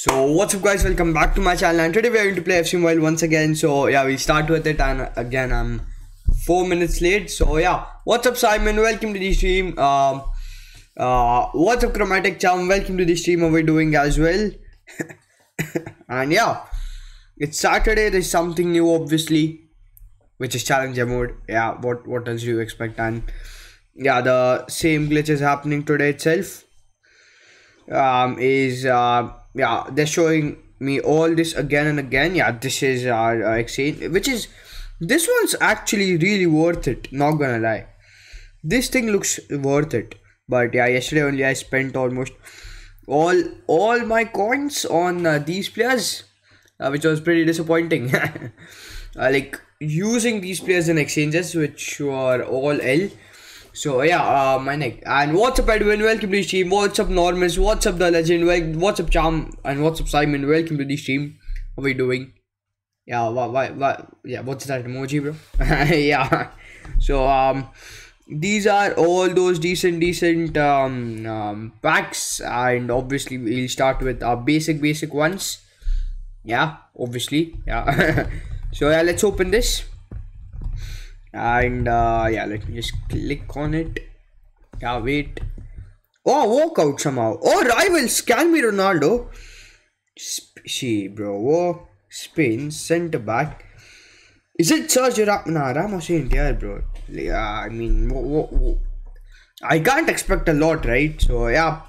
So what's up guys, welcome back to my channel and today we are going to play FC Mobile once again. So yeah, we start with it and again I'm 4 minutes late. So yeah, what's up Simon, welcome to the stream. Um, uh, what's up Chromatic Charm, welcome to the stream, how we doing as well. and yeah, it's Saturday, there's something new obviously, which is Challenger mode. Yeah, what, what else do you expect and yeah, the same glitch is happening today itself um, is uh, yeah they're showing me all this again and again. Yeah this is our exchange which is this one's actually really worth it not gonna lie. This thing looks worth it but yeah yesterday only i spent almost all all my coins on uh, these players uh, which was pretty disappointing. Uh, like using these players in exchanges which were all l so yeah, uh, my neck. And what's up, Edwin? Welcome to the stream. What's up, Normus? What's up, the legend? Well, what's up, Charm? And what's up, Simon? Welcome to the stream. How are we doing? Yeah, why, why, why, yeah. What's that emoji, bro? yeah. So um, these are all those decent, decent um, um packs, and obviously we'll start with our basic, basic ones. Yeah, obviously. Yeah. so yeah, let's open this and uh, yeah let me just click on it. Yeah wait. Oh walk out somehow. Oh rivals can be ronaldo. Sp- she bro. Oh, spain center back. Is it sergio Ram- nah ramos ain't here bro. Yeah i mean wo- wo- wo- i can't expect a lot right? So yeah.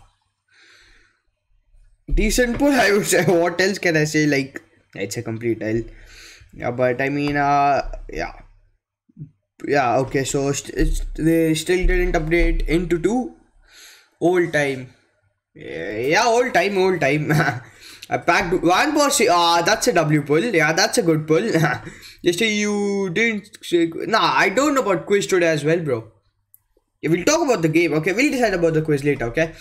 Decent pull i would say. What else can i say? Like it's a complete l. Yeah but i mean uh yeah yeah okay so st- they still didn't update into two old time. Yeah old time old time. I packed one boss ah that's a W pull. Yeah that's a good pull. Just you didn't nah I don't know about quiz today as well bro. We'll talk about the game okay? We'll decide about the quiz later okay?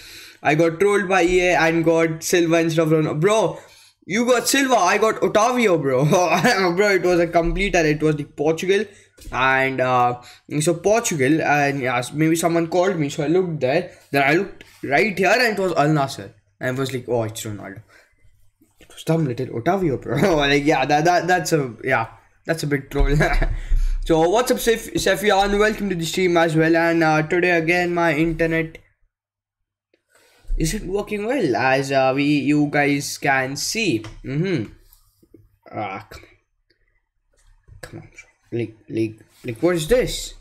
I got trolled by EA and got Silva instead of bro you got Silva I got Otavio bro. Bro it was a complete and it was the Portugal and uh, so Portugal and maybe someone called me so I looked there. Then I looked right here and it was Al Nassr and I was like oh it's Ronaldo. It was dumb little Otavio bro. Like yeah that, that that's a yeah that's a bit troll. So what's up Sef- Sefian? Welcome to the stream as well. And uh, today again my internet isn't working well as uh, we you guys can see. Mm-hmm. Ah come on. Come on bro like like like what is this?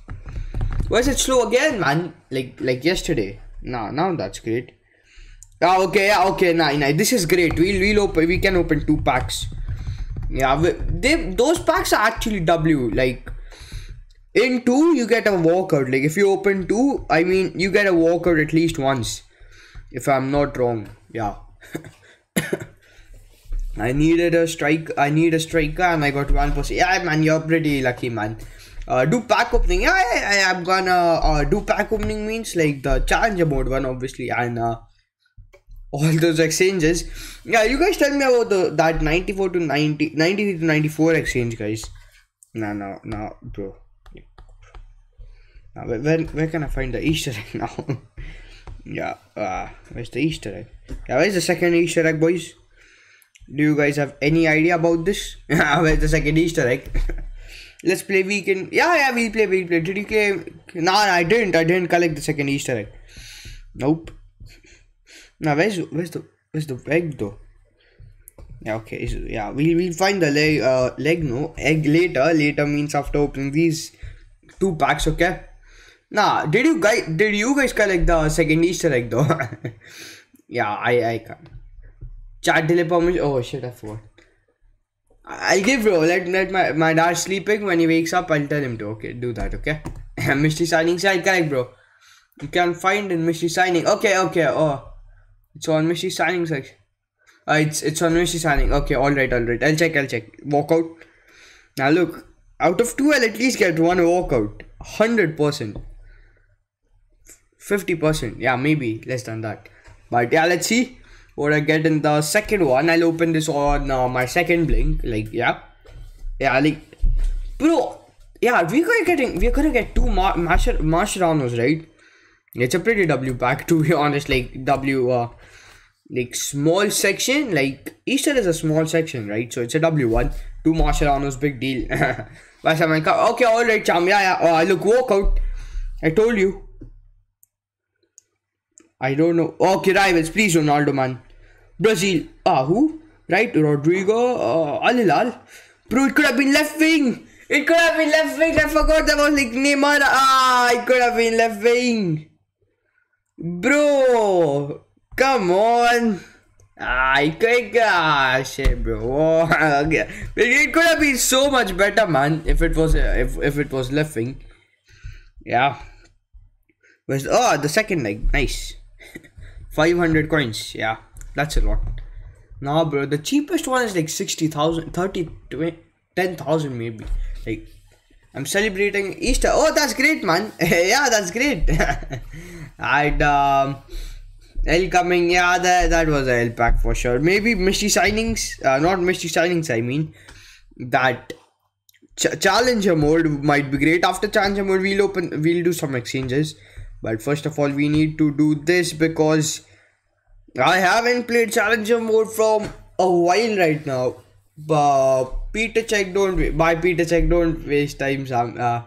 Why is it slow again man? Like like yesterday. Nah now that's great. Ah okay yeah okay nah, nah this is great. We'll we'll open we can open two packs. Yeah we, they those packs are actually w like in two you get a walkout. Like if you open two i mean you get a walkout at least once if i'm not wrong. Yeah I needed a strike. I need a striker, and I got one person. Yeah, man, you're pretty lucky, man. Uh, do pack opening. Yeah, I, am gonna uh, do pack opening means like the challenger mode one, obviously, and uh, all those exchanges. Yeah, you guys tell me about the that 94 to 90, 93 to 94 exchange, guys. No, no, no, bro. Now, where, where, where can I find the Easter egg now? yeah, uh, where's the Easter egg? Yeah, where's the second Easter egg, boys? Do you guys have any idea about this? The second Easter egg? Let's play weekend. Yeah, yeah, we'll play, we'll play. Did you play? No, I didn't. I didn't collect the second Easter egg. Nope. Now, where's where's the where's the egg though? Yeah, okay. So, yeah, we we'll find the leg. Uh, leg no egg later. Later means after opening these two packs. Okay. Nah, did you guys did you guys collect the second Easter egg though? yeah, I I can't. Chat delay permission. Oh shit, I forgot. I'll give bro. Let let my my dad sleeping. When he wakes up, I'll tell him to. Okay, do that. Okay. mystery signing side correct, bro. You can find in mystery signing. Okay, okay. Oh, it's on mystery signing section. Uh, it's it's on mystery signing. Okay, all right, all right. I'll check. I'll check. Walkout. Now look, out of two, I'll at least get one walkout. Hundred percent. Fifty percent. Yeah, maybe less than that. But yeah, let's see what I get in the second one. I'll open this on uh, my second blink. Like, yeah. Yeah, like, bro, yeah, we're gonna getting, we're gonna get two Mar- Mascher- right? It's a pretty W pack, to be honest. Like, W, uh, like small section. Like Easter is a small section, right? So it's a W one. Two Mascherano's big deal. Okay, all right, chum. Yeah, yeah. Oh, look, walk out. I told you. I don't know. Okay, rivals, please, Ronaldo, man. Brazil. Ah, who? Right, Rodrigo. Uh. Bro, it could have been left wing. It could have been left wing. I forgot that was like Neymar. Ah, it could have been left wing. Bro, come on. Ah, it could, gosh, bro. it could have been so much better, man. If it was, uh, if if it was left wing. Yeah. Was oh the second leg, nice. 500 coins, yeah, that's a lot. Nah, bro, the cheapest one is like 60,000, 30, 10,000 maybe. Like, I'm celebrating Easter. Oh, that's great, man. yeah, that's great. and, um, L coming, yeah, that, that was a L pack for sure. Maybe mystery signings, uh, not mystery signings, I mean, that ch- challenger mode might be great. After challenger mode, we'll open, we'll do some exchanges. But first of all, we need to do this because I haven't played Challenger mode from a while right now. But Petr Čech don't by Petr Čech don't waste time. Sam. Uh,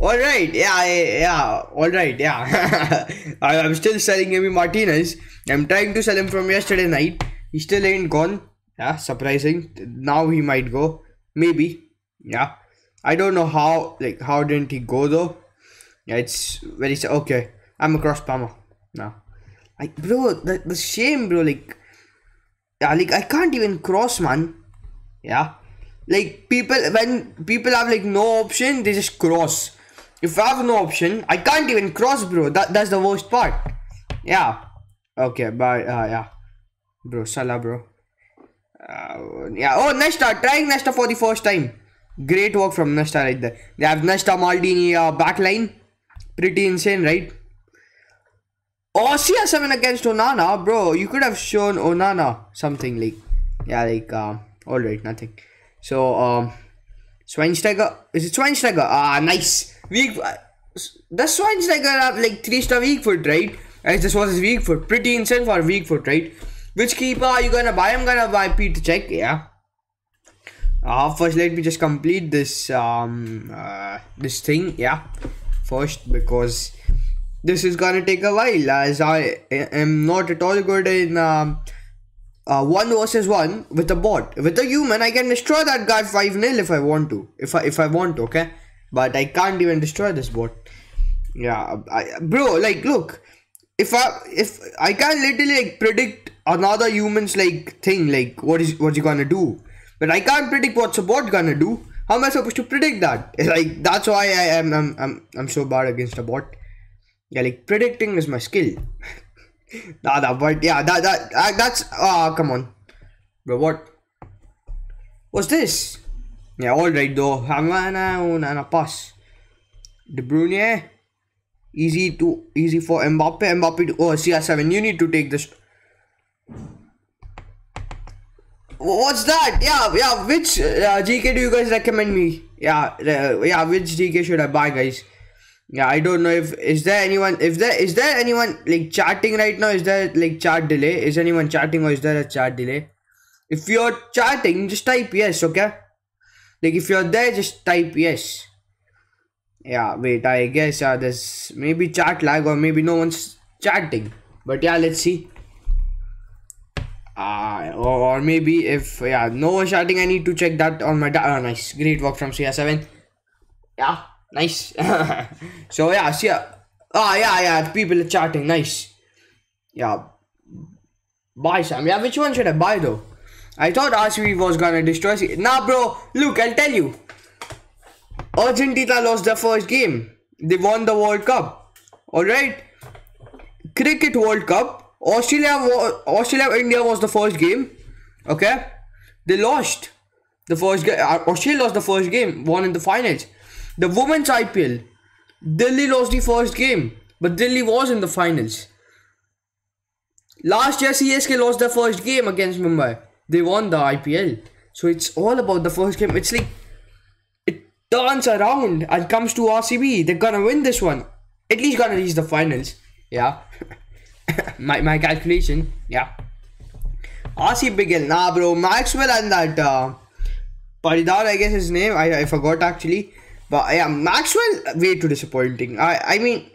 all right, yeah, yeah, all right, yeah. I, am still selling Emi Martinez. I'm trying to sell him from yesterday night. He still ain't gone. Yeah, surprising. Now he might go. Maybe. Yeah. I don't know how. Like, how didn't he go though? Yeah, it's very okay. I'm a cross spammer now. Bro, the, the shame, bro. Like, yeah, like I can't even cross, man. Yeah, like people when people have like no option, they just cross. If I have no option, I can't even cross, bro. That that's the worst part. Yeah. Okay, but uh, yeah, bro, Salah, bro. Uh, yeah. Oh, Nesta, trying Nesta for the first time. Great work from Nesta right there. They have Nesta Maldini uh, backline. Pretty insane, right? Oh, CR7 against Onana, bro. You could have shown Onana something like, yeah, like, um, alright, nothing. So, um, Schweinsteiger, is it Schweinsteiger? Ah, nice. Weak, does Schweinsteiger have like 3 star weak foot, right? As this was his weak foot. Pretty insane for weak foot, right? Which keeper are you gonna buy? I'm gonna buy Petr Čech, yeah. Uh, first, let me just complete this, um, uh, this thing, yeah. First, because this is gonna take a while as I am not at all good in um, uh, one versus one with a bot. With a human, I can destroy that guy 5 0 if I want to. If I if I want to, okay? But I can't even destroy this bot. Yeah, I, bro, like look, if I if I can literally like predict another human's like thing, like what is what you gonna do. But I can't predict what's a bot gonna do. How am I supposed to predict that? Like that's why I am I'm I'm I'm so bad against a bot yeah like predicting is my skill nah, nah, but yeah that, that, that that's ah come on bro what what's this yeah all right though Havana and a pass De Bruyne easy to easy for Mbappe Mbappe to, oh CR7 you need to take this What's that? Yeah, yeah. Which uh, GK do you guys recommend me? Yeah, uh, yeah. Which GK should I buy, guys? Yeah i don't know if is there anyone if there is there anyone like chatting right now? Is there like chat delay? Is anyone chatting or is there a chat delay? If you're chatting just type yes okay? Like if you're there just type yes. Yeah wait i guess uh, there's maybe chat lag or maybe no one's chatting. But yeah let's see. Uh, or maybe if yeah no one's chatting i need to check that on my oh nice. Great work from cr7 yeah Nice. so yeah, see, ah, yeah, yeah, people are chatting. Nice. Yeah. Buy some. Yeah, which one should I buy though? I thought RCB was gonna destroy. C nah, bro. Look, I'll tell you. Argentina lost the first game. They won the World Cup. All right. Cricket World Cup. Australia, Australia, India was the first game. Okay. They lost the first game. Uh, Australia lost the first game. Won in the finals. The women's IPL, Delhi lost the first game, but Delhi was in the finals. Last year, CSK lost their first game against Mumbai. They won the IPL. So it's all about the first game. It's like it turns around and comes to RCB. They're gonna win this one. At least gonna reach the finals. Yeah. my my calculation. Yeah. RCB Bigel. Nah, bro. Maxwell and that uh, Patidar, I guess his name. I, I forgot actually. But yeah, Maxwell way too disappointing. I I mean,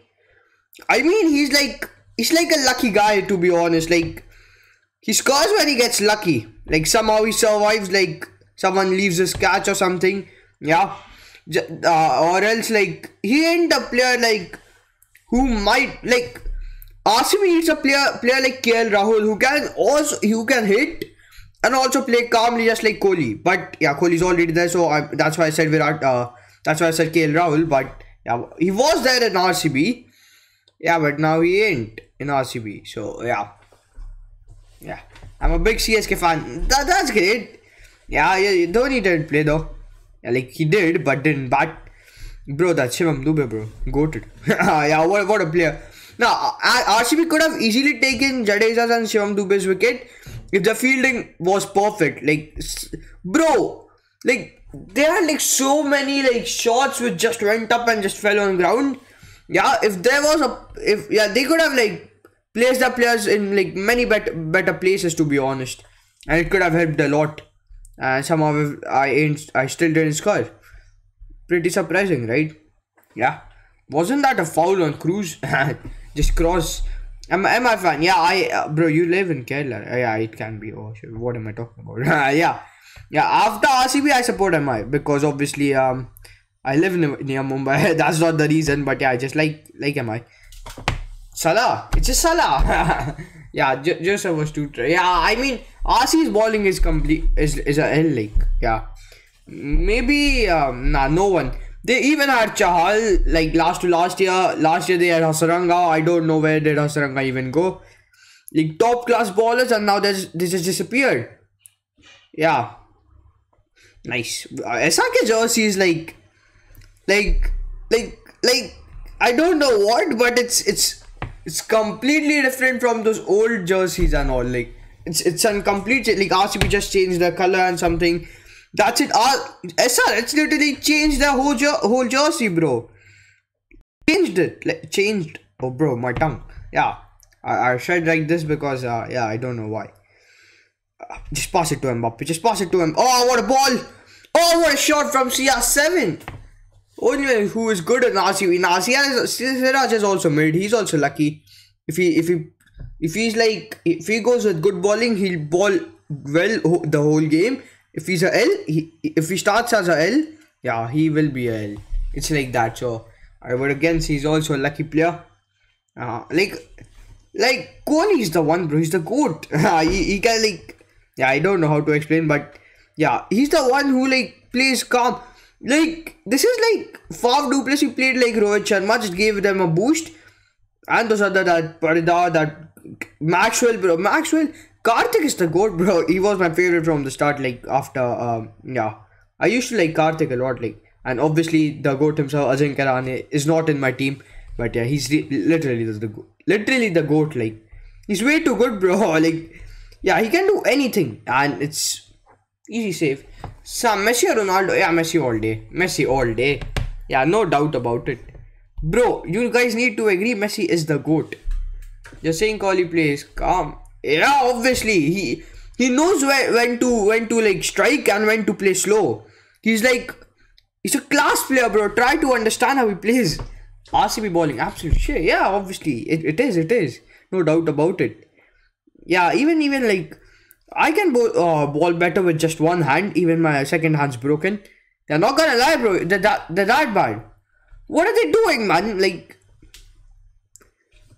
I mean he's like he's like a lucky guy to be honest. Like he scores when he gets lucky. Like somehow he survives. Like someone leaves his catch or something. Yeah. Uh, or else like he ain't a player like who might like RCB needs a player player like KL Rahul who can also who can hit and also play calmly just like Kohli. But yeah, Kohli's already there, so I, that's why I said Virat. Uh, that's why I said KL Rahul. But yeah, he was there in RCB. Yeah, but now he ain't in RCB. So yeah, yeah, I'm a big CSK fan. That, that's great. Yeah, yeah, Dhoni didn't need to play though. Yeah, like he did, but didn't bat. Bro, that's Shivam Dube, bro. Goated. yeah, what, what a player. Now, RCB could have easily taken Jadeja's and Shivam Dube's wicket if the fielding was perfect. Like, bro, like, there are like so many like shots which just went up and just fell on ground. Yeah, if there was a, if, yeah, they could have like placed the players in like many better, better places to be honest. And it could have helped a lot. And somehow I ain't, I still didn't score. Pretty surprising, right? Yeah. Wasn't that a foul on Kroos? Just cross. Am, am I fine? Yeah, I, uh, bro, you live in Kerala. Uh, yeah, it can be. Oh, shit. What am I talking about? yeah. Yeah, after RCB, I support MI because obviously, um, I live near, Mumbai. That's not the reason, but yeah, I just like, like MI. Salah. It's just Salah. yeah, J- Joseph was too. Yeah, I mean, RC's bowling is complete, is, is a L like. Yeah. Maybe, um, nah, no one. They even had Chahal like last to last year. Last year they had Hasaranga. I don't know where did Hasaranga even go. Like top class ballers, and now this this has disappeared. Yeah, nice. Uh, SRK jersey is like, like, like, like. I don't know what, but it's it's it's completely different from those old jerseys and all. Like it's it's a complete like RCB just changed the color and something that's it. All SR, it's literally changed the whole jer- whole jersey, bro. Changed it. Like, changed. Oh, bro, my tongue. Yeah, I, I said like this because uh, yeah, I don't know why. Uh, just pass it to him, Mbappe. Just pass it to him. Oh, what a ball! Oh, what a shot from CR7. Only who is good in RCB. Now, Siraj is also mid. He's also lucky. If he if he if he's like if he goes with good bowling, he'll ball well the whole game if he's a L, he, if he starts as a L, yeah, he will be a L. It's like that. So I would again he's also a lucky player. Uh, like, like Kohli is the one, bro. He's the goat. he, he can like, yeah, I don't know how to explain, but yeah, he's the one who like plays calm. Like this is like du Plessis played like Rohit Sharma, just gave them a boost, and those other that Patidar, that Maxwell, bro. Maxwell, Karthik is the goat, bro. He was my favorite from the start. Like after, um, yeah, I used to like Karthik a lot. Like, and obviously the goat himself, Ajinkya Rahane, is not in my team. But yeah, he's literally the, the literally the goat. Like, he's way too good, bro. Like, yeah, he can do anything, and it's easy save. Some Messi or Ronaldo? Yeah, Messi all day. Messi all day. Yeah, no doubt about it. Bro, you guys need to agree Messi is the GOAT. You're saying Kohli plays calm yeah obviously he he knows where, when to when to like strike and when to play slow he's like he's a class player bro try to understand how he plays rcb bowling absolute shit yeah obviously it, it is it is no doubt about it yeah even even like i can bowl, uh, ball better with just one hand even my second hand's broken they're not gonna lie bro they're that, they're that bad what are they doing man like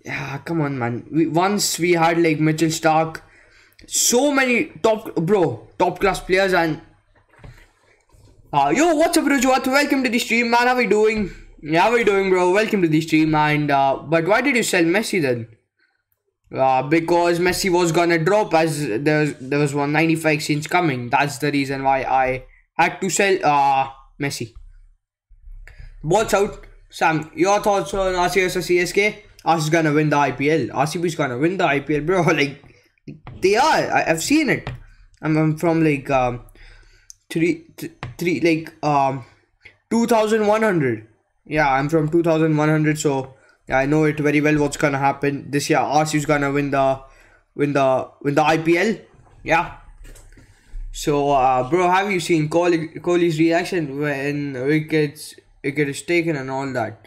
yeah, come on, man. We, once we had like Mitchell Starc, so many top, bro, top class players, and uh, yo, what's up, Rujwat? Welcome to the stream, man. How are we doing? How we doing, bro? Welcome to the stream, and uh, but why did you sell Messi then? Uh, because Messi was gonna drop as there was, there was 195 exchange coming. That's the reason why I had to sell uh Messi. Balls out. Sam, your thoughts on RCS or CSK? is gonna win the IPL. RCB's gonna win the IPL, bro. Like they are. I, have seen it. I'm, I'm from like um three th- three like um two thousand one hundred. Yeah, I'm from two thousand one hundred. So yeah, I know it very well. What's gonna happen this year? RCB's gonna win the win the win the IPL. Yeah. So, uh, bro, have you seen Kohli, Kohli's reaction when wickets wicket is taken and all that?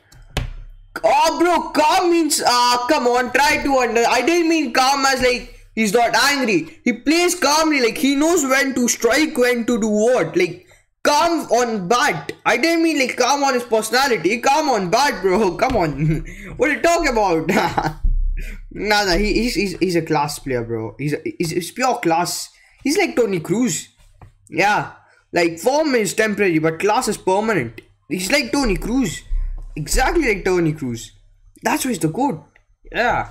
Oh, bro, calm means uh, come on, try to under. I didn't mean calm as like he's not angry. He plays calmly, like he knows when to strike, when to do what. Like calm on bat. I didn't mean like calm on his personality. Calm on bat, bro. Come on. what are you talking about? nah, nah. He, he's, he's he's a class player, bro. He's he's, he's pure class. He's like Toni Kroos. Yeah, like form is temporary, but class is permanent. He's like Toni Kroos. Exactly like Toni Kroos. That's why he's the goat. Yeah.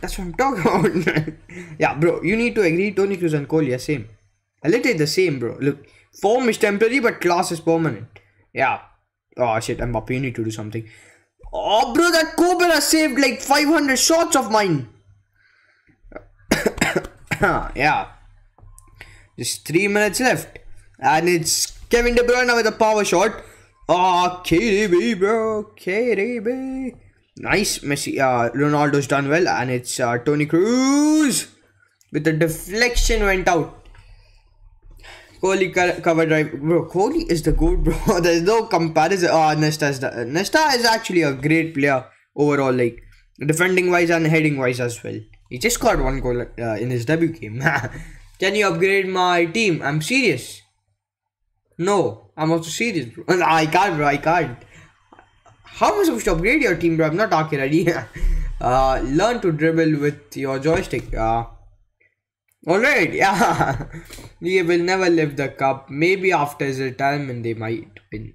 That's what I'm talking about. yeah, bro, you need to agree Toni Kroos and Kohli are same. A little the same, bro. Look, form is temporary, but class is permanent. Yeah. Oh shit, Mbappe, you need to do something. Oh, bro, that Cobra saved like 500 shots of mine. yeah. Just three minutes left. And it's Kevin De Bruyne with a power shot. Ah, oh, KDB, bro. KDB. Nice. Messi. Uh, Ronaldo's done well. And it's uh, Toni Kroos. With the deflection went out. Kohli cover drive. Bro, Kohli is the good bro. There's no comparison. Oh, Nesta is, the, Nesta is actually a great player overall. Like, defending wise and heading wise as well. He just got one goal uh, in his debut game. Can you upgrade my team? I'm serious. No, I'm also serious, bro. I can't, bro. I can't. How am I supposed to upgrade your team, bro? I'm not talking ready. uh, learn to dribble with your joystick. Uh, Alright, yeah. he will never lift the cup. Maybe after his retirement, they might win.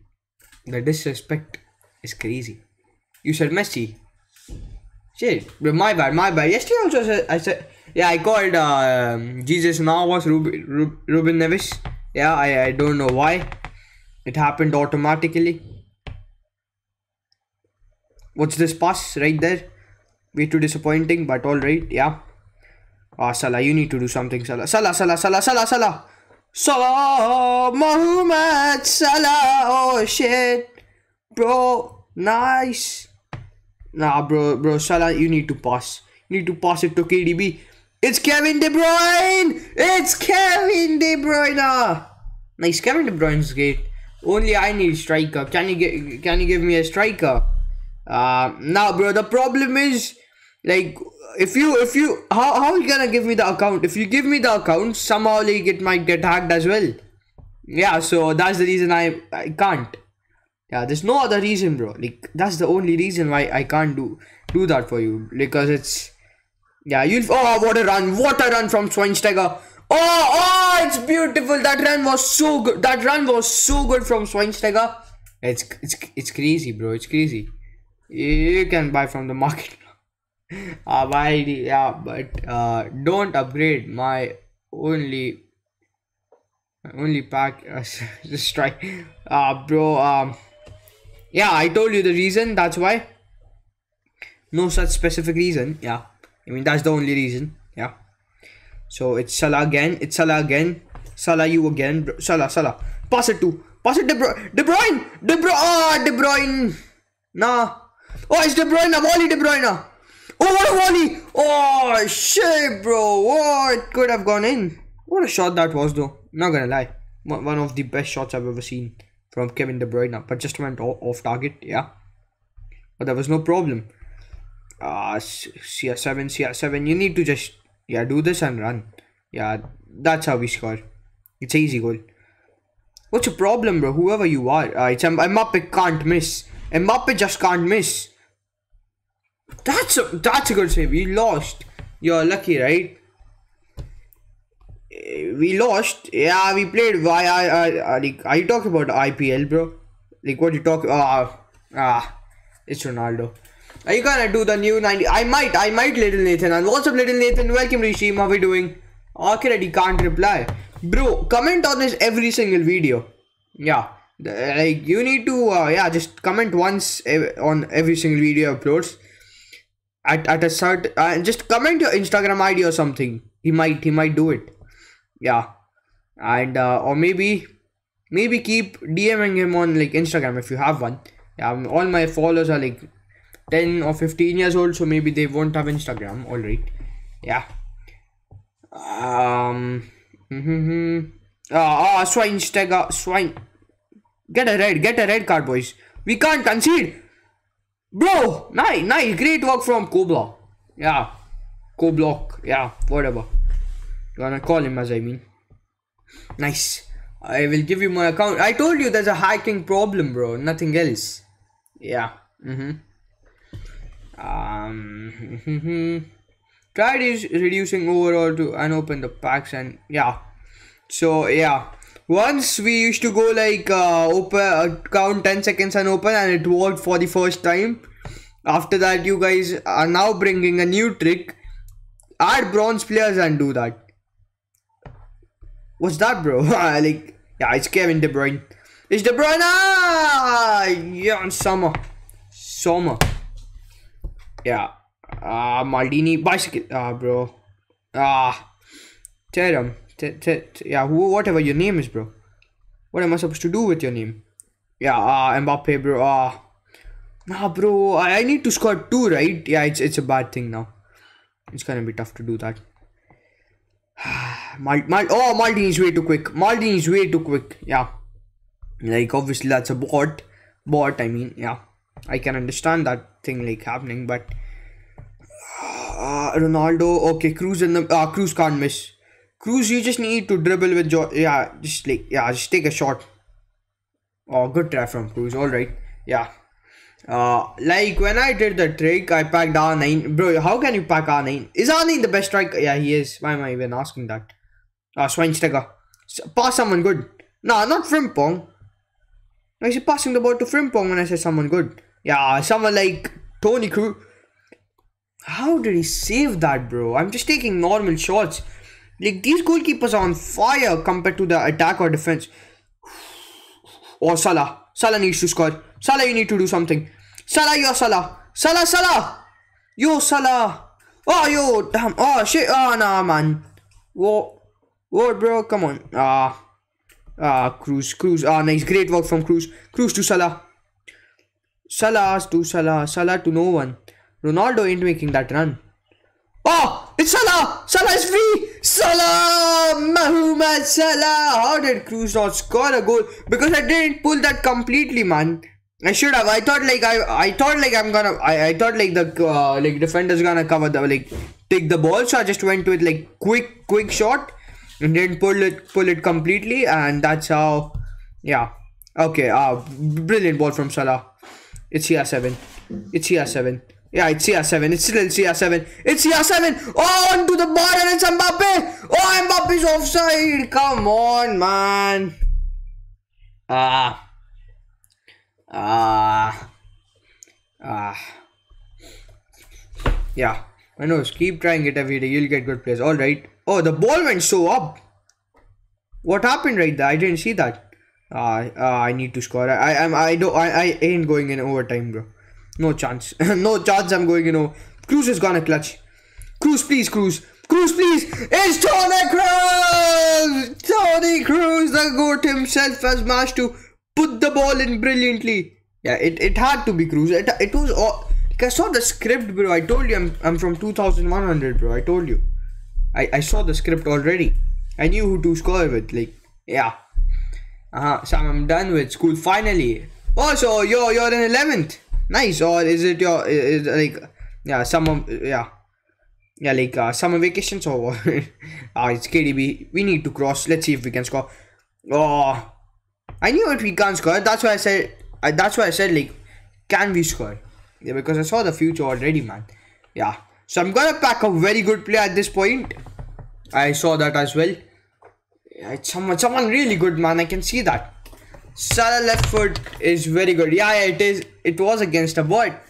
The disrespect is crazy. You said Messi. Shit, my bad, my bad. Yesterday also said, I said, yeah, I called uh, Jesus Navas Ruben, Ruben Neves yeah I, I don't know why it happened automatically what's this pass right there way too disappointing but all right yeah ah Salah you need to do something Salah Salah Salah Salah Salah Salah Salah Muhammad Salah oh shit bro nice nah bro bro Salah you need to pass you need to pass it to KDB it's Kevin De Bruyne! It's Kevin De Bruyne! Nice, Kevin De Bruyne's great. Only I need striker. Can you get? Can you give me a striker? Uh, now, bro. The problem is, like, if you if you how how you gonna give me the account? If you give me the account, somehow like it might get hacked as well. Yeah, so that's the reason I I can't. Yeah, there's no other reason, bro. Like that's the only reason why I can't do do that for you because it's yeah, you'll. Oh, what a run! What a run from Schweinsteiger! Oh, oh, it's beautiful. That run was so good. That run was so good from Schweinsteiger. It's it's it's crazy, bro. It's crazy. You can buy from the market. uh, buy yeah, but uh, don't upgrade my only only pack uh, strike. Uh, bro. Um, yeah, I told you the reason. That's why. No such specific reason. Yeah. I mean, that's the only reason. Yeah. So it's Salah again. It's Salah again. Salah, you again. Salah, Salah. Pass it to. Pass it De Bruyne. De Bruyne. De Bruyne. Ah, De Bruyne. Nah. Oh, it's De Bruyne. i'm only De Bruyne. Oh, what a volley. Oh, shit, bro. Oh, it could have gone in. What a shot that was, though. Not gonna lie. One of the best shots I've ever seen from Kevin De Bruyne. But just went off target. Yeah. But there was no problem uh CR7 CR7 you need to just yeah do this and run yeah that's how we score it's easy goal what's your problem bro whoever you are uh, it's Mbappe can't miss Mbappe just can't miss that's a, that's a good save we lost you're lucky right we lost yeah we played why I, I, I like are you talking about IPL bro like what you talk ah ah it's Ronaldo are you gonna do the new 90? I might, I might, Little Nathan. And what's up, Little Nathan? Welcome, Rishi. How are we doing? Okay, Already can't reply. Bro, comment on this every single video. Yeah. Like, you need to, uh, yeah, just comment once on every single video uploads. At, at a certain, uh, just comment your Instagram ID or something. He might, he might do it. Yeah. And, uh, or maybe, maybe keep DMing him on, like, Instagram if you have one. Yeah, all my followers are, like, 10 or 15 years old so maybe they won't have instagram all right yeah Um. Mm-hmm. Ah, ah, Schweinsteiger, Swine. Get a red, get a red card, boys. We can't concede. Bro, nice, nice, great work from Kobla. Yeah, Koblock, yeah, whatever. Gonna call him as I mean. Nice. I will give you my account. I told you there's a hacking problem, bro. Nothing else. Yeah. Mm-hmm. Um. Try reducing overall to unopen the packs and yeah. So yeah. Once we used to go like uh, open uh, count 10 seconds and open and it worked for the first time. After that, you guys are now bringing a new trick. Add bronze players and do that. What's that, bro? like, yeah, it's Kevin De Bruyne. It's De Bruyne! Ah, yeah, Summer. Summer. Yeah. Ah, uh, Maldini. Bicycle. Ah, bro. Ah. Tell him. T- t- t- yeah, whatever your name is, bro. What am I supposed to do with your name? Yeah, ah, Mbappe, bro. Ah. Nah, bro. I, I need to score two, right? Yeah, it's, it's a bad thing now. It's gonna be tough to do that. Mal, Mal, oh, Maldini is way too quick. Maldini is way too quick. Yeah. Like, obviously, that's a bot. Bot, I mean, yeah. I can understand that thing, like, happening, but. Uh, Ronaldo, okay, Kroos and the. Uh, Kroos can't miss. Kroos, you just need to dribble with. Jo- yeah, just like. Yeah, just take a shot. Oh, good try from Kroos. Alright. Yeah. Uh, like when I did the trick, I packed R9. Bro, how can you pack R9? Is R9 the best striker? Yeah, he is. Why am I even asking that? Ah, uh, Schweinsteiger. Pass someone good. Nah, not Frimpong. I said passing the ball to Frimpong when I said someone good. Yeah, someone like Toni Kroos. How did he save that, bro? I'm just taking normal shots. Like, these goalkeepers are on fire compared to the attack or defense. Or oh, Salah. Salah needs to score. Salah, you need to do something. Salah, yo, Salah. Salah, Salah. Yo, Salah. Oh, yo, damn. Oh, shit. Oh, nah, man. What? What, bro? Come on. Ah. Ah, Kroos, Kroos. Ah, nice. Great work from Kroos. Kroos to Salah. Salah to Salah. Salah to no one. Ronaldo ain't making that run. Oh, it's Salah. Salah is free. Salah. Mohamed Salah. How did Kroos not score a goal? Because I didn't pull that completely, man. I should have. I thought like I I thought like I'm gonna I, I thought like the uh, like defender's gonna cover the like take the ball so I just went with like quick quick shot and didn't pull it pull it completely and that's how yeah okay uh brilliant ball from Salah it's CR7 it's CR7 yeah it's CR7 it's still in CR7 it's CR7 oh onto the ball and it's Mbappe oh Mbappe's offside come on man ah Ah. Ah. Yeah. I know. Keep trying it every day. You'll get good players. All right. Oh, the ball went so up. What happened right there? I didn't see that. Ah, uh, uh, I need to score. I, I, I don't, I, I ain't going in overtime, bro. No chance. no chance. I'm going you know. Kroos is gonna clutch. Kroos, please, Kroos. Kroos, please. It's Toni Kroos. Toni Kroos, the goat himself, has managed to put the ball in brilliantly. Yeah, it, it had to be Kroos. It, it was all. Like I saw the script, bro. I told you I'm, I'm from 2100, bro. I told you. I, I saw the script already. I knew who to score with. Like, yeah. Uh huh. So I'm done with school finally. Oh, so you're you're in 11th. Nice. Or is it your is like yeah summer yeah yeah like uh, summer vacations or ah it's KDB. We need to cross. Let's see if we can score. Oh, I knew it we can't score. That's why I said. I, that's why I said like, can we score? Yeah, because I saw the future already, man. Yeah. So I'm gonna pack a very good player at this point. I saw that as well. Yeah, it's someone, someone really good, man. I can see that. Salah left foot is very good. Yeah, yeah, it is. It was against a bot.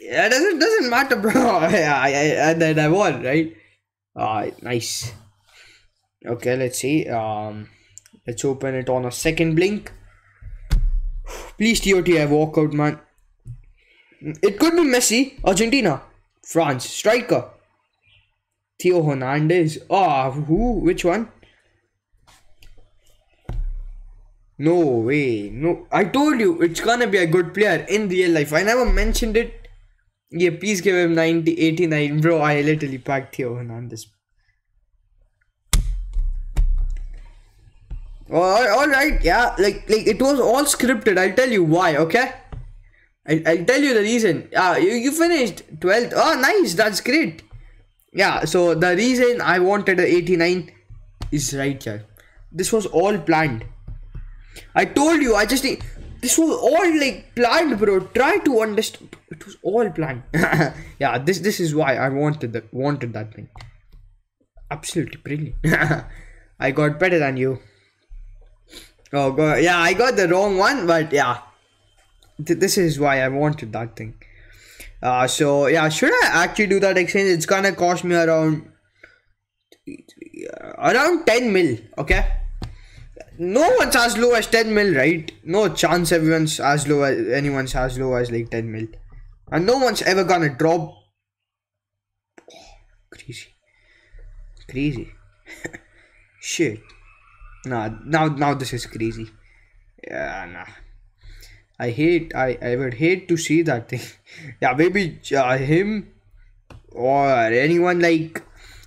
Yeah, doesn't doesn't matter, bro. yeah, I, I, and then I won, right? Uh, nice. Okay, let's see. Um. Let's open it on a second blink. Please TOTY walk out man. It could be Messi, Argentina, France, striker. Theo Hernandez. Ah, oh, who? Which one? No way. No. I told you it's gonna be a good player in real life. I never mentioned it. Yeah, please give him 90, 89. Bro, I literally packed Theo Hernandez. All, all right, yeah, like like it was all scripted. I'll tell you why, okay? I, I'll tell you the reason. Uh, you, you finished 12th. Oh, ah, nice. That's great. Yeah, so the reason I wanted an 89 is right here. This was all planned. I told you. I just need. This was all like planned, bro. Try to understand. It was all planned. yeah. This this is why I wanted that wanted that thing. Absolutely brilliant. I got better than you. Oh god, yeah, I got the wrong one, but yeah, Th- this is why I wanted that thing. Uh, so yeah, should I actually do that exchange? It's gonna cost me around around ten mil. Okay, no one's as low as ten mil, right? No chance everyone's as low as anyone's as low as like ten mil, and no one's ever gonna drop. crazy, crazy, shit. Nah, now now this is crazy. Yeah, nah. I hate. I I would hate to see that thing. yeah, maybe uh, him or anyone like.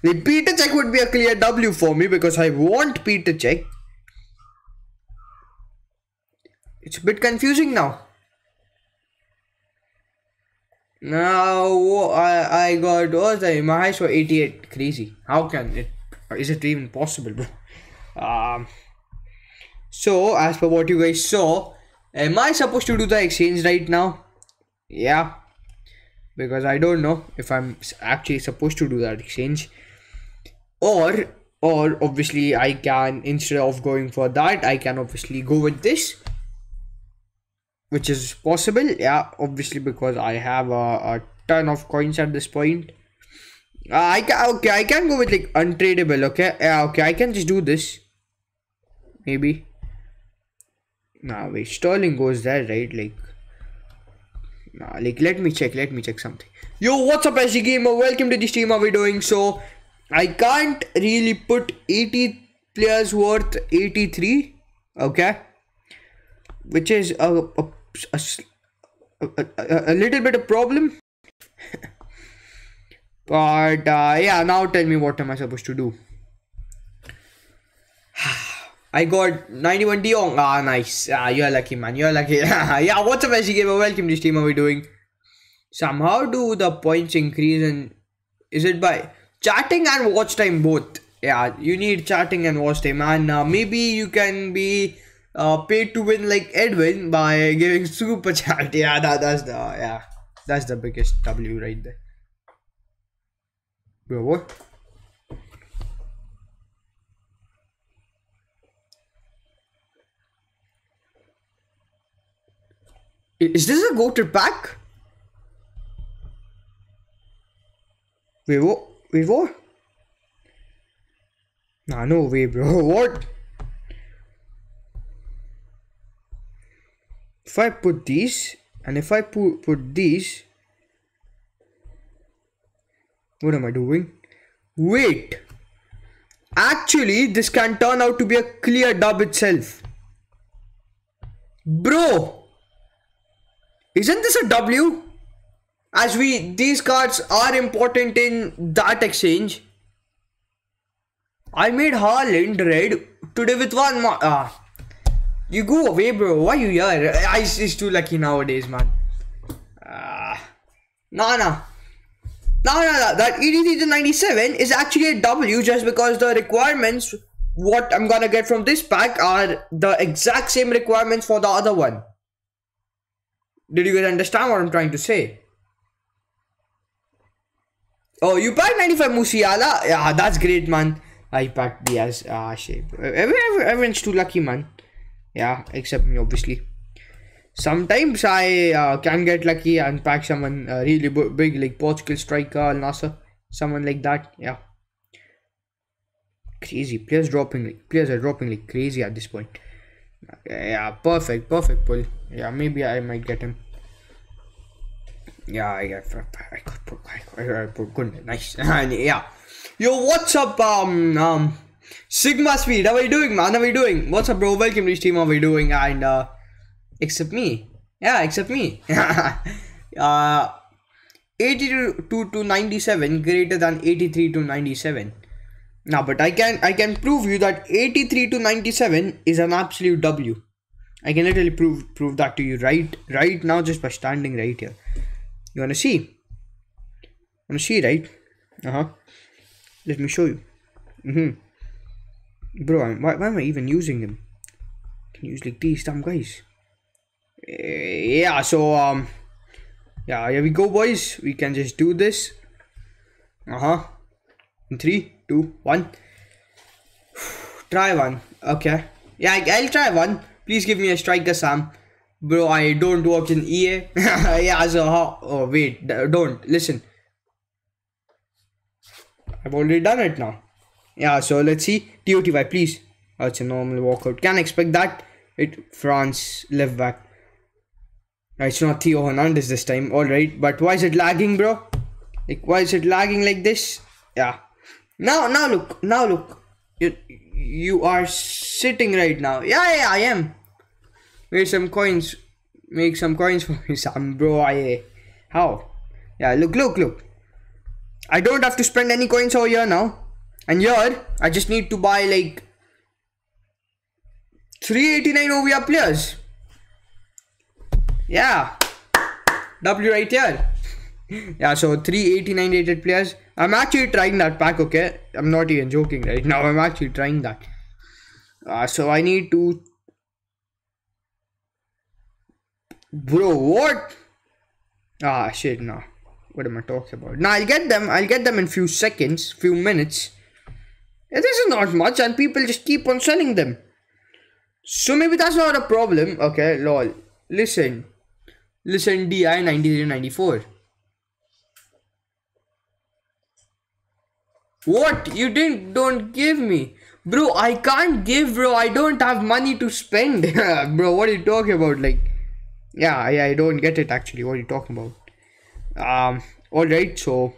Like Petr Čech would be a clear W for me because I want Petr Čech. It's a bit confusing now. Now I I got what's the my highs were 88. Crazy. How can it? Is it even possible, bro? Um, so, as per what you guys saw, am I supposed to do the exchange right now? Yeah, because I don't know if I'm actually supposed to do that exchange, or or obviously I can instead of going for that, I can obviously go with this, which is possible. Yeah, obviously because I have a, a ton of coins at this point. Uh, I can okay. I can go with like untradeable. Okay, yeah. Okay, I can just do this. Maybe. now Nah, wait. Sterling goes there, right? Like. Nah, like let me check. Let me check something. Yo, what's up, SG Gamer? Welcome to the stream. How we doing? So, I can't really put 80 players worth 83. Okay. Which is a a, a, a, a, little bit of problem. But uh, yeah, now tell me what am I supposed to do? I got 91 De Jong. Ah, nice. Ah, you're lucky, man. You're lucky. yeah, what's up, SG Gamer? Welcome to the stream. How we doing? Somehow do the points increase and is it by chatting and watch time both? Yeah, you need chatting and watch time, and uh, maybe you can be uh, paid to win like Edwin by giving super chat. Yeah, that, that's the yeah, that's the biggest W right there. Bro, what? Is this a goated pack? Wait, what? Wait, what? Nah, no way, bro. What? If I put these, and if I put, put these, what am I doing? Wait. Actually, this can turn out to be a clear dub itself. Bro. Isn't this a W? As we, these cards are important in that exchange. I made Haaland red today with one more. Ah. You go away, bro. Why you here? Ice is too lucky nowadays, man. Ah. Nah, nah. Nah, nah, no. That 83 to 97 is actually a W just because the requirements, what I'm gonna get from this pack, are the exact same requirements for the other one. Did you guys understand what I'm trying to say? Oh, you packed 95 Musiala? Yeah, that's great, man. I packed Diaz. Ah, shit. Everyone, everyone's too lucky, man. Yeah, except me, obviously. Sometimes I uh, can get lucky and pack someone uh, really big, like Portugal striker, Al Nassr, someone like that. Yeah. Crazy players dropping, like players are dropping like crazy at this point. Yeah, perfect, perfect pull. Yeah, maybe I might get him. Yeah, I got, I got, I got, I got good, nice. And yeah, yo, what's up, um, um, Sigma Speed? How are you doing, man? How are you doing? What's up, bro? Welcome to the stream. How are you doing? And uh, except me, yeah, except me. uh, 82 to 97 greater than 83 to 97. Now, but I can I can prove you that 83 to 97 is an absolute W. I can literally prove prove that to you right right now just by standing right here. You wanna see? Wanna see, right? Uh-huh. Let me show you. Mm-hmm. Bro, why, why am I even using them? Can use like these damn guys. Eh, yeah, so um yeah, here we go boys. We can just do this. Uh-huh. In three, two, one. try one. Okay. Yeah, I'll try one. Please give me a striker, Sam. Bro, I don't work in EA. yeah, so how? Oh, wait. Don't. Listen. I've already done it now. Yeah, so let's see. TOTY, please. Oh, That's a normal walkout. Can expect that. It France left back. It's not Theo Hernandez this time. Alright. But why is it lagging, bro? Like, why is it lagging like this? Yeah. Now, now look. Now look. You, you are sitting right now. Yeah, yeah, I am. Make some coins. Make some coins for me, Sam, bro. I, how? Yeah, look, look, look. I don't have to spend any coins over here now. And here, I just need to buy like 389 OVR players. Yeah. W right here. yeah, so 389 rated players. I'm actually trying that pack, okay? I'm not even joking right now. I'm actually trying that. Uh, so I need to. Bro, what? Ah, shit, no. What am I talking about? Now I'll get them. I'll get them in few seconds, few minutes. This is not much, and people just keep on selling them. So maybe that's not a problem. Okay, lol. Listen. Listen, DI 9394. What? You didn't don't give me. Bro, I can't give, bro. I don't have money to spend. bro, what are you talking about? Like, yeah, yeah, I don't get it actually. What are you talking about? Um, alright, so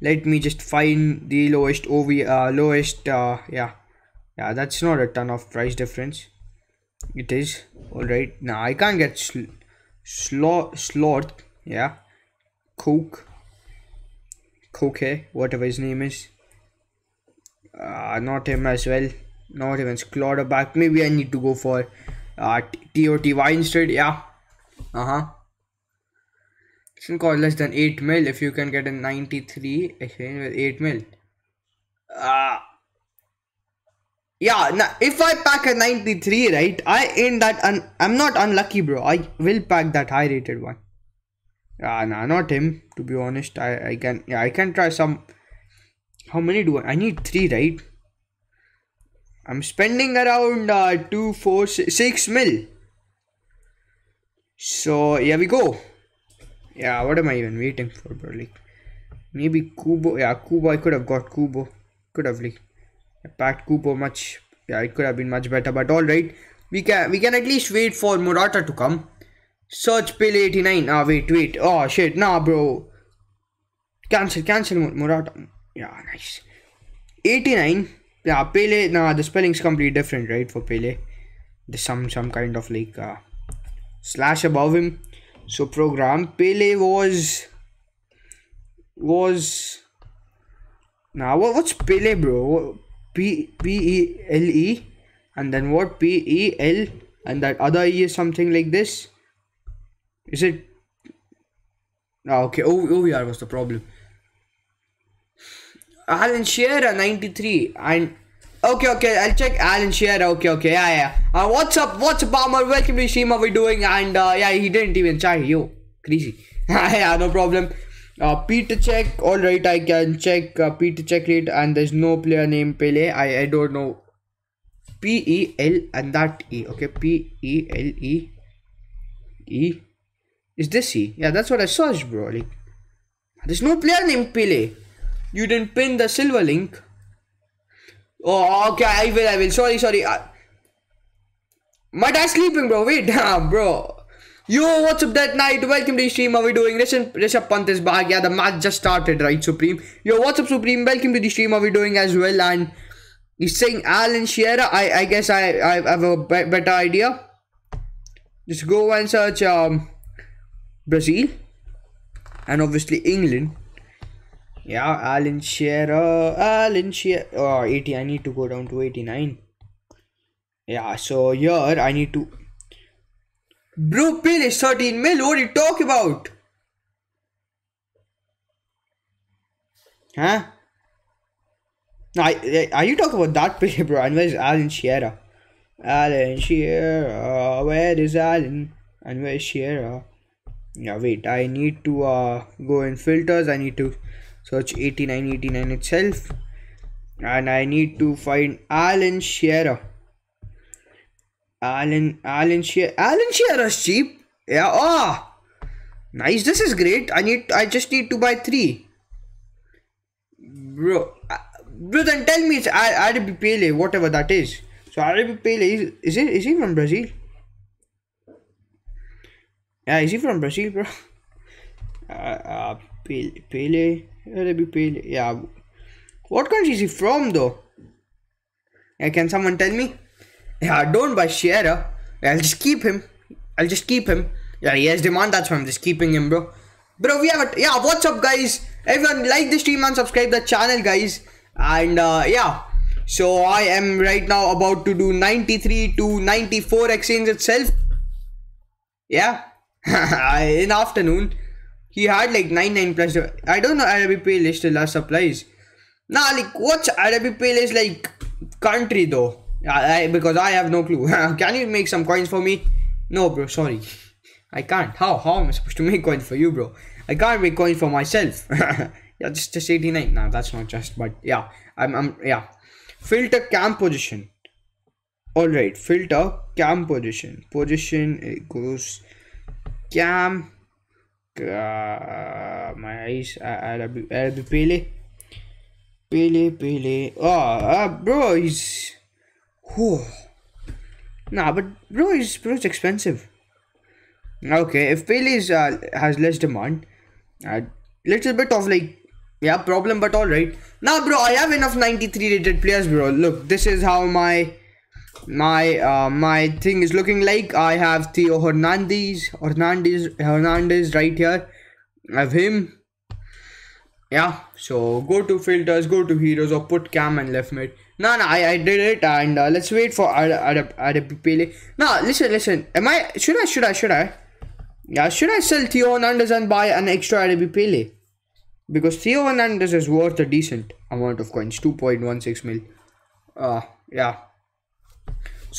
let me just find the lowest OV, uh, lowest, uh, yeah, yeah, that's not a ton of price difference. It is, alright. Now, I can't get sl slot, slot, yeah, Coke, coke whatever his name is. Uh, not him as well. Not even back. Maybe I need to go for uh, TOTY instead. Yeah. Uh Shouldn't call less than 8 mil if you can get a 93 exchange with 8 mil. Uh, yeah, now if I pack a 93, right, I ain't that, un I'm not unlucky, bro. I will pack that high rated one. Ah, nah, not him, to be honest. I, I can, yeah, I can try some how many do I, I need three right I'm spending around uh, two four six, six mil so here we go yeah what am I even waiting for bro like maybe Kubo yeah Kubo I could have got Kubo could have like packed Kubo much yeah it could have been much better but all right we can we can at least wait for Murata to come search Pele 89 ah wait wait oh shit nah bro cancel cancel Murata. yeah, nice. 89. Yeah, Pele. Nah, the spelling's completely different, right? For Pele, there's some some kind of like uh, slash above him. So program Pele was was now what, what's Pele, bro? P P E L E, and then what P E L, and that other E is something like this. Is it? Ah, okay. Oh, OVR was the problem. Alan Shearer 93 and okay okay I'll check Alan Shearer okay okay yeah yeah. Uh, what's up what's up welcome to stream. How we doing? And uh, yeah he didn't even try. Yo crazy. Yeah no problem. Uh, Petr Čech. All right I can check uh, Petr Čech it and there's no player name Pele. I I don't know. P E L and that E. Okay P E L E. E. Is this E? Yeah that's what I searched bro. Like there's no player name Pele. You didn't pin the silver link. Oh, okay, I will, I will. Sorry, sorry. My dad's sleeping, bro. Wait, damn, bro. Yo, what's up that night? Welcome to the stream. How are we doing? Listen, Rishabh Pant is back. Yeah, the match just started, right, Supreme? Yo, what's up, Supreme? Welcome to the stream. How are we doing as well? And he's saying Alan Shearer. I, I guess I, I have a be better idea. Just go and search um, Brazil and obviously England Yeah, Alan Shearer, Alan Shearer. Oh, 80. I need to go down to 89. Yeah, so here I need to. Bro, Pale is 13 mil. What are you talking about? Huh? I, are you talking about that player, bro? And where's Alan Shearer? Alan Shearer, where is Alan? And where's Shearer? Yeah, wait, I need to uh, go in filters. I need to search 8989 itself. And I need to find Alan Shearer. Alan, Alan Shearer. Alan Shearer is cheap. Yeah, oh, nice. This is great. I need, I just need to buy three. Bro, uh, bro, then tell me it's RB Pele, whatever that is. So RB Pele is is it is he from Brazil? Yeah, is he from Brazil, bro? Uh, uh Pele, Pele, RB Pele. Yeah, what country is he from though? Yeah, can someone tell me? Yeah, don't buy Shearer. I'll just keep him. I'll just keep him. Yeah, he has demand. That's why I'm just keeping him, bro. Bro, we have a yeah. What's up, guys? Everyone, like the stream and subscribe the channel, guys. And uh, yeah, so I am right now about to do 93 to 94 exchange itself. Yeah, in afternoon he had like 9 9 plus. I don't know Arabic Pay list last supplies. Nah, like what's Arabic Pay list like country though? I, because I have no clue. Can you make some coins for me? No, bro. Sorry, I can't. How? How am I supposed to make coins for you, bro? I can't make coins for myself. yeah, just just 89. Nah, that's not just. But yeah, I'm I'm yeah. Filter cam position. All right, filter cam position. Position it goes cam. Uh, be Pele. Pele, Pele. Oh, uh, bro, he's. Whew. Nah, but bro, he's bro, it's expensive. Okay, if Pele is, uh, has less demand, a little bit of like yeah problem but all right now bro i have enough 93 rated players bro look this is how my my uh my thing is looking like i have theo hernandez hernandez hernandez right here i have him yeah so go to filters go to heroes or put cam and left mid no no i, I did it and uh, let's wait for Ada Pele. now listen listen am i should i should i should i yeah, should I sell Theo Hernandez and buy an extra RB Pele? Because Theo Hernandez is worth a decent amount of coins, 2.16 mil. Uh, yeah.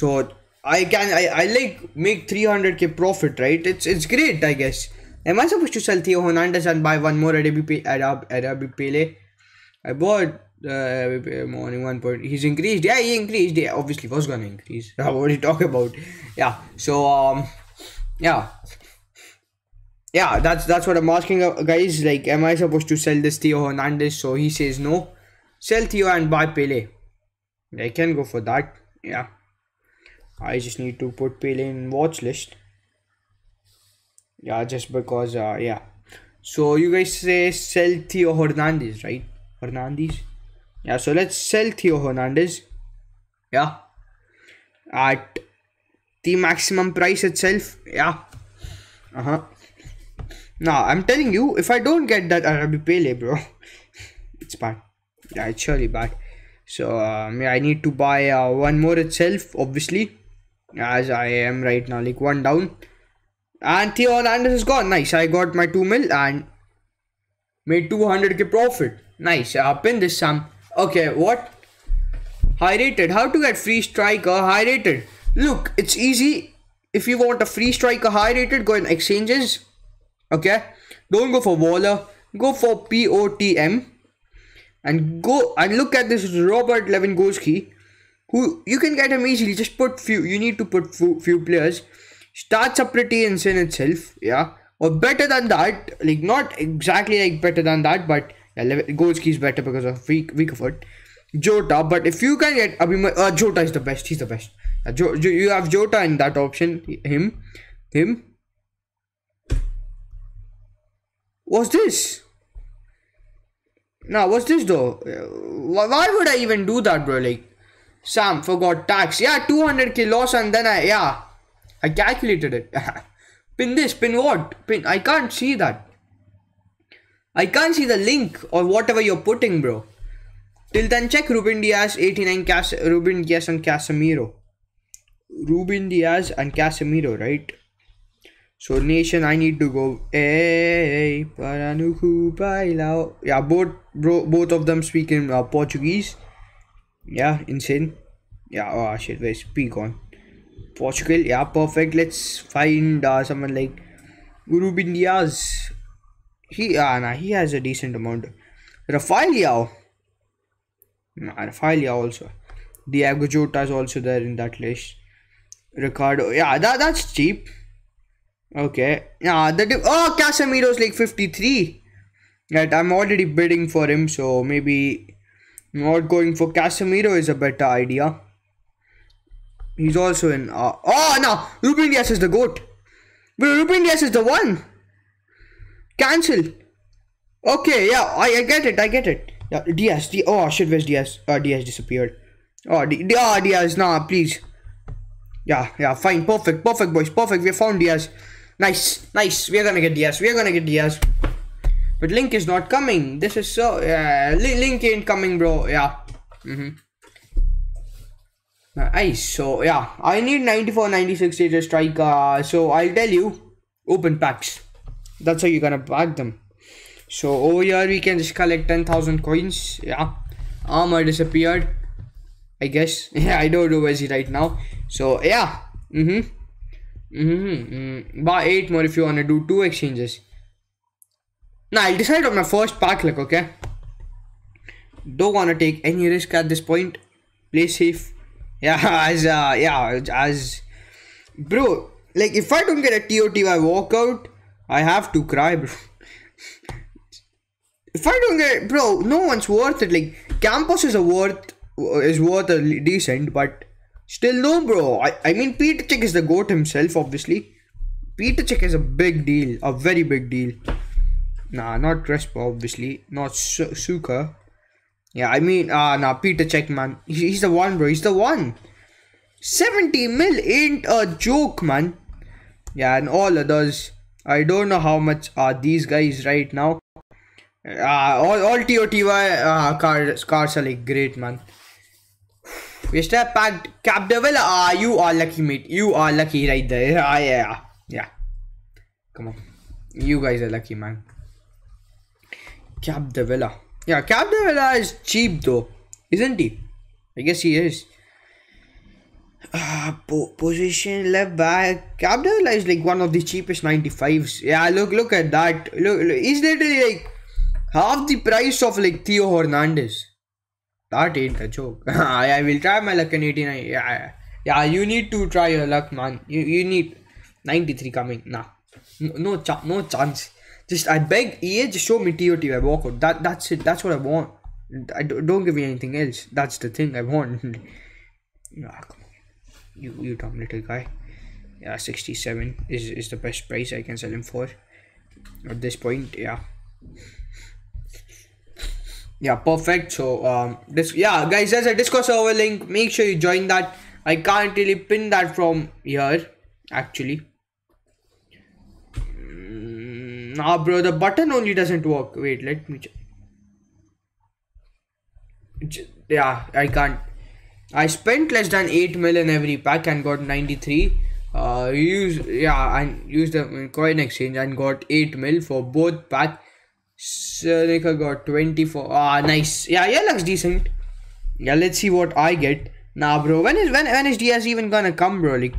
So I can I, I like make 300k profit, right? It's it's great, I guess. Am I supposed to sell Theo Hernandez and buy one more RB RB Pele? I bought uh, morning one point. He's increased. Yeah, he increased. Yeah, obviously was gonna increase. are you talking about? Yeah. So um, yeah yeah, that's that's what I'm asking uh, guys. Like, am I supposed to sell this Theo Hernandez? So he says no. Sell Theo and buy Pele. I can go for that. Yeah. I just need to put Pele in watch list. Yeah, just because uh yeah. So you guys say sell Theo Hernandez, right? Hernandez. Yeah, so let's sell Theo Hernandez. Yeah. At the maximum price itself. Yeah. Uh-huh. Now, I'm telling you, if I don't get that Arabi Pele, bro, it's bad. Yeah, it's surely bad. So, um, yeah, I need to buy uh, one more itself, obviously, as I am right now, like one down. And Theo Hernandez is gone. Nice. I got my 2 mil and made 200k profit. Nice. Uh, pin this Sam. Okay, what? High rated. How to get free striker high rated? Look, it's easy. If you want a free striker high rated, go in exchanges okay don't go for Waller go for POTM and go and look at this Robert levin Lewandowski who you can get him easily just put few you need to put few, few players starts up pretty insane itself yeah or better than that like not exactly like better than that but yeah Lewandowski is better because of weak weak foot Jota but if you can get Abhima, uh, Jota is the best he's the best uh, jo, jo, you have Jota in that option him him What's this? Now, what's this though? Why would I even do that, bro? Like, Sam forgot tax. Yeah, 200k loss, and then I, yeah, I calculated it. pin this, pin what? Pin, I can't see that. I can't see the link or whatever you're putting, bro. Till then, check Ruben Dias, 89 Cas Ruben Dias and Casemiro. Ruben Dias and Casemiro, right? So nation, I need to go. Hey, Paranuku Bailao. Yeah, both bro, both of them speak in uh, Portuguese. Yeah, insane. Yeah, oh shit, where's P? Portugal, yeah, perfect. Let's find uh, someone like Ruben Dias. He, ah, uh, nah, he has a decent amount. Rafael Leao. Nah, Rafael also. Diego Jota is also there in that list. Ricardo, yeah, that that's cheap. Okay, yeah, the oh Casemiro's like 53. Right, I'm already bidding for him, so maybe not going for Casemiro is a better idea. He's also in. Uh, oh no, Ruben Dias is the goat. But Ruben Dias is the one. Cancel. Okay, yeah, I, I get it, I get it. Yeah, Dias, D oh shit, where's Dias? Uh, Dias disappeared. Oh, D D oh, Dias, nah, please. Yeah, yeah, fine, perfect, perfect, boys, perfect. We found Dias. Nice, nice. We are gonna get Dias. We are gonna get Dias. But Link is not coming. This is so. Yeah, Link ain't coming, bro. Yeah. Mm-hmm. Nice. So yeah, I need 94, 96 to strike. Uh, so I'll tell you, open packs. That's how you're gonna pack them. So over here we can just collect 10,000 coins. Yeah. Armor disappeared. I guess. Yeah, I don't know where he right now. So yeah. Mm-hmm. Mm-hmm. Mm. Buy eight more if you wanna do two exchanges. Now I'll decide on my first pack like okay. Don't wanna take any risk at this point. Play safe. Yeah as uh, yeah as bro like if i don't get a tot i walk out i have to cry bro. If i don't get bro no one's worth it. Like campus is a worth is worth a decent but still no bro. I, I mean Petr Čech is the goat himself obviously. Petr Čech is a big deal a very big deal nah not Crespo obviously not Suka yeah, I mean, ah, uh, nah, Petr Čech, man. He's the one, bro. He's the one. 70 mil ain't a joke, man. Yeah, and all others. I don't know how much are these guys right now. Uh, all, all TOTY uh, cars, cars are like great, man. Still packed Capdevila. Ah, you are lucky, mate. You are lucky right there. Ah, yeah, yeah. Come on. You guys are lucky, man. Capdevila. Yeah, Capdevila is cheap though, isn't he? I guess he is. Uh, po position left back. Capdevila is like one of the cheapest 95s. Yeah, look, look at that. Look, look, he's literally like half the price of like Theo Hernandez. That ain't a joke. I will try my luck in 89. Yeah, yeah, you need to try your luck, man. You you need 93 coming. Nah, no, no, ch no chance. Just I beg EA, just show me TOTY walk out. That that's it. That's what I want. I don't give me anything else. That's the thing I want. come on. You you dumb little guy. Yeah, 67 is is the best price I can sell him for. At this point, yeah. Yeah, perfect. So um this yeah guys there's a Discord server link. Make sure you join that. I can't really pin that from here actually. Nah, bro, the button only doesn't work. Wait, let me check. Yeah, I can't. I spent less than 8 million every pack and got 93. Uh, use yeah, and used the coin exchange and got 8 mil for both pack. Seneca got 24. Ah, nice. Yeah, yeah, looks decent. Yeah, let's see what I get. Nah, bro, when is when when is DS even gonna come, bro? Like,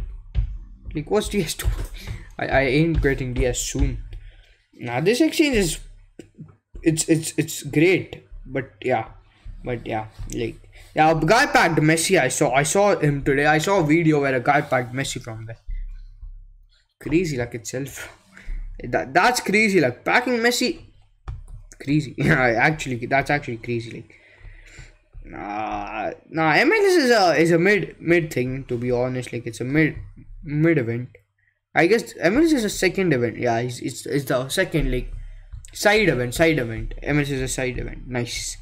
like what's DS2? I I ain't getting DS soon. Now this exchange is it's it's it's great, but yeah, but yeah, like yeah, a guy packed Messi. I saw I saw him today. I saw a video where a guy packed Messi from there. Crazy like itself. That that's crazy. Like packing Messi, crazy. Yeah, actually, that's actually crazy. Like, nah, nah. MLS is a is a mid mid thing to be honest. Like it's a mid mid event. I guess MLS is a second event. Yeah, it's, it's, it's the second like side event, side event. MLS is a side event. Nice.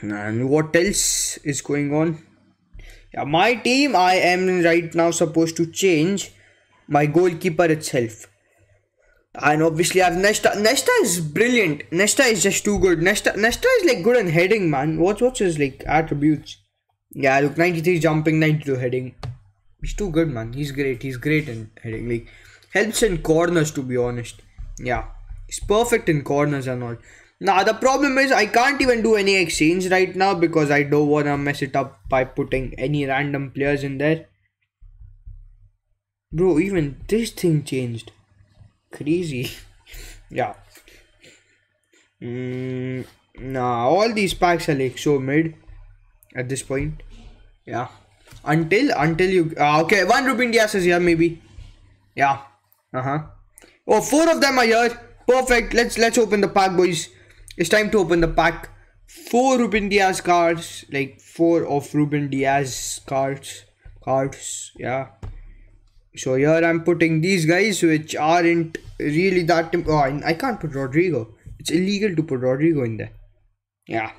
And what else is going on? Yeah, my team. I am right now supposed to change my goalkeeper itself. And obviously I have Nesta. Nesta is brilliant. Nesta is just too good. Nesta Nesta is like good in heading, man. What's what's his like attributes? Yeah, look, 93 jumping, 92 heading. He's too good, man. He's great. He's great in heading. Like helps in corners to be honest. Yeah. He's perfect in corners and all. Now the problem is I can't even do any exchange right now because I don't wanna mess it up by putting any random players in there. Bro, even this thing changed. Crazy. yeah. Mm, nah, all these packs are like so mid at this point. Yeah. Until until you uh, okay, one Ruben Dias is here maybe. Yeah. Uh-huh. Oh, four of them are here. Perfect. Let's let's open the pack, boys. It's time to open the pack. Four Ruben Dias cards, like four of Ruben Dias cards. Cards, yeah. So here I'm putting these guys, which aren't really that. Oh, I can't put Rodrigo It's illegal to put Rodrigo in there. Yeah.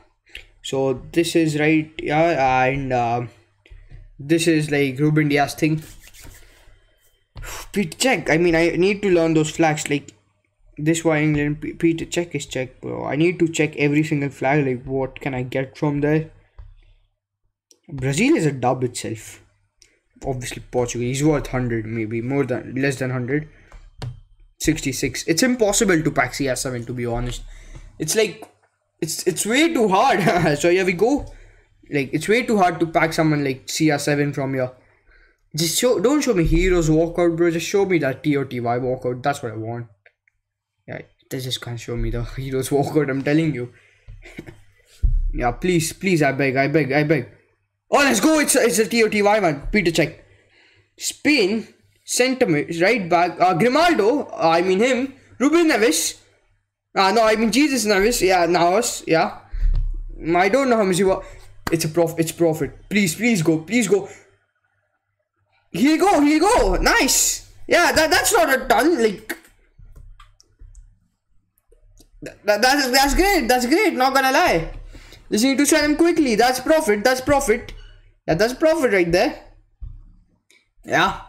So this is right, yeah, and uh, this is like Ruben Dias thing. Pete check. I mean, I need to learn those flags. Like this why England Petr Čech is check bro I need to check every single flag like what can I get from there Brazil is a dub itself obviously Portugal he's worth 100 maybe more than less than 100 66 it's impossible to pack CR7 to be honest it's like it's it's way too hard so here we go like it's way too hard to pack someone like CR7 from here just show don't show me heroes walkout bro just show me that TOTY walkout that's what I want yeah, they just can't show me the heroes walkout, I'm telling you. yeah, please, please, I beg, I beg, I beg. Oh, let's go. It's, it's a TOTY one. Petr Čech. Spain, center right back. Uh, Grimaldo, I mean him. Ruben Neves. Uh, no, I mean Jesus Neves. Yeah, Navas. Yeah. I don't know how much you are. It's a prof. It's profit. Please, please go. Please go. Here you go. Here you go. Nice. Yeah, that, that's not a ton. Like, that, that's, that's great. That's great. Not gonna lie. Just need to sell him quickly. That's profit. That's profit. Yeah, that's profit right there. Yeah.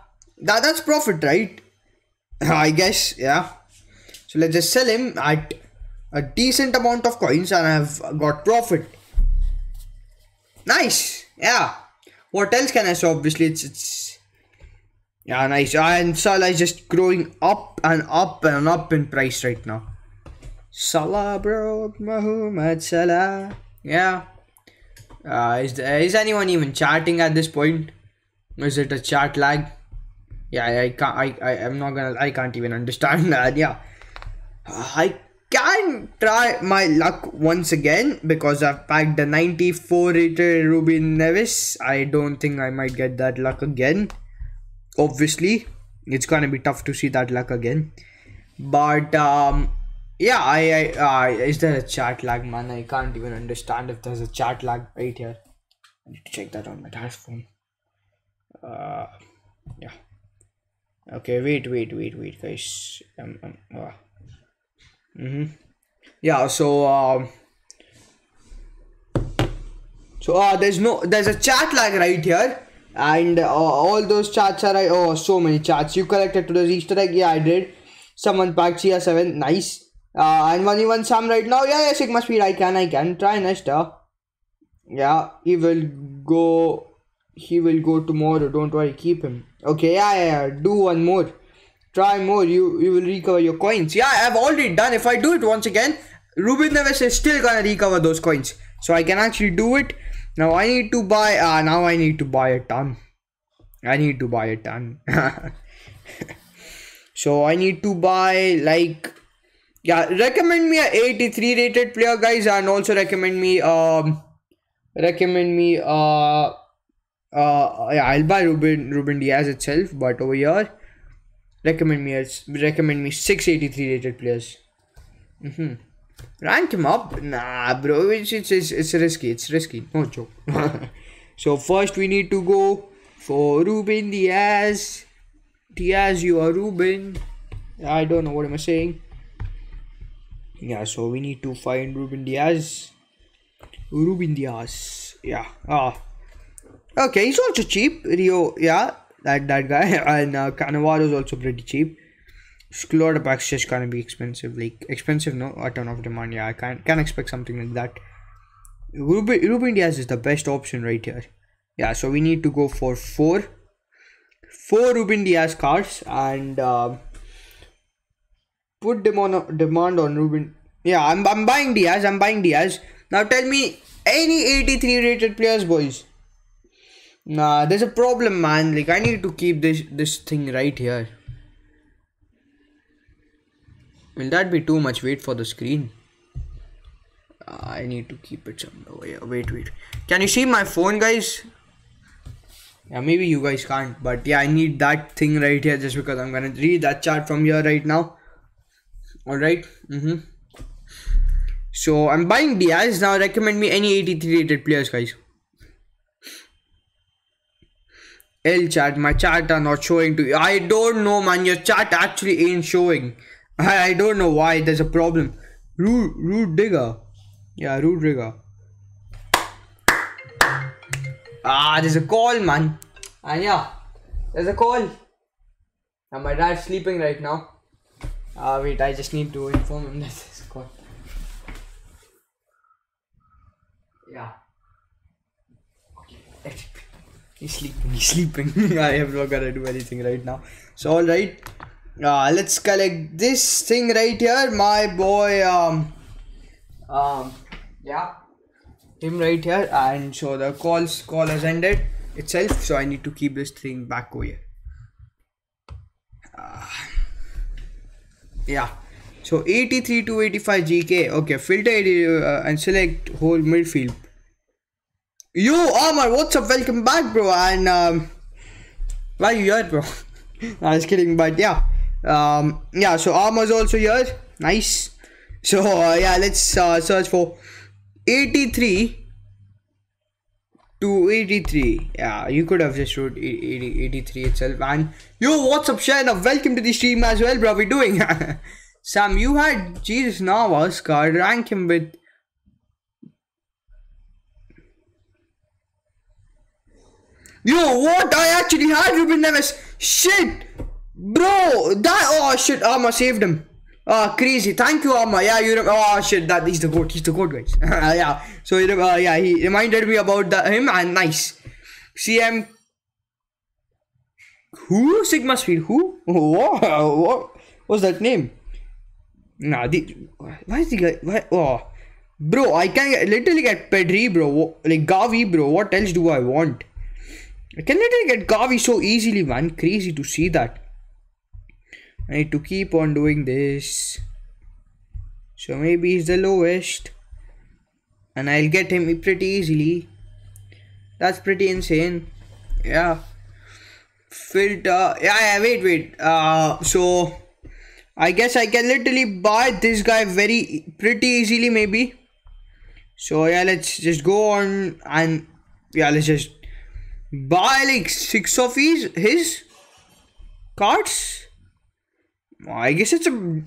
That, that's profit, right? I guess. Yeah. So let's just sell him at a decent amount of coins and I've got profit. Nice. Yeah. What else can I say? Obviously, it's it's yeah, nice. And Salah is just growing up and up and up in price right now. Salah, bro, Muhammad Salah. Yeah. Uh, is, there, is anyone even chatting at this point? Is it a chat lag? Yeah, I can't. I, I am not gonna. I can't even understand that. Yeah, I can try my luck once again because I've packed the 94 rated Ruben Neves. I don't think I might get that luck again. Obviously, it's gonna be tough to see that luck again. But um, yeah, I, I, uh, is there a chat lag, man? I can't even understand if there's a chat lag right here. I need to check that on my dash phone. Uh, yeah. Okay, wait, wait, wait, wait, guys. Um, um, uh. Mm-hmm. Yeah, so, um, so, uh, there's no, there's a chat lag right here. And uh, all those chats are, oh, so many chats. You collected to the Easter egg? Yeah, I did. Someone packed CR7. Nice. Uh, and you want some right now, yeah, yeah, Sigma Speed, I can, I can. Try Nesta. Yeah, he will go, he will go tomorrow, don't worry, keep him. Okay, yeah, yeah, yeah, do one more. Try more, you, you will recover your coins. Yeah, I've already done, if I do it once again, Ruben Neves is still gonna recover those coins. So I can actually do it. Now I need to buy, uh, now I need to buy a ton. I need to buy a ton. so I need to buy like yeah recommend me a 83 rated player guys and also recommend me um recommend me uh uh yeah i'll buy ruben ruben Dias itself but over here recommend me as recommend me 683 rated players. Mm-hmm. Rank him up? Nah bro it's it's it's, it's risky it's risky. No joke. So first we need to go for ruben Dias. Dias, you are ruben. I don't know what am i saying. Yeah so we need to find Ruben Dias. Ruben Dias. yeah ah. Okay he's also cheap Rio. Yeah that that guy and uh, Cannavaro is also pretty cheap Squad packs just gonna be expensive. Like expensive, no, a ton of demand. Yeah, I can't can expect something like that. Ruben, Ruben Dias is the best option right here. Yeah, so we need to go for four, four Ruben Dias cards and uh, put them on demand on Ruben. Yeah, I'm I'm buying Dias. I'm buying Dias. Now tell me any 83 rated players, boys. Nah, there's a problem, man. Like I need to keep this this thing right here. Will that be too much weight for the screen? Uh, I need to keep it somewhere. Wait, wait. Can you see my phone, guys? Yeah, maybe you guys can't, but yeah, I need that thing right here just because I'm gonna read that chart from here right now. Alright. Mm-hmm. So I'm buying Dias now. Recommend me any 83 rated players, guys. L chat, my chat are not showing to you. I don't know, man. Your chat actually ain't showing. I, I don't know why there's a problem. Rude, Rüdiger. Yeah, Rüdiger. Ah, there's a call, man. And yeah, there's a call. And my dad's sleeping right now. Ah, uh, wait, I just need to inform him that there's a call. Yeah. He's sleeping, he's sleeping. I have not gotta do anything right now. So, alright uh, let's collect this thing right here. My boy um um yeah. Him right here. And so the calls call has ended itself. So i need to keep this thing back over here. Uh, yeah. So 83 to 85 gk okay filter uh, and select whole midfield yo Amar what's up welcome back bro and um why you here bro? I was kidding but yeah um yeah so armor's also here nice. So uh, yeah let's uh, search for 83 to 83 yeah you could have just wrote 80, 83 itself and yo what's up Shana welcome to the stream as well bro we doing? Sam you had Jesus Navas card rank him with Yo, what? I actually had Ruben Neves. Shit! Bro, that oh shit, Amma saved him. Ah, crazy. Thank you, Amma. Yeah, you oh shit, that he's the goat. He's the goat, guys. yeah. So uh, yeah, he reminded me about the, him and nice. CM. Who Sigma Speed? Who? What? What was that name? Nah, the why is the guy? Why? Oh, bro, I can literally get Pedri, bro. Like Gavi, bro. What else do I want? Can literally get Gavi so easily, man. Crazy to see that. I need to keep on doing this. So maybe he's the lowest. And I'll get him pretty easily. That's pretty insane. Yeah. Filter. Yeah, yeah, wait, wait. Uh, so I guess I can literally buy this guy very pretty easily maybe. So yeah, let's just go on and yeah, let's just buy like six of his his cards I guess it's a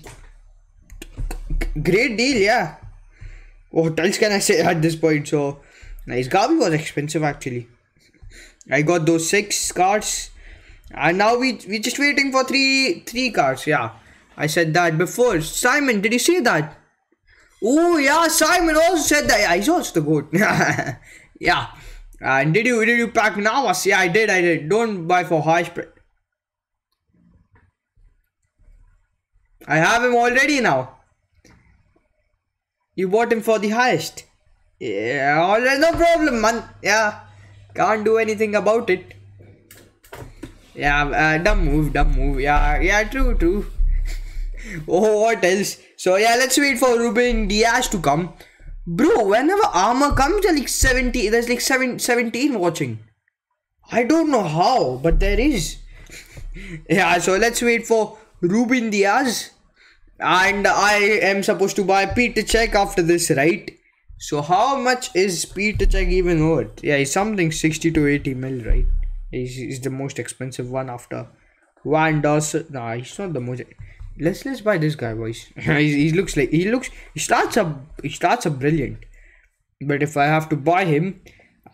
great deal, yeah. Oh, what else can I say at this point? So, nice. Gavi was expensive actually. I got those six cards, and now we we just waiting for three three cards. Yeah, I said that before. Simon, did you see that? Oh yeah, Simon also said that. Yeah, he's also the goat. yeah. And did you did you pack Navas? Yeah, I did. I did. Don't buy for high spread. I have him already now. You bought him for the highest. Yeah, alright, no problem, man. Yeah, can't do anything about it. Yeah, uh, dumb move, dumb move. Yeah, yeah, true, true. oh, what else? So yeah, let's wait for Ruben Dias to come. Bro, whenever armor comes, there's like 70, there's like seven, 17 watching. I don't know how, but there is. yeah, so let's wait for Ruben Dias. And I am supposed to buy Petr Čech after this, right? So how much is Petr Čech even worth? Yeah, it's something 60 to 80 mil, right? He's the most expensive one after Van Dawson. Nah, he's not the most. Let's let's buy this guy, boys. he, he looks like he looks. He starts up. He starts up brilliant. But if I have to buy him,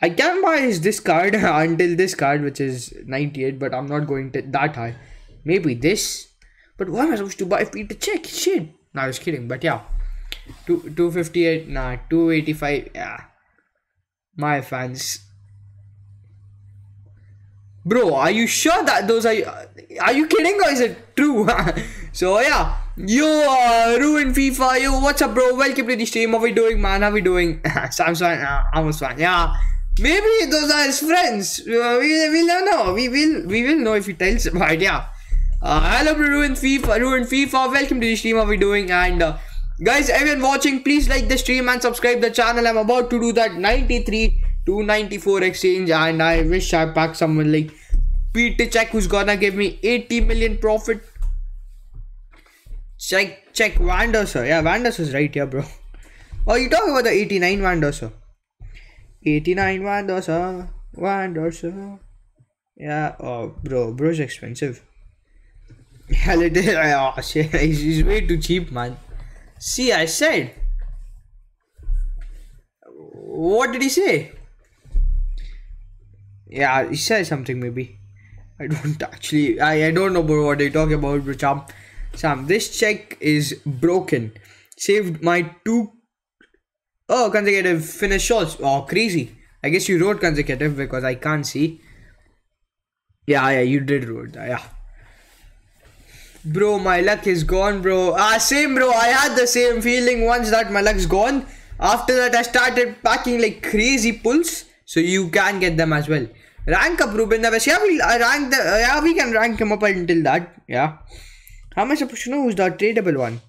I can buy his this card until this card, which is 98. But I'm not going to that high. Maybe this But what am I supposed to buy Petr Čech? Shit. No, I was kidding. But yeah. Two, 258, nah, 285, yeah. My fans. Bro, are you sure that those are. Are you kidding or is it true? so yeah. Yo, uh, Ruin FIFA, yo, what's up, bro? Welcome to the stream. How we doing, man? How we doing? Sam's fine. Uh, was fine. Yeah. Maybe those are his friends. Uh, we will know. We will we will know if he tells. But yeah. Uh, hello, Ruin FIFA. Ruin FIFA. Welcome to the stream. How we doing? And uh, guys, everyone watching, please like the stream and subscribe the channel. I'm about to do that 93 to 94 exchange, and I wish I packed someone like Petr Čech who's gonna give me 80 million profit. Check check Van der Sar. Yeah, Van der Sar is right here, bro. Oh, you talking about the 89 Van der Sar? 89 Van der Sar. Van der Sar. Yeah, oh, bro, bro's expensive. Yeah, little, oh, shit, he's way too cheap, man. See, I said. What did he say? Yeah, he said something maybe. I don't actually. I, I don't know about what they talk about, bro. Sam, Sam, this check is broken. Saved my two. Oh, consecutive finish shots. Oh, crazy. I guess you wrote consecutive because I can't see. Yeah, yeah, you did wrote that. Yeah. Bro, my luck is gone, bro. Ah, same, bro. I had the same feeling once that my luck's gone. After that, I started packing like crazy pulls, so you can get them as well. Rank up Ruben Neves. Yeah, we uh, rank the. Uh, yeah, we can rank him up until that. Yeah. How am I supposed to know who's the tradable one?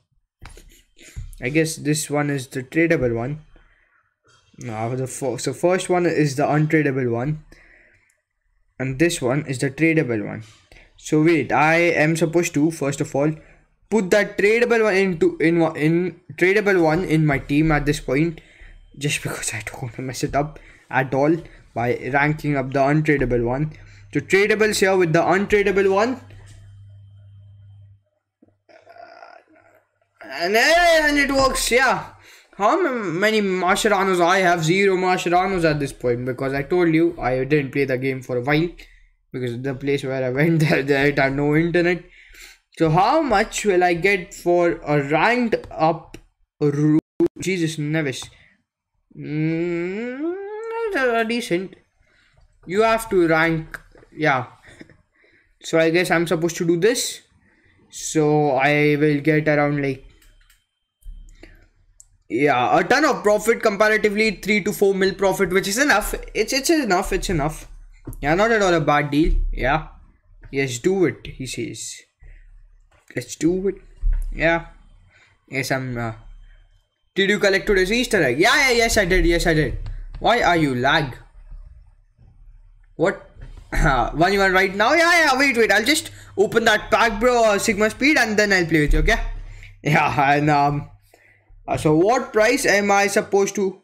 I guess this one is the tradable one. No, the so first one is the untradable one, and this one is the tradable one. So wait, I am supposed to first of all put that tradable one into in in tradable one in my team at this point, just because I don't want to mess it up at all by ranking up the untradable one. to tradables here with the untradable one. And, and it works, yeah. How many Mascherano's I have? Zero Mascherano's at this point because I told you I didn't play the game for a while because the place where I went there, there had no internet. So how much will I get for a ranked up Jesus Neves? Mm, decent. You have to rank, yeah. So I guess I'm supposed to do this. So I will get around like yeah a ton of profit comparatively 3 to 4 mil profit which is enough. It's it's enough it's enough. Yeah not at all a bad deal. Yeah. Yes do it he says. Let's do it. Yeah. Yes i'm uh, did you collect today's easter egg? Yeah yeah yes i did yes i did why are you lag? What? One you want right now? Yeah yeah wait wait. I'll just open that pack bro uh, sigma speed and then i'll play with you okay? Yeah and um uh, so what price am i supposed to?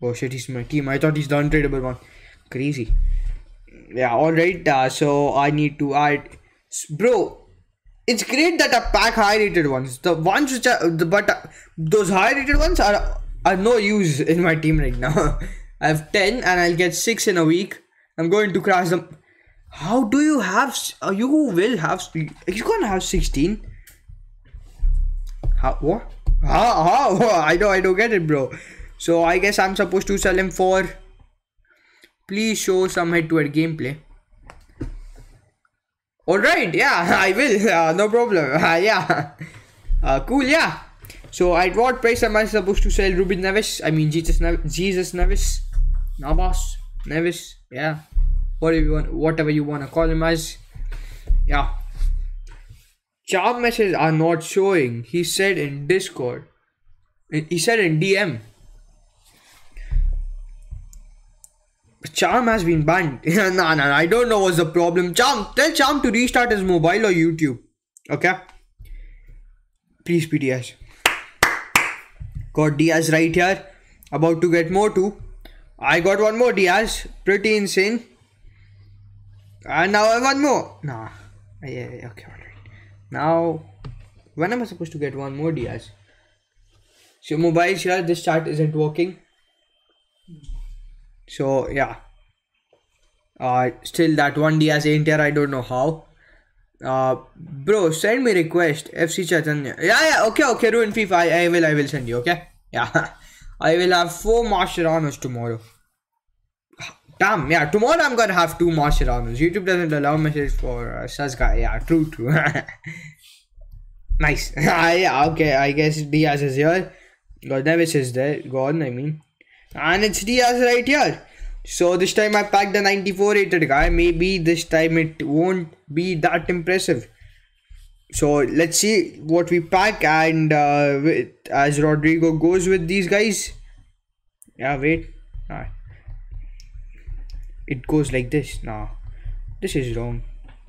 Oh shit he's my team. I thought he's the untradable one. Crazy. Yeah all right uh, so i need to add bro it's great that i pack high rated ones. The ones which are the but uh, those high rated ones are are no use in my team right now. I have 10 and i'll get 6 in a week. I'm going to crash them. How do you have uh, you will have you're gonna have 16 how what? How, how? I don't i don't get it bro. So i guess i'm supposed to sell him for please show some head-to-head gameplay. All right yeah i will. Uh, no problem. Uh, yeah. Uh, cool yeah so at what price am i supposed to sell ruben neves i mean jesus neves jesus neves navas neves yeah whatever you want whatever you want to call him as yeah charm messages are not showing he said in discord he said in dm Charm has been banned. no, no, no, I don't know what's the problem. Charm, tell Charm to restart his mobile or YouTube. Okay? Please Dias. Got Dias right here. About to get more too. I got one more Dias. Pretty insane. And now I want more. Nah. Yeah, yeah, okay, alright. Now, when am I supposed to get one more Dias? So mobile here, this chart isn't working so yeah uh still that one Dias ain't here i don't know how Uh, bro, send me request. FC Chaitanya. Yeah, yeah. Okay, okay. Ruin FIFA. I, I will. I will send you. Okay. Yeah. I will have four Mascherano's tomorrow. Damn. Yeah. Tomorrow I'm gonna have two Mascherano's. YouTube doesn't allow message for uh, such guy. Yeah. True. True. nice. yeah. Okay. I guess Dias is here. God, Neves is there. Gone. I mean, and it's Dias right here. So this time I packed the 94 rated guy. Maybe this time it won't be that impressive. So let's see what we pack and uh, with, as Rodrigo goes with these guys. Yeah, wait. Nah. It goes like this. Nah, this is wrong.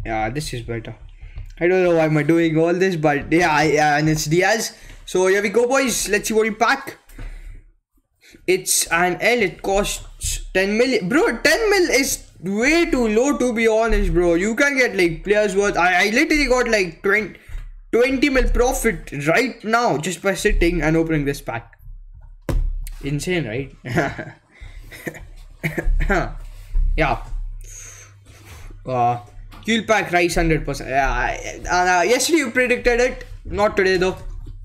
Yeah, this is better. I don't know why am I doing all this, but yeah, yeah, and it's Dias. So here we go, boys. Let's see what we pack. It's an L. It costs 10 million. Bro, 10 mil is way too low to be honest, bro. You can get like players worth. I, I literally got like 20, 20 mil profit right now just by sitting and opening this pack. Insane, right? yeah. Uh, Fuel pack rice 100%. Yeah, uh, yesterday you predicted it. Not today though.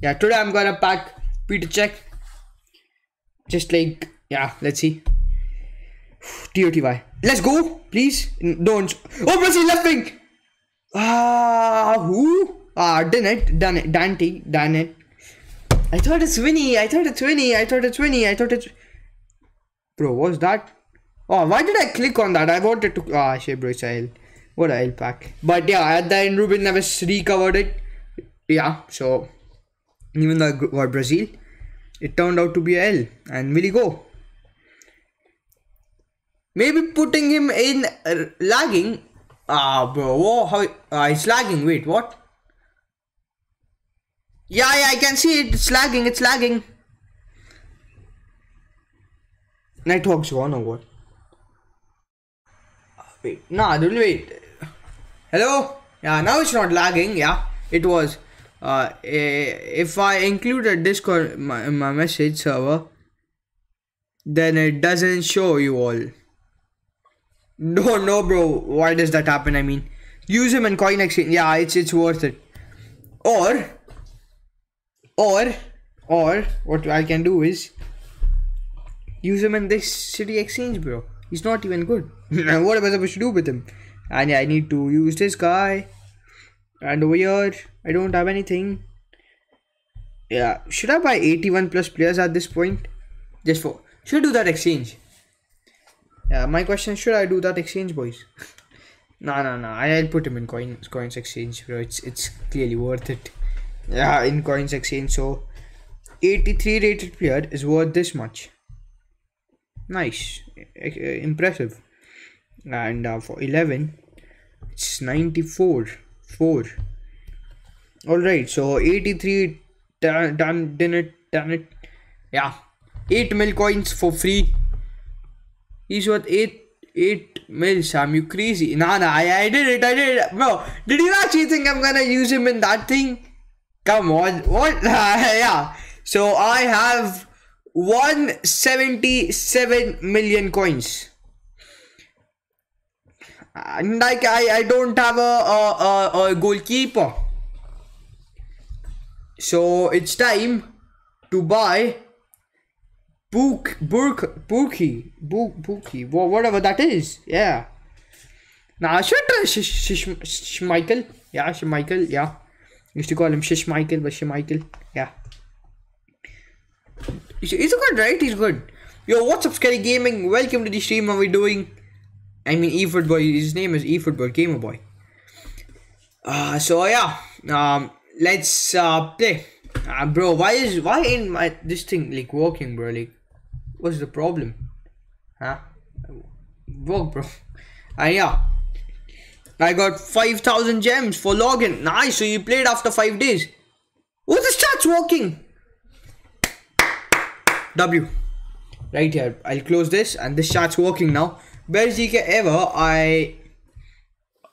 Yeah, today I'm gonna pack Petr Čech just like yeah let's see. TOTY let's go please. Don't. Oh Brazil left wing. Ah who? Ah done it done it. Dante done it. I thought it's Vini I thought it's Vini I thought it's Vini I thought it's bro what's that? Oh why did I click on that? I wanted to ah shit bro it's what a L pack. But yeah at the end Ruben Neves recovered it. Yeah so even though I got Brazil it turned out to be a L. And will he go? Maybe putting him in uh, lagging. Ah, bro. Whoa, how? Uh, it's lagging. Wait, what? Yeah, yeah, I can see it. It's lagging. It's lagging. Network's gone or what? Wait, nah, don't wait. Hello? Yeah, now it's not lagging. Yeah, it was uh, if I include a Discord my, my message server, then it doesn't show you all. No, no, bro. Why does that happen? I mean, use him in coin exchange. Yeah, it's it's worth it. Or, or, or what I can do is use him in this city exchange, bro. He's not even good. what am I supposed to do with him? And I need to use this guy and over here I don't have anything. Yeah should I buy 81 plus players at this point? Just for should I do that exchange? Yeah my question should I do that exchange boys? No no no I'll put him in coins coins exchange bro. It's it's clearly worth it. Yeah in coins exchange so 83 rated player is worth this much. Nice impressive. And uh, for 11 it's 94 4 alright so 83 done done done it done it. Yeah 8 mil coins for free. He's worth 8 8 mil Sam. You crazy. Nah nah I, I did it I did it. Bro did you actually think I'm gonna use him in that thing? Come on what? Yeah. So I have 177 million coins like I, I don't have a, a, a, a goalkeeper. So it's time to buy Book Book Bookie Book Bookie whatever that is. Yeah. Now should uh, Shish Michael. Yeah, Michael. Yeah. Used to call him Shish Michael, but Michael. Yeah. He's good, right? He's good. Yo, what's up, Scary Gaming? Welcome to the stream. How are we doing? I mean, eFootball. His name is eFootball Gamer Boy. Uh, so yeah, um, let's uh play. Uh, bro, why is why in my this thing like working, bro? Like, what's the problem? Huh? Work, bro. Uh, yeah. I got 5,000 gems for login. Nice. So you played after 5 days. Oh, this chat's working. W. Right here. I'll close this and this chat's working now. GK ever I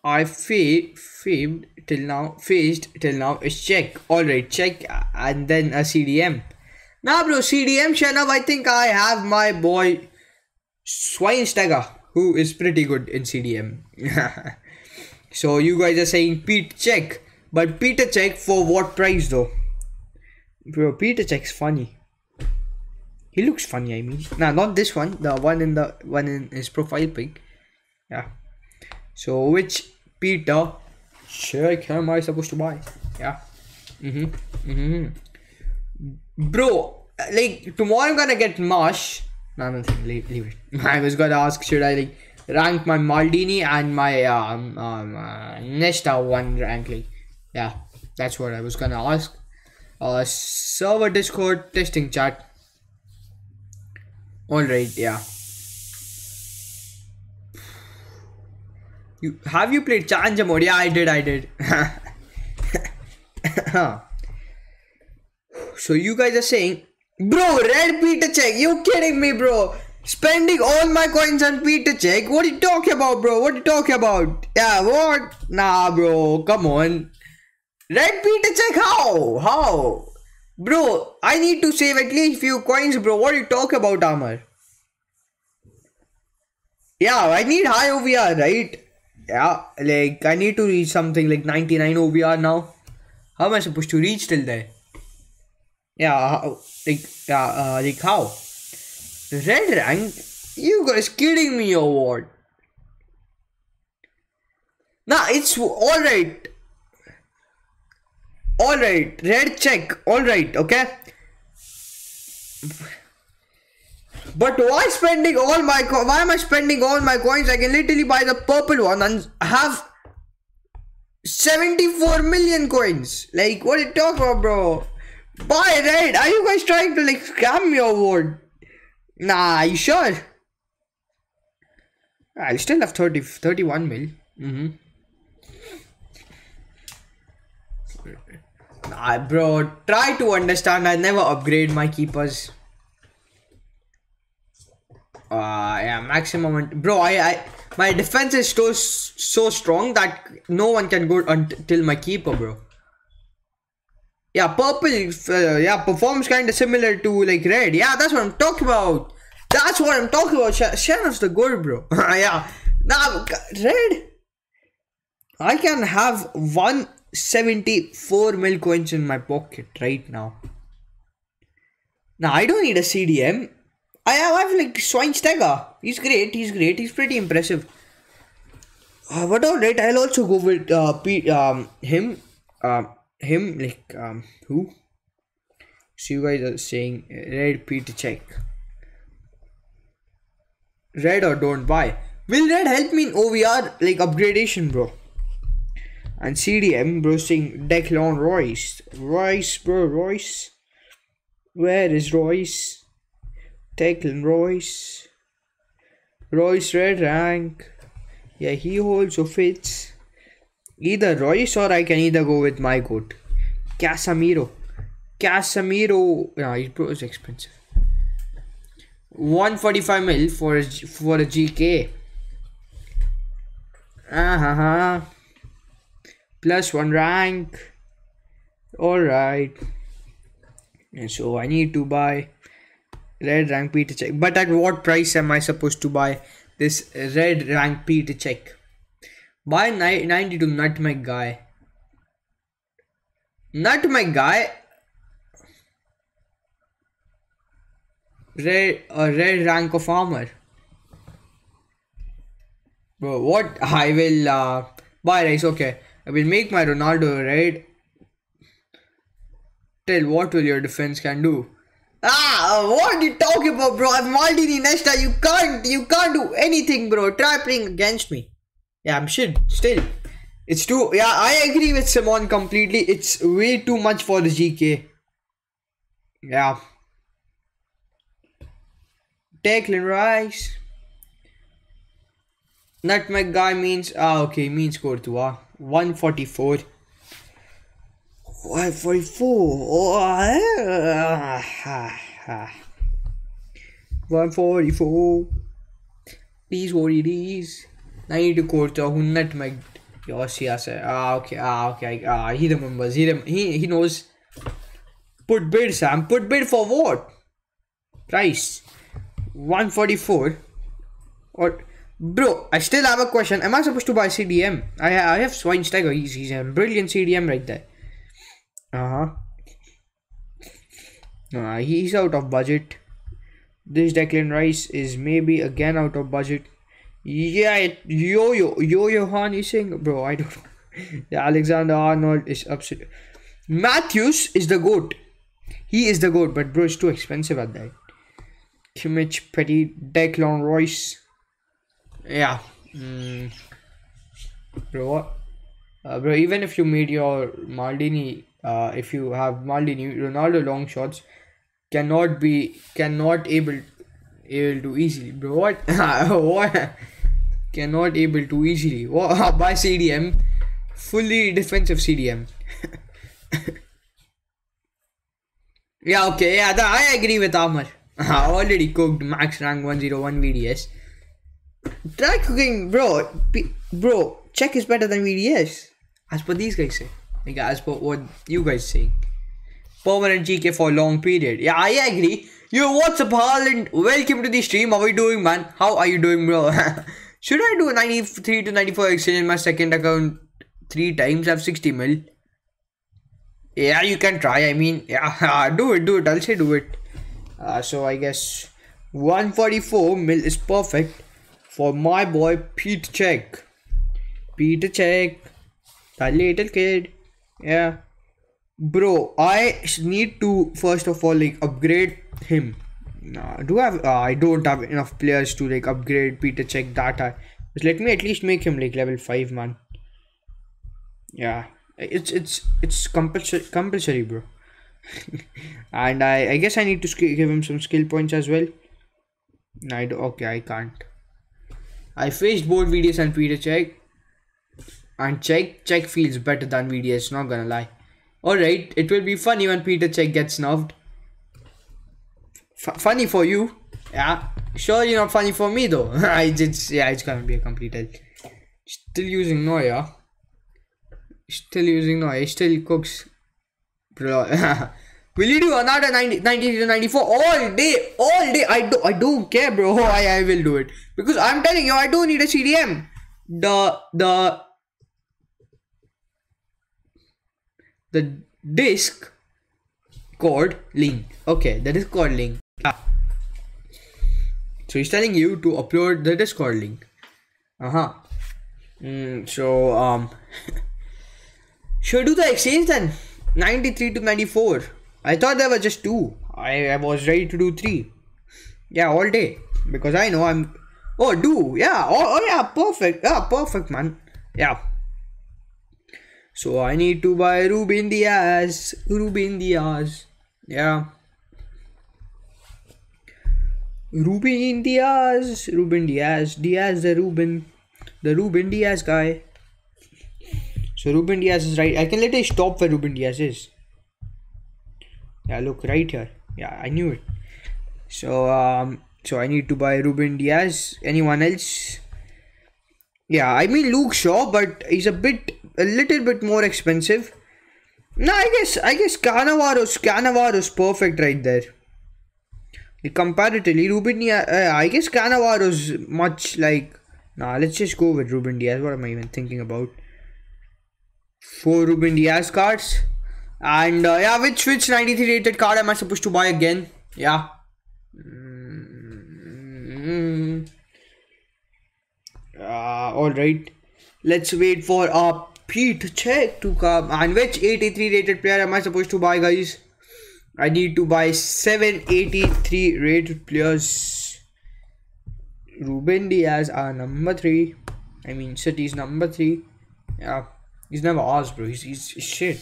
I fa- famed till now faced till now is Čech. Alright, Čech and then a CDM. Now bro, CDM Shanav, I think I have my boy Schweinsteiger, who is pretty good in CDM. So you guys are saying Pete Čech, but Petr Čech for what price though? Bro, Petr Čech's funny. He looks funny. I mean, nah, not this one. The one in the one in his profile pic. Yeah. So which Petr Čech am I supposed to buy? Yeah. Mhm. Mhm. Bro, like tomorrow I'm gonna get Marsh. No, nothing. Leave, leave it. I was gonna ask, should I like rank my Maldini and my um, um uh, Nesta one rank? Like, yeah, that's what I was gonna ask. Uh, server Discord testing chat. All right, yeah. You have you played Challenger mode? Yeah, I did. I did. so you guys are saying, bro, red Petr Čech. You kidding me, bro? Spending all my coins on Petr Čech. What are you talking about, bro? What are you talking about? Yeah, what? Nah, bro. Come on. Red Petr Čech. How? How? Bro, I need to save at least few coins, bro. What you talk about, Amar? Yeah, I need high OVR, right? Yeah, like I need to reach something like 99 OVR now. How am I supposed to reach till there? Yeah, how, like yeah, uh, like how? Red rank? You guys kidding me or what? Nah, it's alright. Alright, red Čech. Alright, okay. But why spending all my why am I spending all my coins? I can literally buy the purple one and have 74 million coins. Like what are you talking about, bro? Buy red. Are you guys trying to like scam me or what? Nah, you sure? I still have 30 31 mil. Mm-hmm. Nah, bro, try to understand. I never upgrade my keepers. Uh, yeah, maximum. Bro, I, I, my defense is so so strong that no one can go until my keeper, bro. Yeah, purple. Uh, yeah, performs kind of similar to like red. Yeah, that's what I'm talking about. That's what I'm talking about. Sh- Sheriff's the good, bro. yeah, now red. I can have 174 mil coins in my pocket right now. Now I don't need a CDM. I have, I have like Schweinsteiger. He's great. He's great. He's pretty impressive. Uh, but alright, I'll also go with uh, um, him, um, him like um, who? So you guys are saying red Petr Čech. Red or don't buy. Will red help me in OVR like upgradation, bro? And CDM, bro, saying Declan Royce. Royce, bro, Royce. Where is Royce? Declan Royce. Royce red rank. Yeah, he also fits. Either Royce or I can either go with my goat. Casemiro. Casemiro. Yeah, his bro is expensive. 145 mil for a, for a GK. Uh-huh. Plus one rank. Alright. And so I need to buy red rank Petr Čech. But at what price am I supposed to buy this red rank Petr Čech? Buy 92 nutmeg guy. Nutmeg guy. Red a red rank of armor. Bro, what I will uh, buy rice. Okay, I will make my Ronaldo right. Tell what will your defense can do. Ah, what are you talking about, bro? I'm Maldini Nesta. You can't, you can't do anything, bro. Try playing against me. Yeah, I'm shit. Still, it's too. Yeah, I agree with Simon completely. It's way too much for the GK. Yeah. Declan Rice. Nutmeg guy means ah okay means Courtois. 144. 144. Oh, ah, ah. 144. These what it is. I need to Courtois who nutmeg. Yes, yes. Ah, okay. Ah, okay. Ah, he remembers. He rem- he he knows. Put bid, Sam. Put bid for what? Price. 144 or Bro, I still have a question. Am I supposed to buy CDM? I I have Schweinsteiger. He's he's a brilliant CDM right there. Uh huh. Uh, he's out of budget. This Declan Rice is maybe again out of budget. Yeah, yo yo yo Johan is saying, bro. I don't. know. Alexander Arnold is upset. Matthews is the goat. He is the goat, but bro, it's too expensive at that. Kimmich, Petty, Declan Royce. Yeah. Mm. Bro, what? Uh, bro, even if you made your Maldini, uh, if you have Maldini, Ronaldo long shots cannot be cannot able able to easily, bro. What? what? Cannot able to easily. What? By CDM, fully defensive CDM. yeah. Okay. Yeah. That, I agree with Amar. Already cooked max rank 101 VDS. Try cooking, bro. P- bro, Čech is better than VDS. As per these guys say. Like, as per what you guys say. Permanent GK for a long period. Yeah, I agree. Yo, what's up, Harland? Welcome to the stream. How are you doing, man? How are you doing, bro? Should I do 93 to 94 exchange in my second account three times? I have 60 mil. Yeah, you can try. I mean, yeah, do it, do it. I'll say do it. Uh, so I guess 144 mil is perfect for my boy Pete Čech. Petr Čech, the little kid. Yeah, bro. I need to first of all like upgrade him. Nah, do I have? Uh, I don't have enough players to like upgrade Petr Čech that. Just let me at least make him like level five, man. Yeah, it's it's it's compulsory, compulsory, bro. and I I guess I need to give him some skill points as well. I do, okay, I can't. I faced both VDS and Petr Čech, and Čech Čech feels better than VDS. Not gonna lie. All right, it will be funny when Petr Čech gets nerfed. F- funny for you, yeah. Surely not funny for me though. I just yeah, it's gonna be a complete. Still using Neuer. Still using Neuer. Still cooks. Will you do another 90, 90 to 94 all day? All day. I do I don't care, bro. I, I will do it. Because I'm telling you, I don't need a CDM. The the the disk code link. Okay, the Discord link. Ah. So he's telling you to upload the Discord link. Uh-huh. Mm, so um should I do the exchange then? 93 to 94. I thought there were just two. I, I was ready to do three. Yeah, all day. Because I know I'm Oh do. Yeah oh, oh yeah perfect. Yeah perfect man. Yeah. So I need to buy Ruben Dias. Ruben Dias. Yeah. Ruben Dias. Ruben Dias. Dias the Ruben the Ruben Dias guy. So Ruben Dias is right. I can literally stop where Ruben Dias is yeah look right here yeah I knew it so um so I need to buy Ruben Dias. Anyone else? Yeah, I mean Luke Shaw, but he's a bit, a little bit more expensive. No, I guess, I guess Cannavaro's, Cannavaro's perfect right there. Comparatively, Ruben Dias, uh, I guess Cannavaro's much like. Nah, let's just go with Ruben Dias. What am I even thinking about? Four Ruben Dias cards. And uh, yeah, which which 93 rated card am I supposed to buy again? Yeah. Mm. Uh, all right. Let's wait for a Pete Čech to come. And which 83 rated player am I supposed to buy, guys? I need to buy 783 rated players. Ruben Dias are number three. I mean, City's number three. Yeah, he's never asked, bro. He's, he's shit.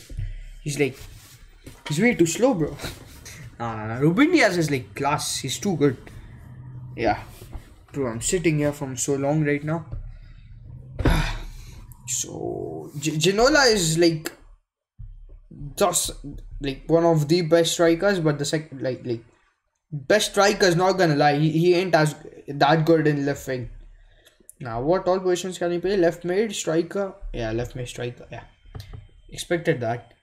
He's like, he's way too slow, bro. nah, nah, nah. Ruben Dias is like class. He's too good. Yeah, bro. I'm sitting here from so long right now. so G- Ginola is like just like one of the best strikers, but the second like like best strikers. Not gonna lie, he, he ain't as that good in left wing. Now, what all positions can he play? Left mid, striker. Yeah, left mid, striker. Yeah, expected that.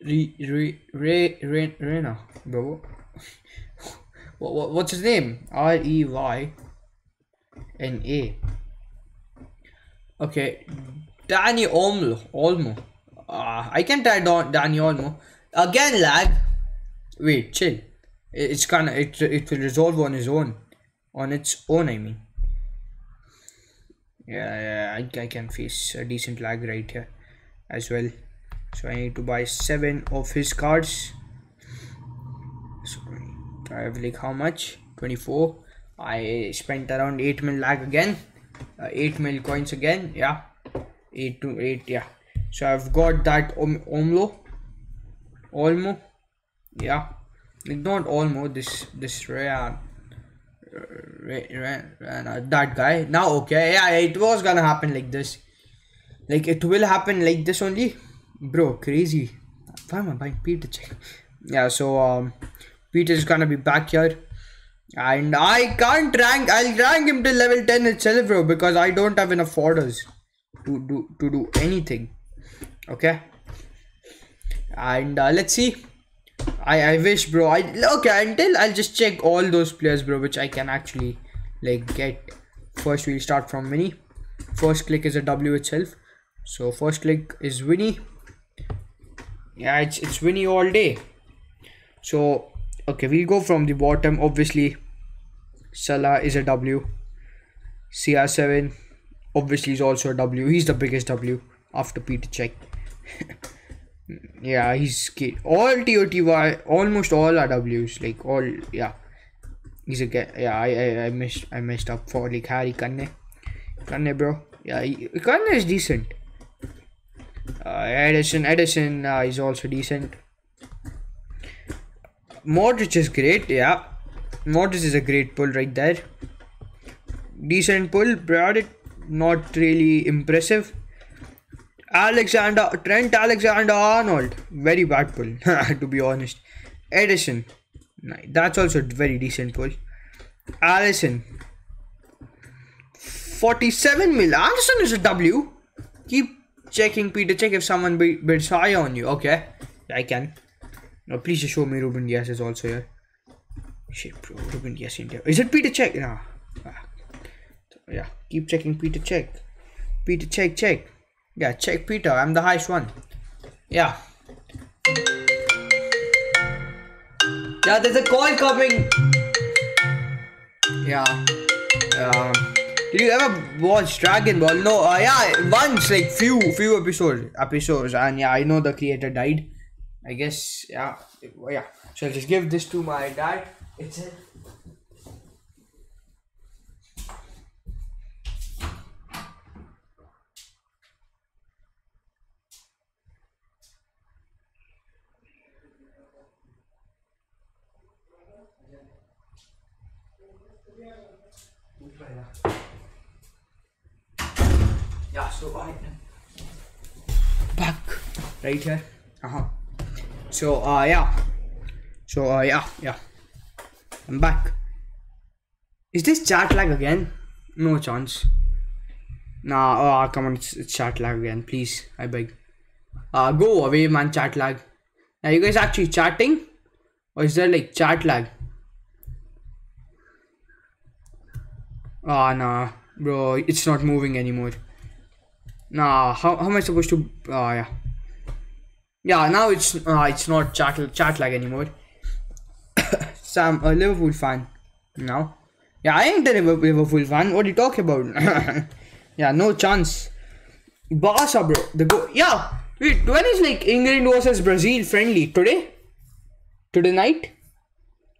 Re, re, re, re, Rena, bro. what, what, what's his name? R E Y N A. Okay, Danny Olmo. Olmo. Uh, I can try Don Danny Olmo. Again lag. Wait, chill. It- It's gonna it it will resolve on its own, on its own. I mean. Yeah, yeah, I, I can face a decent lag right here, as well. So I need to buy seven of his cards. So I have like how much? Twenty four. I spent around eight mil lag again. Uh, eight mil coins again. Yeah, eight to eight. Yeah. So I've got that Om- Omlo. Olmo. Yeah. Like, Not Olmo. This this rare. Ra- Ra- Ra- that guy. Now okay. Yeah, it was gonna happen like this. Like it will happen like this only, bro. Crazy. Why am I buying Petr Čech? Yeah. So um, Peter is gonna be back here, and I can't rank. I'll rank him to level ten itself, bro, because I don't have enough orders to do to do anything. Okay. And uh, let's see. I I wish, bro. I okay until I'll just check all those players, bro, which I can actually like get. First, we'll start from Vini. First click is a W itself. So first click is Vini. Yeah, it's it's Vini all day. So okay, we'll go from the bottom. Obviously, Salah is a W. CR7 obviously is also a W. He's the biggest W after Petr Čech. yeah, he's all TOTY, almost all are W's. Like all, yeah. He's a. Yeah, I, I I missed I messed up for like Harry Kane. Kane, bro. Yeah, he, Kane is decent. Uh, Edison, Edison uh, is also decent. Modric is great, yeah. Modric is a great pull right there. Decent pull, but not really impressive. Alexander, Trent Alexander Arnold, very bad pull, to be honest. Edison, that's also very decent pull. Alisson, 47 mil. Alisson is a W. Keep checking, Peter. Check if someone bid- bids high on you. Okay, I can. Now please just show me Ruben Dias is also here. Shit, bro. Ruben Dias India. Is it Petr Čech? No. Ah. Yeah, keep checking Petr Čech. Petr Čech, check. Yeah, check Peter. I'm the highest one. Yeah. Yeah, there's a call coming. Yeah. Um, did you ever watch Dragon Ball? No. Uh, yeah, once, like few, few episodes, episodes, and yeah, I know the creator died. I guess, yeah, yeah. So I'll just give this to my dad. It's a Yeah, so I back right here. Uh huh. So uh yeah. So uh yeah yeah. I'm back. Is this chat lag again? No chance. Nah, oh come on, it's, it's chat lag again. Please, I beg. Uh go away, man. Chat lag. Are you guys actually chatting, or is there like chat lag? Ah nah, bro, it's not moving anymore. Nah, how, how am I supposed to? Ah, yeah. Yeah, now it's uh, it's not chat chat lag anymore. Sam, a Liverpool fan. Now, yeah, I ain't a Liverpool fan. What are you talking about? yeah, no chance. Barca, bro. The go. Yeah. Wait, when is like England versus Brazil friendly today? Today night?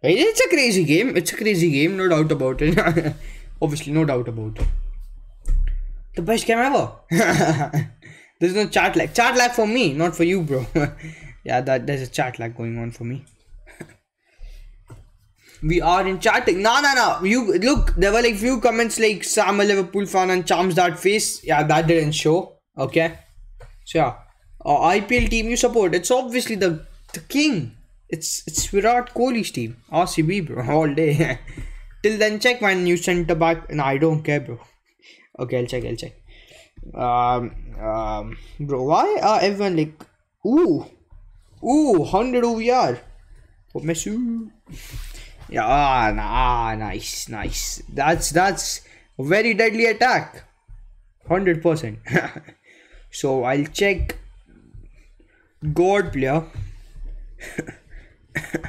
It's a crazy game. It's a crazy game, no doubt about it. Obviously, no doubt about it. The best game ever. there's no chat lag. Chat lag for me, not for you, bro. yeah, that there's a chat lag going on for me. we are in chatting. No, no, no. You look. There were like few comments like Sam a Liverpool fan and charms that face. Yeah, that didn't show. Okay. So yeah, uh, IPL team you support. It's obviously the the king. It's it's Virat Kohli's team. RCB, bro, all day. Till then, check my new centre back. No, I don't care, bro. Okay, I'll check. I'll check. Um, um, bro, why are everyone like, ooh, ooh, hundred OVR for Messi? Yeah, ah, nah, ah, nice, nice. That's that's a very deadly attack. 100%. so I'll check God player.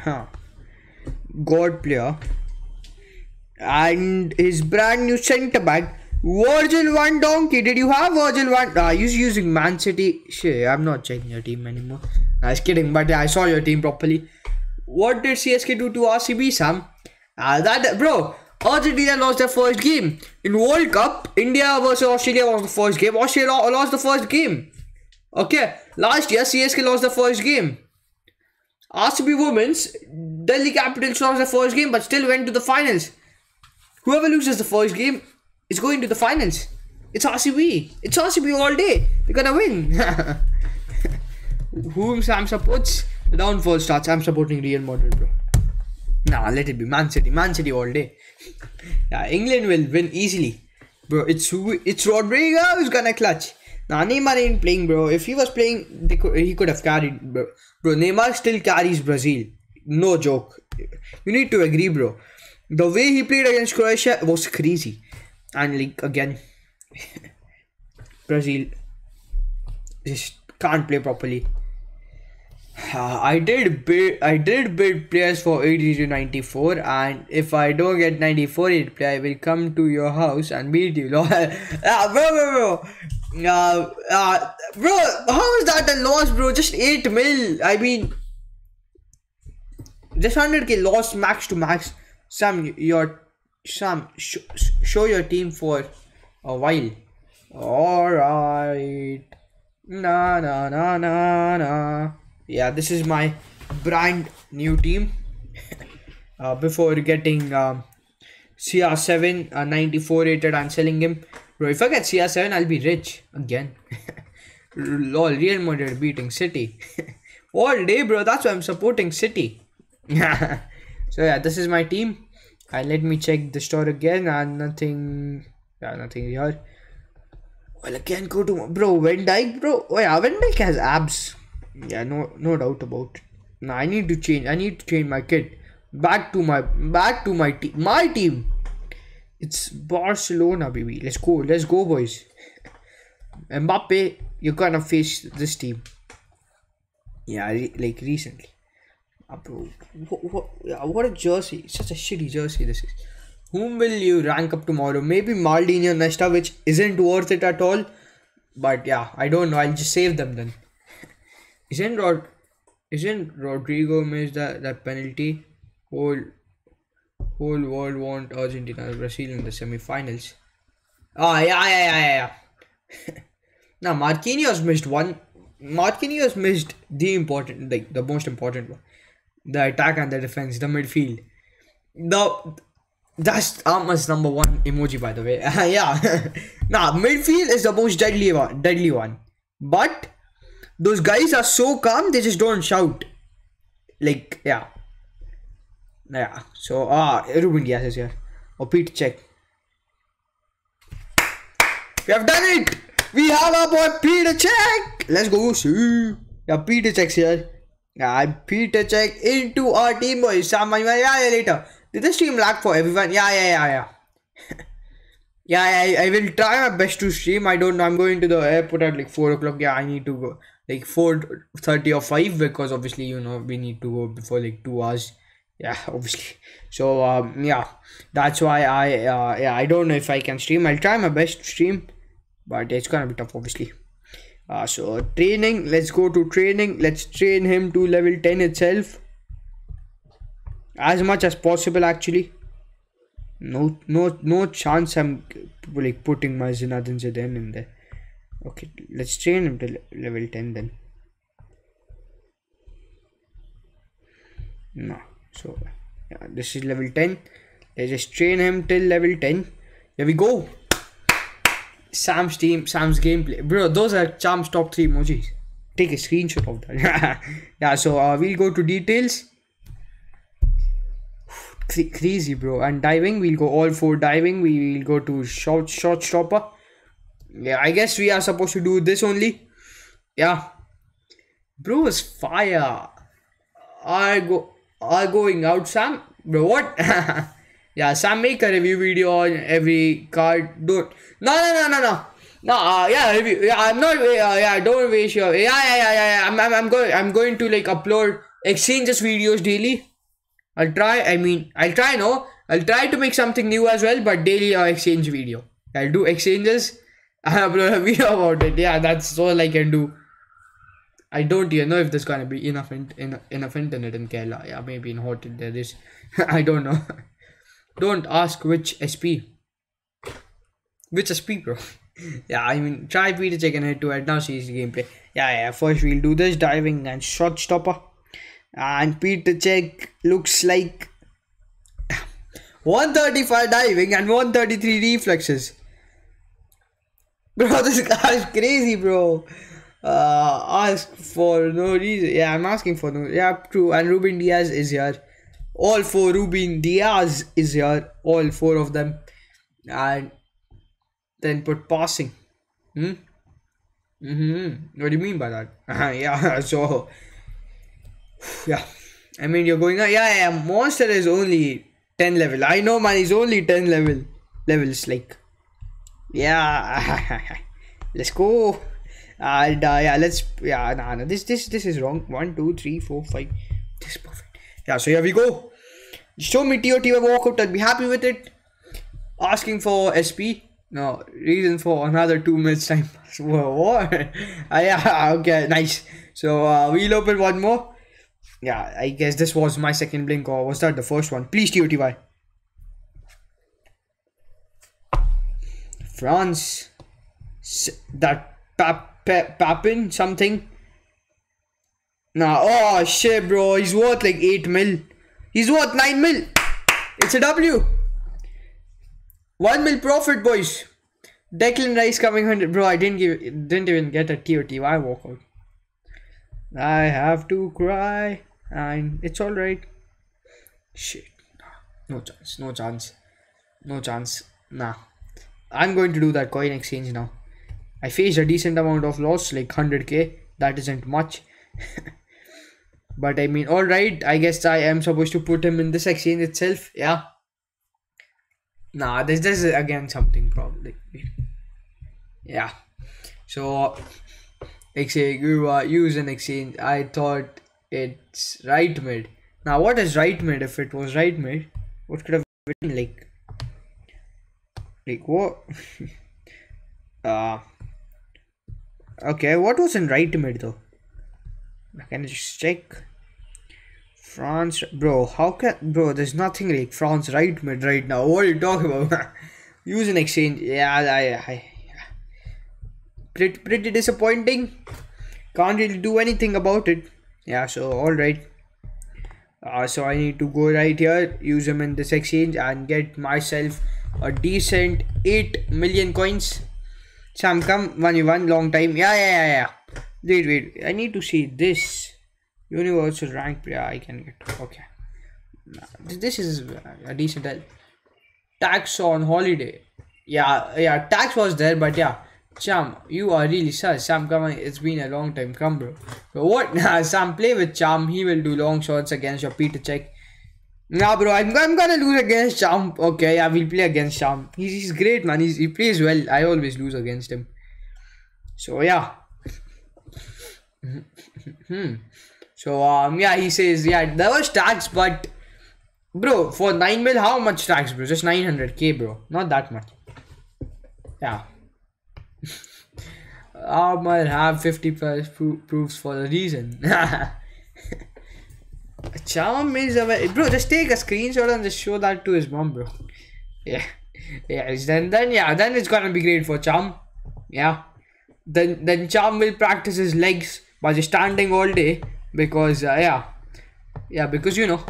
God player. And his brand new centre back. Virgil Van Donkey. Did you have Virgil Van? Ah, you using Man City. Shit, I'm not checking your team anymore. I was kidding, but I saw your team properly. What did CSK do to RCB, Sam? Ah, that bro. Argentina lost their first game in World Cup. India versus Australia was the first game. Australia lost the first game. Okay, last year CSK lost the first game. RCB Women's Delhi Capitals lost the first game, but still went to the finals. Whoever loses the first game is going to the finals. It's RCB. It's RCB all day. They're gonna win. Whom Sam supports? The downfall starts. I'm supporting Real Madrid, bro. Nah, let it be Man City. Man City all day. yeah, England will win easily, bro. It's it's Rodrygo who's gonna clutch. Nah, Neymar ain't playing, bro. If he was playing, could, he could have carried, bro. Bro, Neymar still carries Brazil. No joke. You need to agree, bro. The way he played against Croatia was crazy. And like again, Brazil just can't play properly. Uh, I did bid I did bid players for 80 to 94 and if I don't get 94 it play I will come to your house and beat you. uh, bro bro bro. Uh, uh, bro, how is that a loss, bro? Just 8 mil. I mean, just 100k loss max to max. Sam, your Sam, sh show your team for a while. Alright. Na na na na na. Yeah this is my brand new team. Uh, before getting um, CR7 uh, 94 rated and selling him. Bro if I get CR7 I'll be rich again. Lol Real Madrid beating City. All day bro. That's why I'm supporting City. So yeah this is my team and let me check the store again. And nothing. Yeah nothing here. Well again go to bro Van Dijk bro. Oh yeah Van Dijk has abs yeah no no doubt about it. Now i need to change i need to change my kit. Back to my back to my team my team. It's barcelona baby. Let's go let's go boys. Mbappe you're gonna face this team. Yeah like recently bro, what, what, yeah, what a jersey such a shitty jersey this is whom will you rank up tomorrow maybe maldini or nesta which isn't worth it at all but yeah i don't know i'll just save them then isn't Rod isn't Rodrygo missed that, that penalty? Whole whole world want Argentina Brazil in the semi-finals. Ah yeah yeah yeah. yeah. now Marquinhos missed one. Marquinhos missed the important like the most important one. The attack and the defense, the midfield. The that's Ahmad's number one emoji by the way. yeah. now midfield is the most deadly one deadly one. But those guys are so calm they just don't shout like yeah yeah so ah Ruben Dias is here oh Pete Čech we have done it we have our boy Petr Čech let's go see yeah Petr Čech's here yeah Petr Čech into our team boys Sam yeah, yeah later. Did this stream lag for everyone? Yeah yeah yeah yeah. Yeah I, I will try my best to stream. I don't know. I'm going to the airport at like 4 o'clock. Yeah i need to go like 4.30 or 5 because obviously you know we need to go before like 2 hours. Yeah obviously. So um yeah. That's why i uh, yeah i don't know if i can stream. I'll try my best to stream but it's gonna be tough obviously uh, so training let's go to training. Let's train him to level 10 itself. As much as possible actually. No no no chance i'm like putting my Zinedine Zidane in there. Okay let's train him to level 10 then. No so yeah this is level 10 let's just train him till level 10 here we go sam's team sam's gameplay. Bro those are charms top three emojis. Take a screenshot of that. Yeah so uh, we'll go to details. Crazy bro. And diving we'll go all four diving. We will go to short short stopper. Yeah i guess we are supposed to do this only. Yeah. Bro is fire. Are go are going out sam? Bro what? Yeah sam make a review video on every card. Don't no no no no no No, uh, yeah, review. yeah, I'm not. Uh, yeah, don't waste your. Yeah, yeah, yeah, yeah. yeah. I'm, I'm, I'm going. I'm going to like upload exchanges videos daily. I'll try. I mean, I'll try. No, I'll try to make something new as well, but daily uh, exchange video. I'll do exchanges. I'll upload a video about it. Yeah, that's all I can do. I don't even know if there's gonna be enough in, in, enough internet in Kerala. Yeah, maybe in Hotel there is. I don't know. don't ask which SP. Which SP, bro? yeah, I mean, try Petr Čech and head to it now. See the gameplay. Yeah, yeah. First we'll do this diving and shot stopper, and Petr Čech looks like 135 diving and 133 reflexes. Bro, this guy is crazy, bro. Uh, ask for no reason. Yeah, I'm asking for no. Yeah, true. And Ruben Dias is here. All four Ruben Dias is here. All four of them. And then put passing. Hmm. Mm-hmm. What do you mean by that? yeah. So. Yeah. I mean, you're going. Yeah, yeah. Monster is only 10 level. I know, man. He's only 10 level levels. Like. Yeah. Let's go and uh, yeah let's yeah nah, nah, this this this is wrong one two three four five this is perfect yeah so here we go show me TOT walkout I'll be happy with it asking for SP no reason for another two minutes time Whoa, what uh, yeah okay nice so uh, we'll open one more yeah I guess this was my second blink or was that the first one please TOTY France that pap Pe- Papin something. Nah, oh shit, bro. He's worth like 8 mil. He's worth 9 mil. It's a W. 1 mil profit, boys. Declan Rice coming 100. Bro, I didn't give, didn't even get a TOT. Why walk out? I have to cry. And it's alright. Shit. No chance. No chance. No chance. Nah. I'm going to do that coin exchange now. I faced a decent amount of loss, like 100k. That isn't much. but I mean, alright. I guess I am supposed to put him in this exchange itself. Yeah. Nah, this, this is again something probably. Yeah. So, exchange, you uh, use an exchange. I thought it's right mid. Now, what is right mid? If it was right mid, what could have been like? Like what? uh Okay, what was in right mid though? I can I just check? France, bro, how can, bro, there's nothing like France right mid right now. What are you talking about? Use an exchange. Yeah, I, I, pretty, pretty disappointing. Can't really do anything about it. Yeah, so alright. Uh, so I need to go right here, use them in this exchange and get myself a decent 8 million coins. Sam, come one one long time. Yeah, yeah, yeah, yeah. Wait, wait. I need to see this. Universal rank. Yeah, I can get. Okay. This is a decent. Tax on holiday. Yeah, yeah. Tax was there, but yeah. Cham, you are really sus. Sam, come on. It's been a long time. Come, bro. But what? Sam, play with Cham. He will do long shots against your Petr Čech. Nah, bro, I'm, I'm gonna lose against Champ. Okay, I will play against Champ. He's, he's great, man. He's, he plays well. I always lose against him. So, yeah. hmm. So, um, yeah, he says, yeah, there was tax, but, bro, for 9 mil, how much tax, bro? Just 900k, bro. Not that much. Yeah. I might have 50 plus pro proofs for a reason. Charm is bro. Just take a screenshot and just show that to his mom, bro. Yeah, yeah. Then, then yeah, then it's gonna be great for Charm. Yeah. Then, then Charm will practice his legs by just standing all day because uh, yeah, yeah, because you know,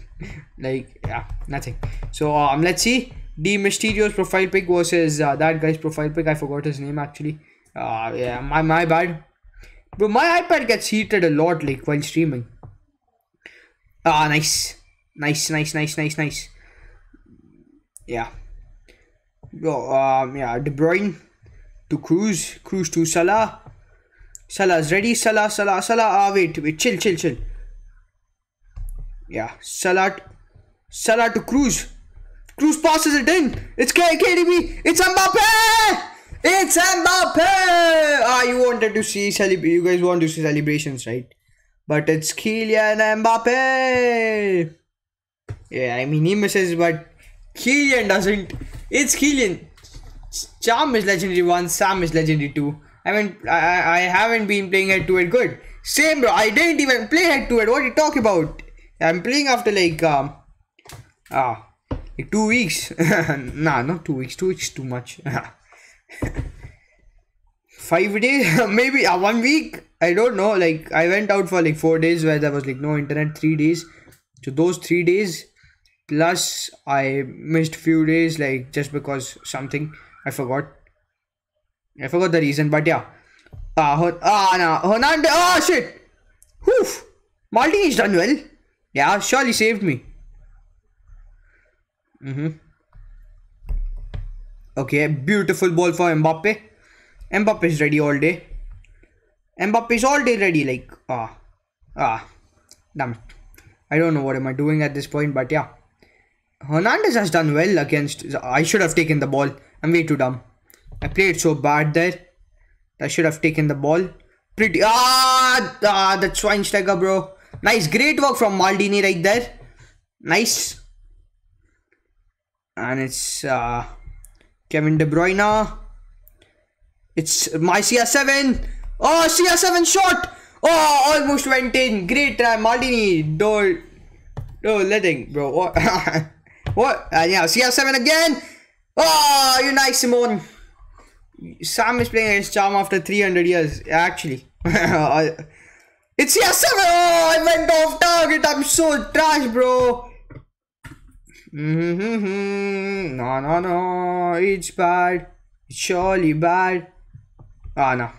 like yeah, nothing. So um, let's see. D Mysterio's profile pic versus uh, that guy's profile pic. I forgot his name actually. Uh, yeah, my my bad. But my iPad gets heated a lot like while streaming. Ah, nice. Nice, nice, nice, nice, nice. Yeah. Go, um, yeah, De Bruyne to Kroos. Kroos to Salah. Salah's ready. Salah, Salah, Salah. Ah, wait, wait. Chill, chill, chill. Yeah. Salah. Salah to Kroos. Kroos passes it in. It's KDB. It's Mbappe. It's Mbappe! Ah, you wanted to see celeb. You guys want to see celebrations, right? But it's Kylian Mbappe. Yeah, I mean he misses, but Kylian doesn't. It's Kylian. Charm is legendary one. Sam is legendary two. I mean, I I haven't been playing head to head good. Same, bro. I didn't even play head to head. What are you talking about? I'm playing after like um ah like two weeks. nah, not two weeks. Two weeks too much. Five days, maybe uh, one week. I don't know. Like I went out for like four days where there was like no internet. Three days. So those three days plus I missed few days like just because something I forgot. I forgot the reason, but yeah. Ah, uh, ah, no, Hernandez. Oh shit. Whew. Maldini's done well. Yeah, surely saved me. Mm-hmm. Okay, beautiful ball for Mbappe. Mbappe is ready all day. Mbappe is all day ready. Like, ah, ah, damn it. I don't know what am I doing at this point, but yeah. Hernandez has done well against. I should have taken the ball. I'm way too dumb. I played so bad there. I should have taken the ball. Pretty. Ah, ah that Schweinsteiger, bro. Nice. Great work from Maldini right there. Nice. And it's uh, Kevin De Bruyne. It's my CR7. Oh, CR7 shot. Oh, almost went in. Great try, Maldini. Don't, don't letting, bro. What? what? Yeah, CR7 again. Oh, you nice, Simone. Sam is playing against Charm after 300 years, actually. it's CR7! Oh, I went off target. I'm so trash, bro. Mm-hmm. No, no, no. It's bad. It's surely bad. Ah, no.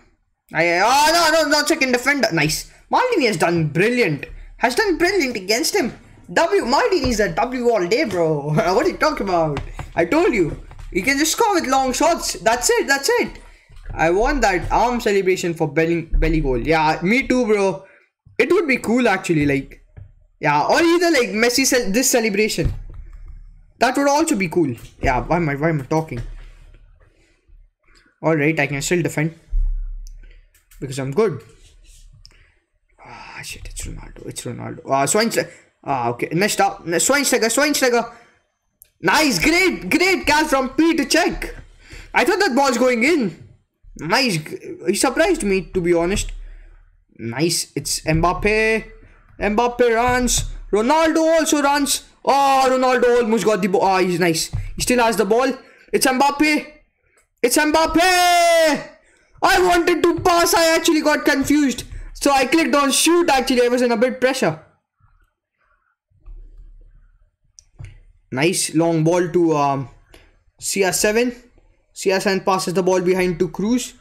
I, oh, no, no, not second defender. Nice. Maldini has done brilliant. Has done brilliant against him. W, Maldini is a W all day, bro. what are you talking about? I told you. You can just score with long shots. That's it. That's it. I want that arm celebration for belly, belly goal. Yeah, me too, bro. It would be cool, actually. Like, yeah, or either like Messi ce this celebration. That would also be cool. Yeah, why am I, why am I talking? Alright, I can still defend. Because I'm good. Ah, shit, it's Ronaldo. It's Ronaldo. Ah, Schweinsteiger. Ah, okay. Next up. Schweinsteiger, Schweinsteiger. Nice, great, great catch from Petr Čech. I thought that ball's going in. Nice. He surprised me, to be honest. Nice. It's Mbappe. Mbappe runs. Ronaldo also runs. Oh, Ronaldo almost got the ball. Oh, he's nice. He still has the ball. It's Mbappe. It's Mbappe. I wanted to pass. I actually got confused. So I clicked on shoot. Actually, I was in a bit pressure. Nice long ball to um, CR7. CR7 passes the ball behind to Kroos.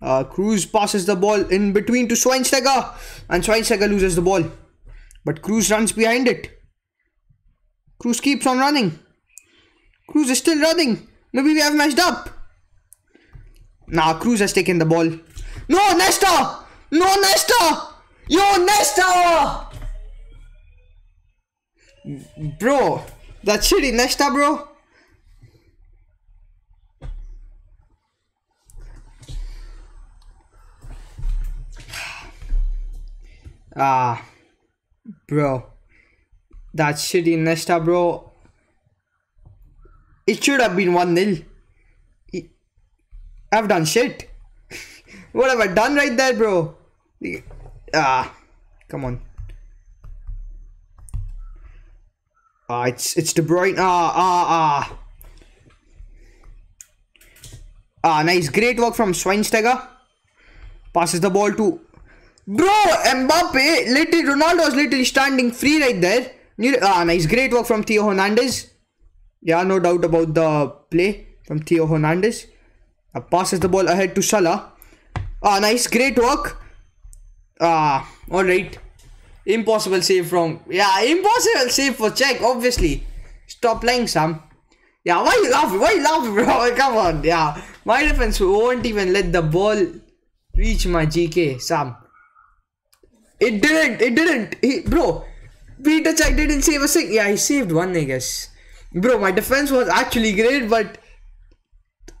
Uh, Kroos passes the ball in between to Schweinsteiger. And Schweinsteiger loses the ball. But Kroos runs behind it. Kroos keeps on running. Kroos is still running. Maybe we have messed up. Nah, Kroos has taken the ball. No, Nesta! No, Nesta! Yo, Nesta! Bro, that shitty Nesta, bro. Ah, bro. That shitty Nesta, bro. It should have been 1 0. I've done shit. what have I done right there, bro? Ah, come on. Ah, it's it's De Bruyne. Ah, ah, ah. Ah, nice. Great work from Schweinsteiger. Passes the ball to... Bro, Mbappe, literally, Ronaldo was literally standing free right there. Ah, nice. Great work from Theo Hernandez. Yeah, no doubt about the play from Theo Hernandez. Uh, passes the ball ahead to Salah. Ah, nice. Great work. Ah, alright. Impossible save from... Yeah, impossible save for Čech, obviously. Stop playing, Sam. Yeah, why you laughing? Why you laughing, bro? Come on, yeah. My defense won't even let the ball reach my GK, Sam. It didn't. It didn't. He, bro, Petr Čech didn't save a thing. Yeah, he saved one, I guess. Bro, my defense was actually great, but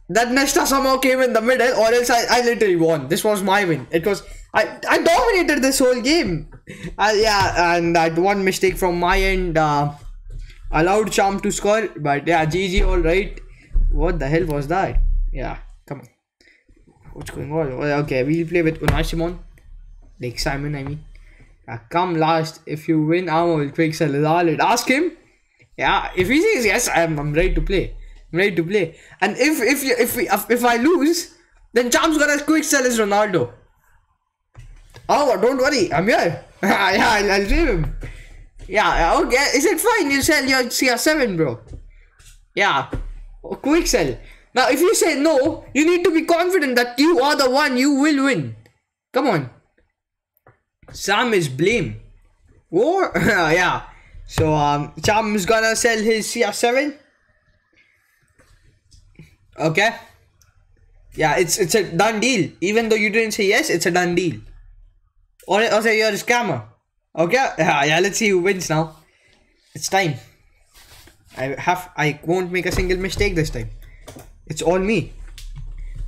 that Nesta somehow came in the middle, or else I, I literally won. This was my win. It was I I dominated this whole game. Uh, yeah, and that one mistake from my end uh, allowed Charm to score. But yeah, GG, all right. What the hell was that? Yeah, come on. What's going on? Okay, we'll play with Unashimon. Like Simon, I mean. Uh, come last. If you win, I will quick sell it. Ask him. Yeah, if he says yes, I'm, I'm ready to play. I'm ready to play. And if if you, if we, if, if I lose, then Charm's gonna quick sell his Ronaldo. Oh, don't worry, I'm here. yeah, I'll, I'll save him. Yeah, okay. Is it fine? You sell your CR7, bro. Yeah, quick sell. Now, if you say no, you need to be confident that you are the one. You will win. Come on. Sam is blame. Or yeah. So um, Sam is gonna sell his CR7. Okay. Yeah, it's it's a done deal. Even though you didn't say yes, it's a done deal. Or, or say you're a scammer. Okay? Yeah, let's see who wins now. It's time. I have I won't make a single mistake this time. It's all me.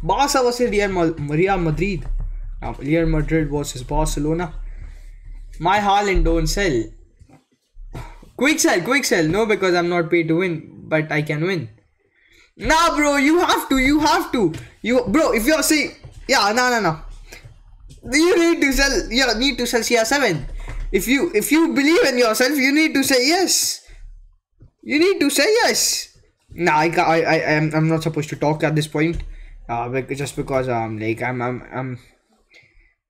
Barca versus Real, Real Madrid. Now, Real Madrid versus Barcelona. My Haaland don't sell. Quick sell, quick sell. No, because I'm not paid to win, but I can win. Nah, bro, you have to, you have to. You, bro, if you're saying, yeah, no, no, no. You need to sell. You need to sell CR7. If you, if you believe in yourself, you need to say yes. You need to say yes. Nah, I, I, I, am, I'm not supposed to talk at this point. Uh, just because um, like I'm, I'm, I'm,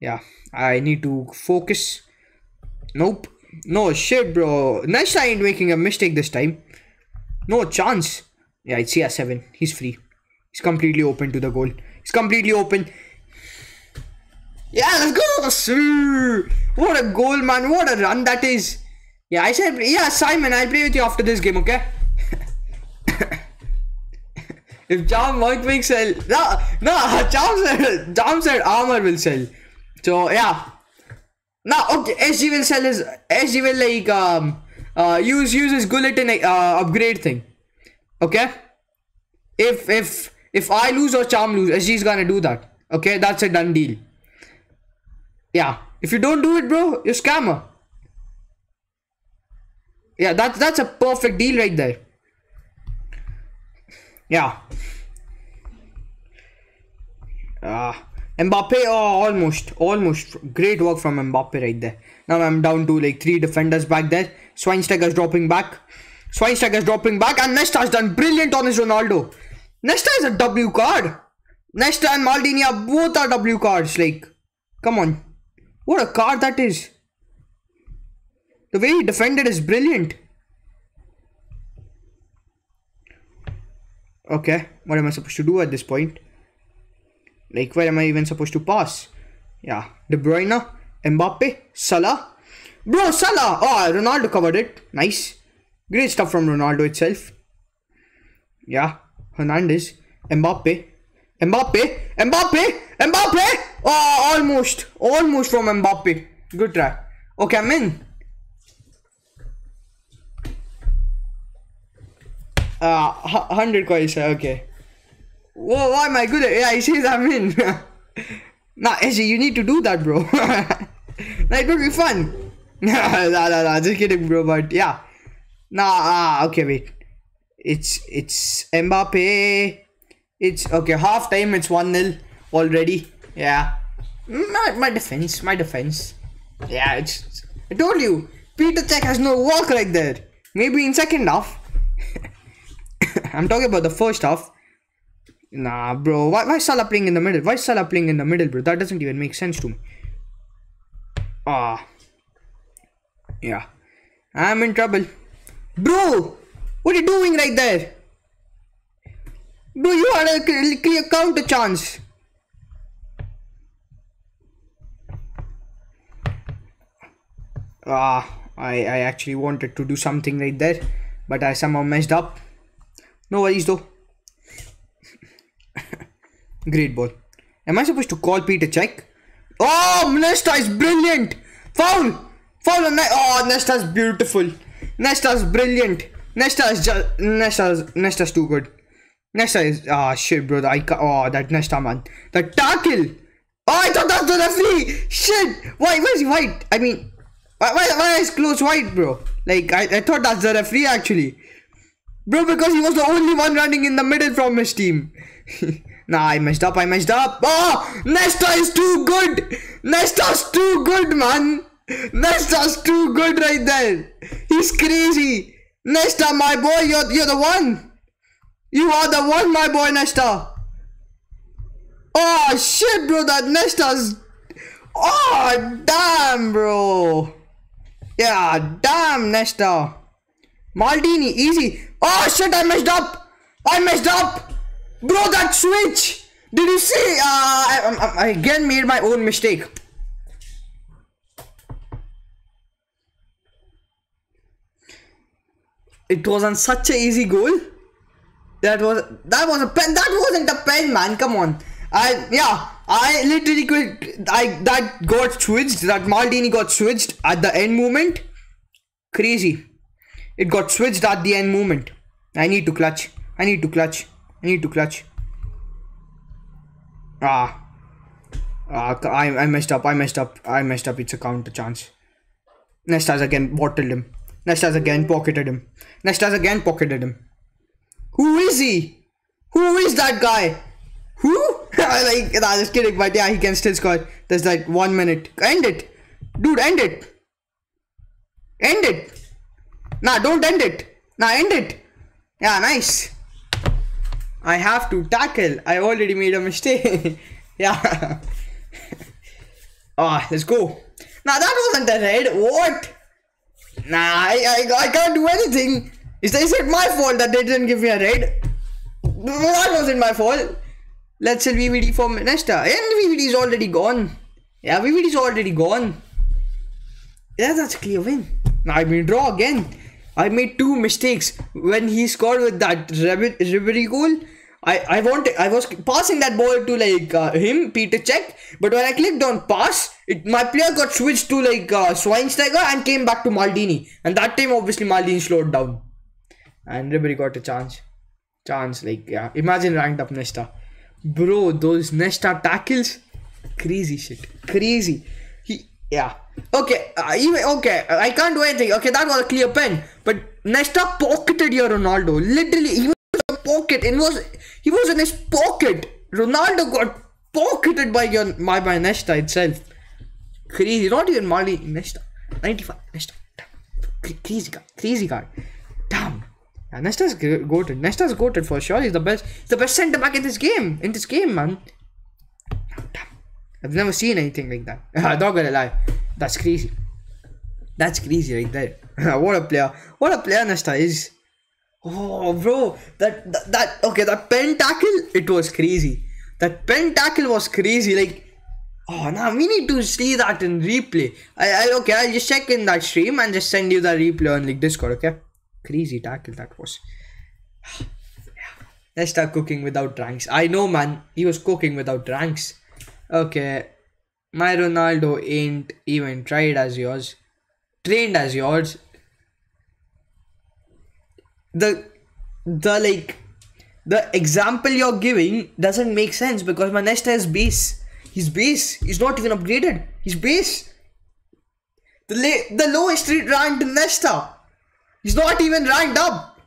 yeah, I need to focus. Nope. No shit, bro. Nice i ain't making a mistake this time. No chance. Yeah, it's CR7. He's free. He's completely open to the goal. He's completely open. Yeah, let's go! What a goal, man. What a run that is. Yeah, I said, yeah, Simon, I'll play with you after this game, okay? if might make sell, no, no, Jam said, Jam said armor will sell. So, yeah. Now, okay, SG will sell his, SG will like, um, uh, use, use his gullet in uh, upgrade thing. Okay? If, if, if I lose or Charm lose, SG is gonna do that. Okay, that's a done deal. Yeah. If you don't do it, bro, you're scammer. Yeah, that's that's a perfect deal right there. Yeah. Ah, uh, Mbappe, oh, almost, almost. Great work from Mbappe right there. Now I'm down to like three defenders back there. Schweinsteiger's dropping back. Schweinsteiger's dropping back, and Nesta's done brilliant on his Ronaldo. Nesta is a W card. Nesta and Maldini are both are W cards. Like, come on. What a card that is. The way he defended is brilliant. Okay, what am I supposed to do at this point? Like, where am I even supposed to pass? Yeah, De Bruyne, Mbappe, Salah. Bro, Salah! Oh, Ronaldo covered it. Nice. Great stuff from Ronaldo itself. Yeah, Hernandez, Mbappe, Mbappe, Mbappe, Mbappe! Oh, almost, almost from Mbappe. Good try. Okay, I'm in. Uh, 100 coins, okay. Whoa, why am I good at Yeah, he says I'm in. nah, Ezzy, you need to do that, bro. nah, it would be fun. nah, nah, nah, just kidding, bro, but yeah. Nah, ah, okay, wait. It's, it's Mbappe. It's, okay, half time, it's 1-0 already. Yeah. My, my defense, my defense. Yeah, it's, I told you, Petr Čech has no work like that. Maybe in second half. I'm talking about the first half. Nah, bro. Why, why Salah playing in the middle? Why Salah playing in the middle, bro? That doesn't even make sense to me. Ah. Yeah. I'm in trouble. Bro! What are you doing right there? Bro, you had a clear counter chance. Ah, I, I actually wanted to do something right there, but I somehow messed up. No worries though. Great ball. Am I supposed to call Petr Čech Oh, Nesta is brilliant. Foul. Foul on Nesta. Oh, Nesta's beautiful. Nesta's brilliant. Nesta's just Nesta's Nesta's too good. Nesta is ah shit, bro. I ca- oh that Nesta man. The tackle. Oh, I thought that's the referee. Shit. Why? Why is he white? I mean, why? Why, why is close white, bro? Like I, I thought that's the referee actually, bro. Because he was the only one running in the middle from his team. nah, I messed up. I messed up. Oh, Nesta is too good. Nesta's too good, man. Nesta's too good right there. He's crazy. Nesta, my boy, you're you're the one. You are the one, my boy, Nesta. Oh shit, bro, that Nesta's. Oh damn, bro. Yeah, damn, Nesta. Maldini, easy. Oh shit, I messed up. I messed up. Bro, that switch. Did you see? Uh, I, I, I again made my own mistake. It was on such a easy goal. That was that was a pen. That wasn't a pen, man. Come on. I yeah. I literally could. I that got switched. That Maldini got switched at the end moment. Crazy. It got switched at the end moment. I need to clutch. I need to clutch. I need to clutch. Ah. Ah, I, I messed up. I messed up. I messed up. It's a counter chance. Nestas again bottled him. Nestas again pocketed him. Nestas again pocketed him. Who is he? Who is that guy? Who? like, nah, just kidding, but yeah, he can still score. There's like one minute. End it. Dude, end it. End it. Nah, don't end it. Nah, end it. Yeah, nice. I have to tackle. I already made a mistake. yeah. Ah, let's go. Nah, that wasn't a red. What? Nah, I, I, I can't do anything. Is, is it my fault that they didn't give me a red? That wasn't my fault. Let's sell VVD for Nesta. And VVD is already gone. Yeah, VVD is already gone. Yeah, that's a clear win. I mean, draw again. I made two mistakes when he scored with that Ribery goal. I, I wanted I was passing that ball to like uh, him Petr Čech but when I clicked on pass it, my player got switched to like uh, Schweinsteiger and came back to Maldini and that time obviously Maldini slowed down and Ribery got a chance chance like yeah imagine ranked up Nesta bro those Nesta tackles crazy shit. Crazy. He yeah. Okay uh, even okay I can't do anything. Okay that was a clear pen. But Nesta pocketed your Ronaldo. Literally he was in a pocket. It was he was in his pocket. Ronaldo got pocketed by your my by Nesta itself. Crazy. Not even Mali Nesta 95 Nesta Damn. crazy guy. Crazy guy. Damn yeah, Nesta's goated. Nesta's goated for sure. He's the best. The best centre back in this game. In this game, man. I've never seen anything like that. I'm not gonna lie. That's crazy. That's crazy right there. what a player. What a player Nesta is. Oh, bro. That, that, that, okay, that pen tackle, it was crazy. That pen tackle was crazy. Like, oh, now we need to see that in replay. I, I, okay, I'll just check in that stream and just send you the replay on like Discord, okay? Crazy tackle that was. Let's start cooking without ranks. I know, man. He was cooking without ranks. Okay. My Ronaldo ain't even tried as yours. Trained as yours. The, the like, the example you're giving doesn't make sense because my Nesta is base. He's base. He's not even upgraded. He's base. The, the lowest ranked Nesta He's not even ranked up.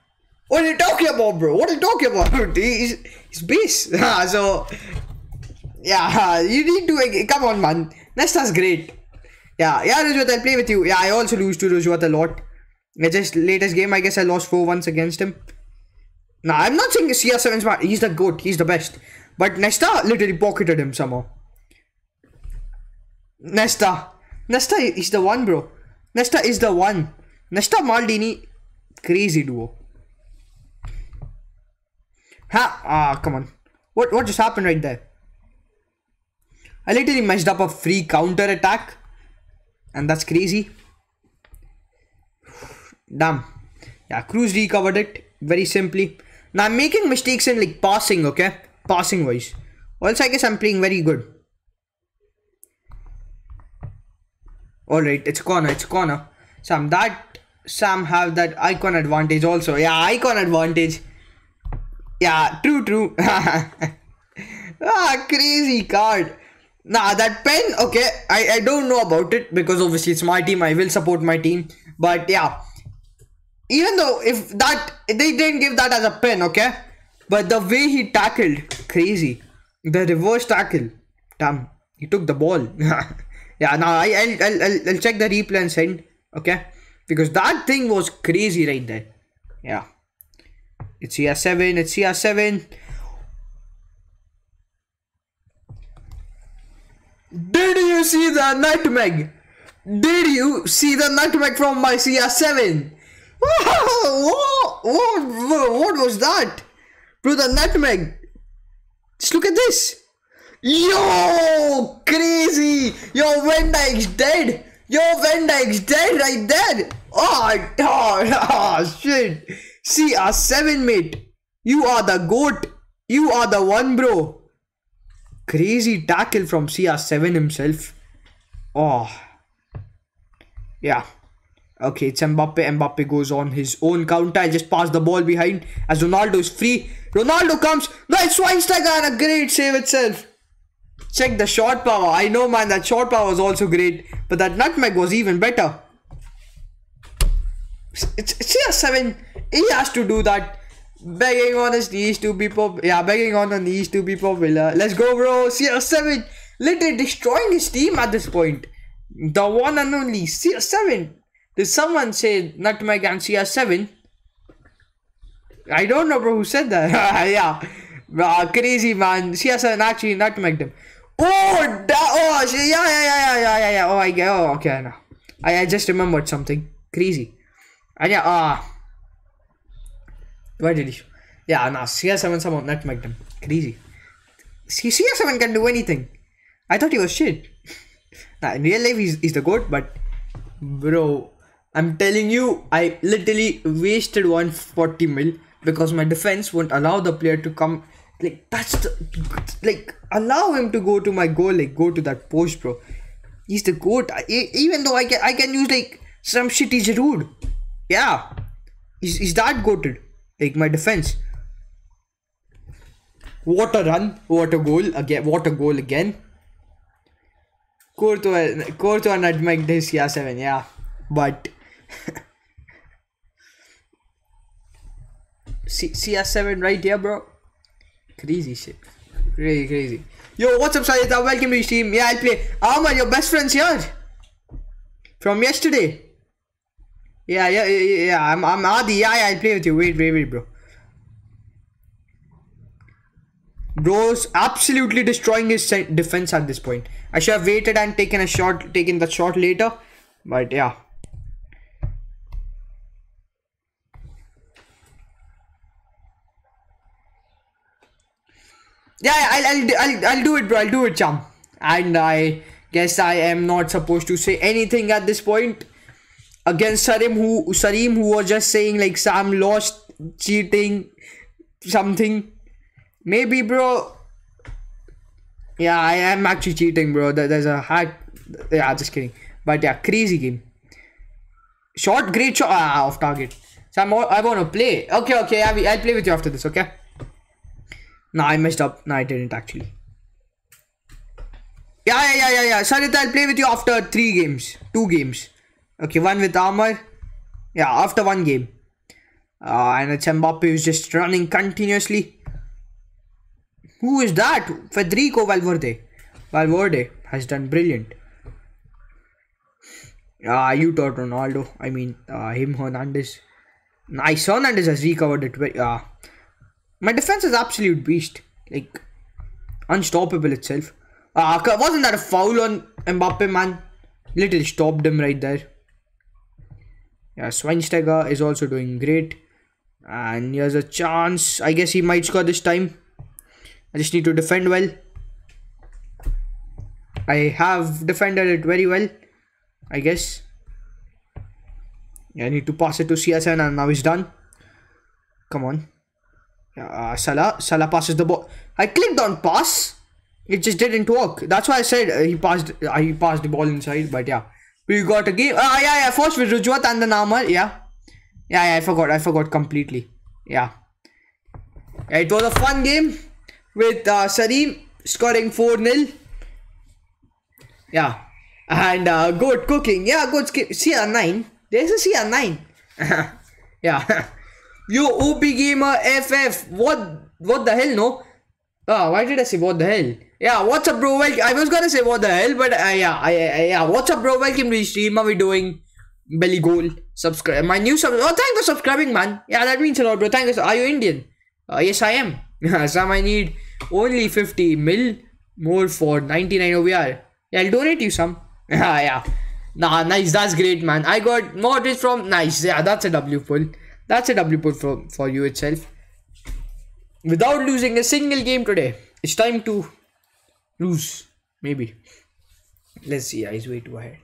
What are you talking about, bro? What are you talking about? He's, he's base. Ah, so, yeah, ah, you need to, come on, man. Nesta's great. Yeah, yeah, Rajwat, I'll play with you. Yeah, I also lose to Rajwat a lot. I just, latest game, I guess I lost 4 once against him. Nah, I'm not saying CR7's bad. He's the goat. He's the best. But Nesta literally pocketed him somehow. Nesta. Nesta is the one, bro. Nesta is the one. Nesta Maldini, crazy duo. Ha! Ah, come on. What what just happened right there? I literally messed up a free counter attack, and that's crazy. Damn. Yeah, Kroos recovered it very simply. Now I'm making mistakes in like passing, okay? Passing wise. Also, I guess I'm playing very good. Alright, it's corner, it's corner. So I'm that Sam have that icon advantage also. Yeah, icon advantage. Yeah, true, true. ah, crazy card. Nah, that pen, okay, I, I don't know about it because obviously it's my team. I will support my team. But yeah, even though if that, they didn't give that as a pen, okay? But the way he tackled, crazy. The reverse tackle, damn, he took the ball. yeah, now I, I'll, I'll, I'll, I'll check the replay and send, okay? Because that thing was crazy right there. Yeah. It's CR7, it's CR7. Did you see the nutmeg? Did you see the nutmeg from my CR7? what, what, what was that? Bro, the nutmeg. Just look at this. Yo, crazy. Yo, Van Dijk's dead. Yo, Van Dijk's dead right there. Oh, oh, oh shit. CR7, mate. You are the goat. You are the one, bro. Crazy tackle from CR7 himself. Oh. Yeah. Okay, it's Mbappe. Mbappe goes on his own counter. I just pass the ball behind as Ronaldo is free. Ronaldo comes. Nice Schweinsteiger and a great save itself. Check the shot power. I know, man, that shot power was also great. But that nutmeg was even better. It's, it's CR7. He has to do that. Begging on his knees to be pop. Yeah, begging on the knees to be popular. Let's go, bro. CR7 literally destroying his team at this point. The one and only CR7. Did someone say Nutmeg and CR7? I don't know, bro, who said that. yeah. Uh, crazy, man. CR7 actually nutmegged him. Oh, da- oh, yeah, yeah, yeah, yeah, yeah, yeah. Oh, I get. Oh, okay, now. I, I just remembered something crazy. Yeah, ah. Where did he? Yeah, nah, CR7 someone nutmegged him. Crazy. C- CR7 can do anything. I thought he was shit. nah, in real life, he's, he's the goat, but bro, I'm telling you, I literally wasted 140 mil because my defense won't allow the player to come like touch the like allow him to go to my goal like go to that post bro he's the goat I, even though i can i can use like some shitty Giroud yeah he's, he's that goated like my defense what a run what a goal again what a goal again Courtois, Courtois nutmeg this yeah 7 yeah but C- CR7 right here bro Crazy shit. Crazy, crazy. Yo, what's up, Sayeta? Welcome to the stream. Yeah, I'll play. Amar, your best friend's here. From yesterday. Yeah, yeah, yeah. I'm, I'm Adi. Yeah, yeah, I'll play with you. Wait, wait, wait, bro. Bro's absolutely destroying his defense at this point. I should have waited and taken a shot, taken the shot later. But yeah. Yeah, I'll, I'll, I'll, I'll do it, bro. I'll do it, chum. And I guess I am not supposed to say anything at this point against Sarim, who Sarim, who was just saying like Sam lost, cheating, something. Maybe, bro. Yeah, I am actually cheating, bro. There's a hack. Yeah, I'm just kidding. But yeah, crazy game. Short great shot. Ah, off target. So I'm, I want to play. Okay, okay. I'll, I'll play with you after this, okay? No, I messed up. No, I didn't actually. Yeah, yeah, yeah, yeah, yeah. Sarit, I'll play with you after three games. Two games. Okay, one with Armor. Yeah, after one game. Uh, and it's Mbappe who's just running continuously. Who is that? Federico Valverde. Valverde has done brilliant. Ah, uh, you thought Ronaldo. I mean, uh, him, Hernandez. Nice. Hernandez has recovered it. Uh, my defense is absolute beast. Like, unstoppable itself. Uh, wasn't that a foul on Mbappe, man? Little stopped him right there. Yeah, Schweinsteiger is also doing great. And here's a chance. I guess he might score this time. I just need to defend well. I have defended it very well. I guess. Yeah, I need to pass it to CSN and now he's done. Come on. Uh, Salah. Salah passes the ball. I clicked on pass. It just didn't work. That's why I said uh, he passed. Uh, he passed the ball inside. But yeah, we got a game. Ah, uh, yeah, yeah. First with Rujwat and then Amar. Yeah, yeah, yeah. I forgot. I forgot completely. Yeah, It was a fun game with uh, scoring 4 0. Yeah. And uh, Goat cooking. Yeah, good. Goat CR9. There's a CR9. yeah. Yo, OP Gamer FF. What what the hell, no? Oh, why did I say what the hell? Yeah, what's up, bro? I was gonna say what the hell, but uh, yeah, I, I, yeah, what's up, bro? Welcome to the stream. How we doing? Belly goal. Subscribe. My new sub. Oh, thanks for subscribing, man. Yeah, that means a lot, bro. Thanks. Are you Indian? Uh, yes, I am. Sam, I need only 50 mil more for 99 OVR. Yeah, I'll donate you some. yeah. yeah. Nah, nice. That's great, man. I got mortgage from nice. Yeah, that's a W pull. That's a W pull for, for you itself. Without losing a single game today. It's time to lose. Maybe. Let's see. Eyes way too ahead.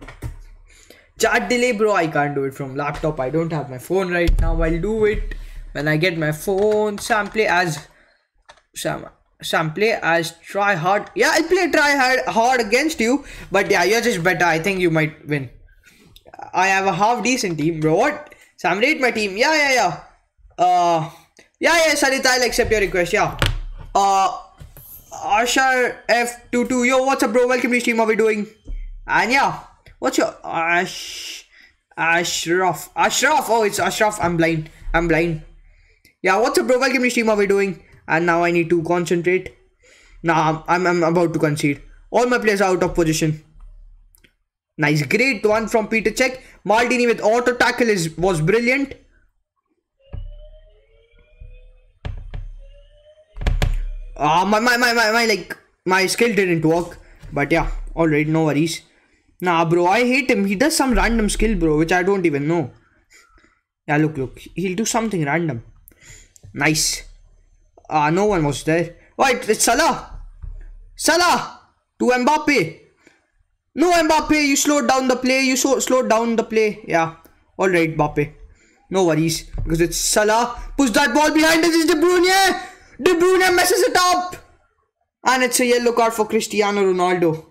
Chat delay, bro. I can't do it from laptop. I don't have my phone right now. I'll do it when I get my phone. Sam play as Sam. Sam play as try hard. Yeah, I'll play try hard hard against you. But yeah, you're just better. I think you might win. I have a half decent team, bro. What? Sam rate my team. Yeah, yeah, yeah. Uh, yeah, yeah. Sarita, I'll accept your request. Yeah. Uh, Ashar F22. Yo, what's up, bro? Welcome to the stream. How we doing? And yeah. What's your Ash Ashraf? Ashraf. Oh, it's Ashraf. I'm blind. I'm blind. Yeah, what's up, bro? Welcome to stream. How we doing? And now I need to concentrate. Nah, I'm, I'm about to concede. All my players are out of position. Nice, great one from Petr Čech. Maldini with auto tackle is was brilliant. Ah, uh, my, my, my, my, my, like, my skill didn't work. But yeah, alright, no worries. Nah, bro, I hate him. He does some random skill, bro, which I don't even know. Yeah, look, look. He'll do something random. Nice. Ah, uh, no one was there. Wait, it's Salah. Salah to Mbappe. No, Mbappe, you slowed down the play. You so slowed down the play. Yeah. Alright, Mbappe. No worries. Because it's Salah. Push that ball behind us. It's De Bruyne. De Bruyne messes it up. And it's a yellow card for Cristiano Ronaldo.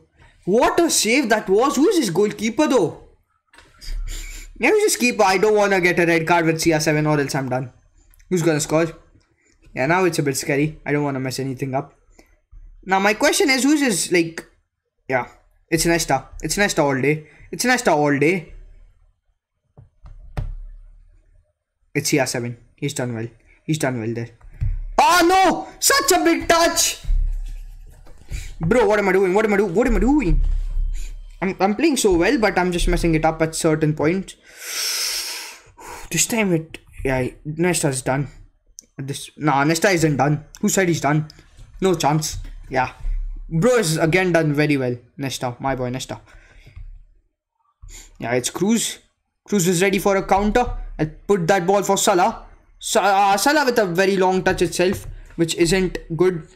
What a save that was. Who is his goalkeeper though? Maybe just keeper. I don't want to get a red card with CR7 or else I'm done. Who's gonna score? Yeah, now it's a bit scary. I don't want to mess anything up. Now my question is, who's this like? Yeah, it's Nesta. It's Nesta all day. It's Nesta all day. It's CR7. He's done well. He's done well there. Oh no! Such a big touch! Bro, what am I doing? What am I doing? What am I doing? I'm, I'm playing so well, but I'm just messing it up at certain points. This time it... Yeah, Nesta is done. This... Nah, Nesta isn't done. Who said he's done? No chance. Yeah. Bro is again done very well. Nesta. My boy, Nesta. Yeah, it's Kroos. Kroos is ready for a counter. I'll put that ball for Salah. Uh, Salah with a very long touch itself, which isn't good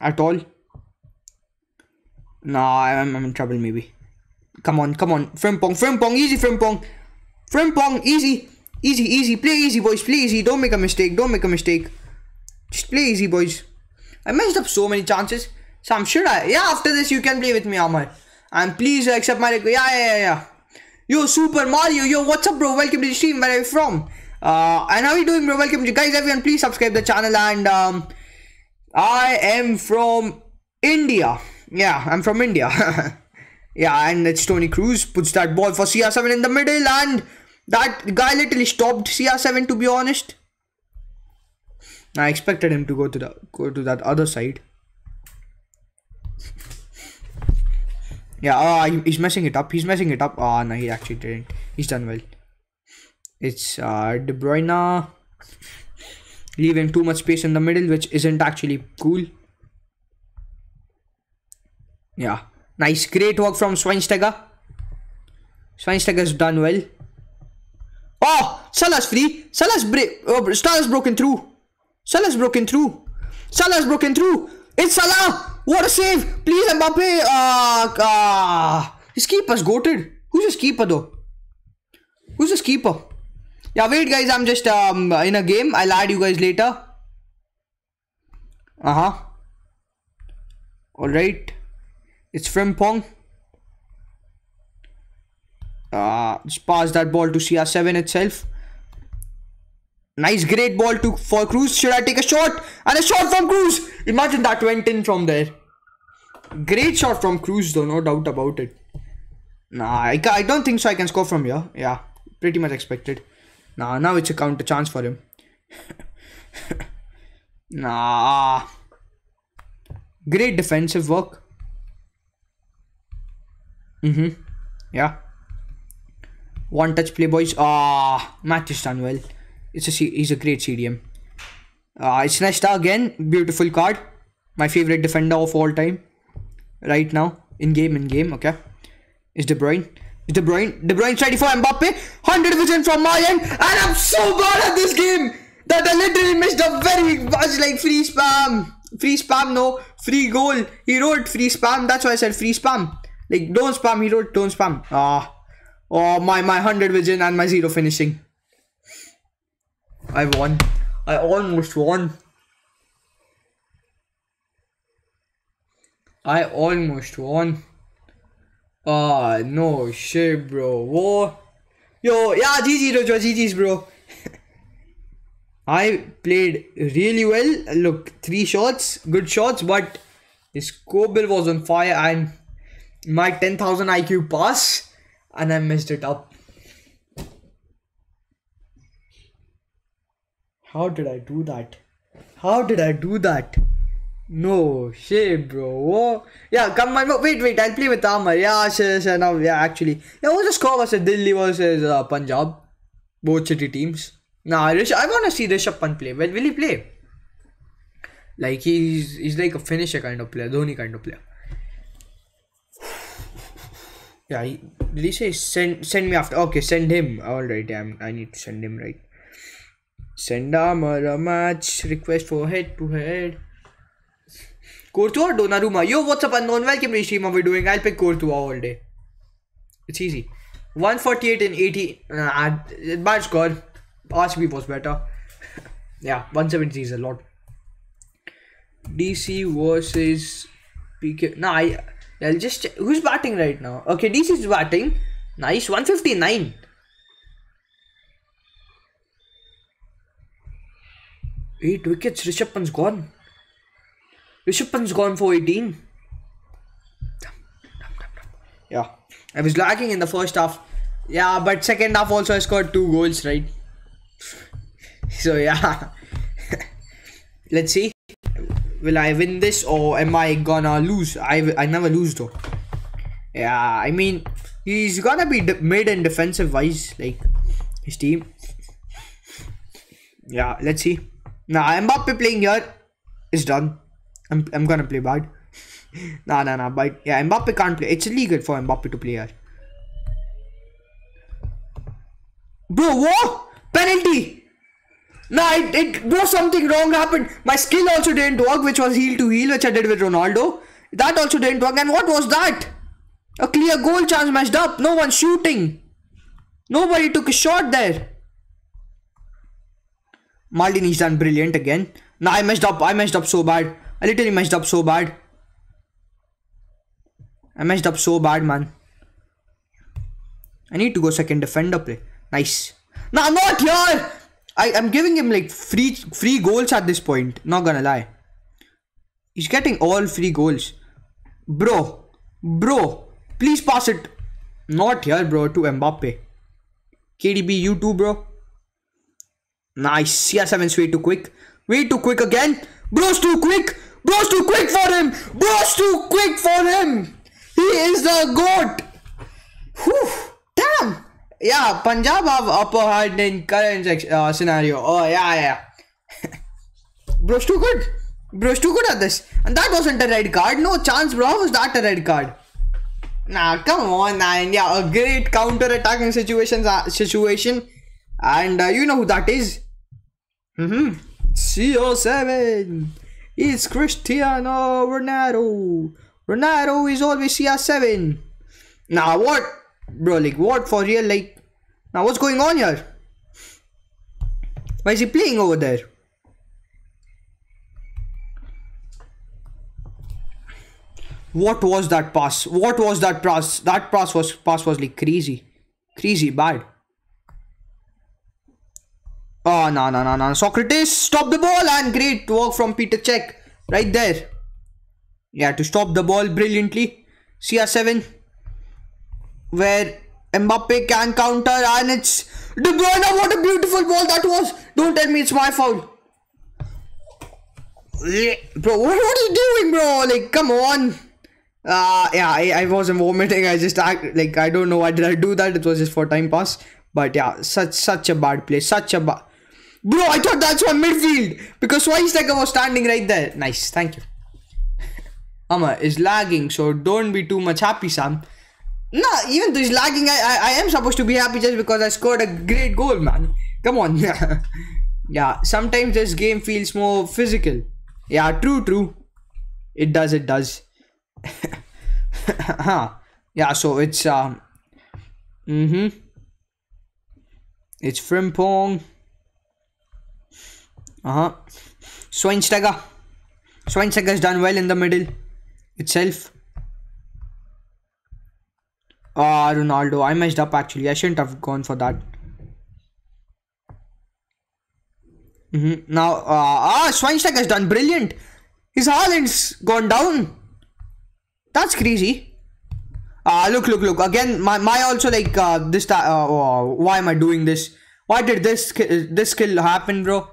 at all. Nah, I'm, I'm in trouble maybe. Come on, come on. Frimpong, Frimpong, easy Frimpong. Frimpong, easy. Easy, easy. Play easy, boys. Play easy. Don't make a mistake. Don't make a mistake. Just play easy, boys. I messed up so many chances. Sam, should I? Yeah, after this, you can play with me, Amar. And please accept my request. Yeah, yeah, yeah, yeah. Yo, Super Mario. Yo, what's up, bro? Welcome to the stream. Where are you from? Uh, and how are you doing, bro? Welcome to guys. Everyone, please subscribe the channel. And um, I am from India. Yeah, I'm from India. yeah, and it's Toni Kroos puts that ball for CR7 in the middle, and that guy literally stopped CR7 to be honest. I expected him to go to the go to that other side. yeah, uh, he's messing it up. He's messing it up. Ah, oh, no, he actually didn't. He's done well. It's uh, De Bruyne leaving too much space in the middle, which isn't actually cool. Yeah. Nice. Great work from Schweinsteiger. Schweinsteiger's done well. Oh! Salah's free. Salah's break. Oh, Salah's broken through. Salah's broken through. Salah's broken through. It's Salah. What a save. Please, Mbappe. Ah, uh, uh, his keeper's goated. Who's his keeper though? Who's his keeper? Yeah, wait guys. I'm just um in a game. I'll add you guys later. Uh-huh. Alright. It's Frimpong. Uh, just pass that ball to CR7 itself. Nice, great ball to for Kroos. Should I take a shot? And a shot from Kroos. Imagine that went in from there. Great shot from Kroos, though, no doubt about it. Nah, I, I don't think so. I can score from here. Yeah, pretty much expected. Nah, now it's a counter chance for him. nah. Great defensive work. Mm-hmm. Yeah. One touch play, boys. Ah, match is done well. It's a he's a great CDM. Uh, it's Nesta again. Beautiful card. My favorite defender of all time. Right now. In game, in game. Okay. Is De Bruyne. De Bruyne. De Bruyne's ready for Mbappe. 100 vision from my end. And I'm so bad at this game that I literally missed a very much like free spam. Free spam, no. Free goal. He wrote free spam. That's why I said free spam. Like, don't spam. He wrote don't spam. Ah. Oh, my, my 100 vision and my 0 finishing. I won. I almost won. I almost won. Ah, no shit, bro. Whoa. Yo, yeah, GG, Rojo, GG's, bro. I played really well. Look, three shots, good shots, but his bill was on fire and my 10,000 IQ pass and I messed it up. How did I do that? How did I do that? No shit, bro. Whoa. Yeah, come on. Wait, wait. I'll play with Amar. Yeah, sure, sure. Now, yeah, actually. Yeah, what's the score versus Delhi versus uh, Punjab? Both city teams. Nah, Rish- I want to see Rishabh Pant play. When will he play? Like, he's he's like a finisher kind of player. Dhoni kind of player. Yeah, he, did he say send send me after? Okay, send him. Alright, I need to send him, right? Send him a match request for head to head. Courtois or Donnarumma? Yo, what's up, unknown? Welcome to stream. How we doing? I'll pick Courtois all day. It's easy. 148 and 80. Uh, nah, uh, bad score. RCB was better. yeah, 170 is a lot. DC versus PK. Nah, I. I'll just check. who's batting right now? Okay, DC is batting. Nice, 159. Eight wickets. Rishabh Pant's gone. Rishabh Pant's gone for 18. Yeah, I was lagging in the first half. Yeah, but second half also I scored two goals, right? So yeah, let's see will I win this or am I gonna lose? I, I never lose though. Yeah, I mean, he's gonna be made in defensive wise, like his team. Yeah, let's see. Now Mbappe playing here is done. I'm, I'm gonna play bad. nah, nah, nah, but yeah, Mbappe can't play. It's illegal for Mbappe to play here. Bro, what? Penalty! No, it, it was something wrong happened. My skill also didn't work, which was heel to heel, which I did with Ronaldo. That also didn't work. And what was that? A clear goal chance messed up. No one shooting. Nobody took a shot there. Maldini's done brilliant again. Now I messed up. I messed up so bad. I literally messed up so bad. I messed up so bad, man. I need to go second defender play. Nice. No, I'm not here. I, I'm giving him like free free goals at this point. Not gonna lie. He's getting all free goals. Bro. Bro. Please pass it. Not here, bro. To Mbappe. KDB, you too, bro. Nice. CR7's way too quick. Way too quick again. Bro's too quick. Bro's too quick for him. Bro's too quick for him. He is the GOAT. Whew. Damn yeah, Punjab have upper hand in current uh, scenario. Oh yeah, yeah. Bro's too good. Bro's too good at this. And that wasn't a red card. No chance, bro. Was that a red card? Nah, come on, man. Yeah, a great counter-attacking situations uh, situation. And uh, you know who that is? Mm-hmm. CR7. It's Cristiano Ronaldo. Ronaldo is always CR7. Now what? Bro, like what for real? Like, now what's going on here? Why is he playing over there? What was that pass? What was that pass? That pass was pass was like crazy, crazy bad. Oh, no, no, no, no. Socrates, stop the ball and great work from Petr Čech. Right there. Yeah, to stop the ball brilliantly. CR7. Where Mbappe can counter and it's De Bruyne. What a beautiful ball that was. Don't tell me it's my foul. Bro, what, what are you doing, bro? Like, come on. Uh, yeah, I, I wasn't vomiting. I just act like I don't know why did I do that. It was just for time pass. But yeah, such such a bad play. Such a bad. Bro, I thought that's on midfield because Schweinsteiger was standing right there. Nice, thank you. Amma is lagging, so don't be too much happy, Sam. Nah, even though he's lagging, I, I, I am supposed to be happy just because I scored a great goal, man. Come on. yeah, sometimes this game feels more physical. Yeah, true, true. It does, it does. huh. Yeah, so it's um Mm-hmm. It's Frimpong. Uh-huh. Schweinsteiger. Schweinsteiger has done well in the middle itself. Ah, Ronaldo. I messed up actually. I shouldn't have gone for that. Mm-hmm. Now, uh, ah, has done brilliant. His Haaland's gone down. That's crazy. Ah, look, look, look. Again, my, my also like uh, this. Uh, oh, why am I doing this? Why did this this skill happen, bro?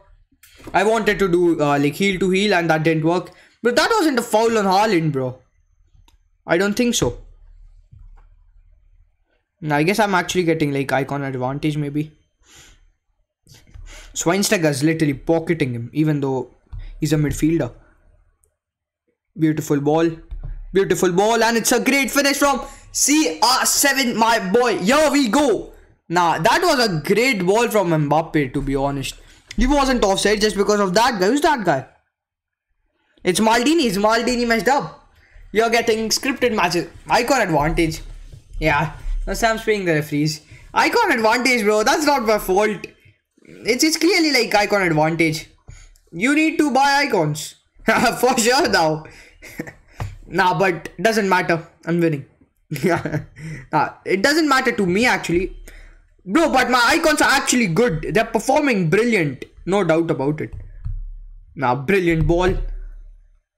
I wanted to do uh, like heel to heel and that didn't work. But that wasn't a foul on Haaland, bro. I don't think so. Now, I guess I'm actually getting like icon advantage maybe. Schweinsteiger's literally pocketing him even though he's a midfielder. Beautiful ball. Beautiful ball and it's a great finish from CR7 my boy. Here we go. Nah, that was a great ball from Mbappe to be honest. He wasn't offside just because of that guy. Who's that guy? It's Maldini. It's Maldini messed up. You're getting scripted matches. Icon advantage. Yeah. Now Sam's paying the referees. Icon advantage, bro. That's not my fault. It's, it's clearly like icon advantage. You need to buy icons. For sure now. nah, but doesn't matter. I'm winning. nah, it doesn't matter to me actually. Bro, but my icons are actually good. They're performing brilliant. No doubt about it. Now, brilliant ball.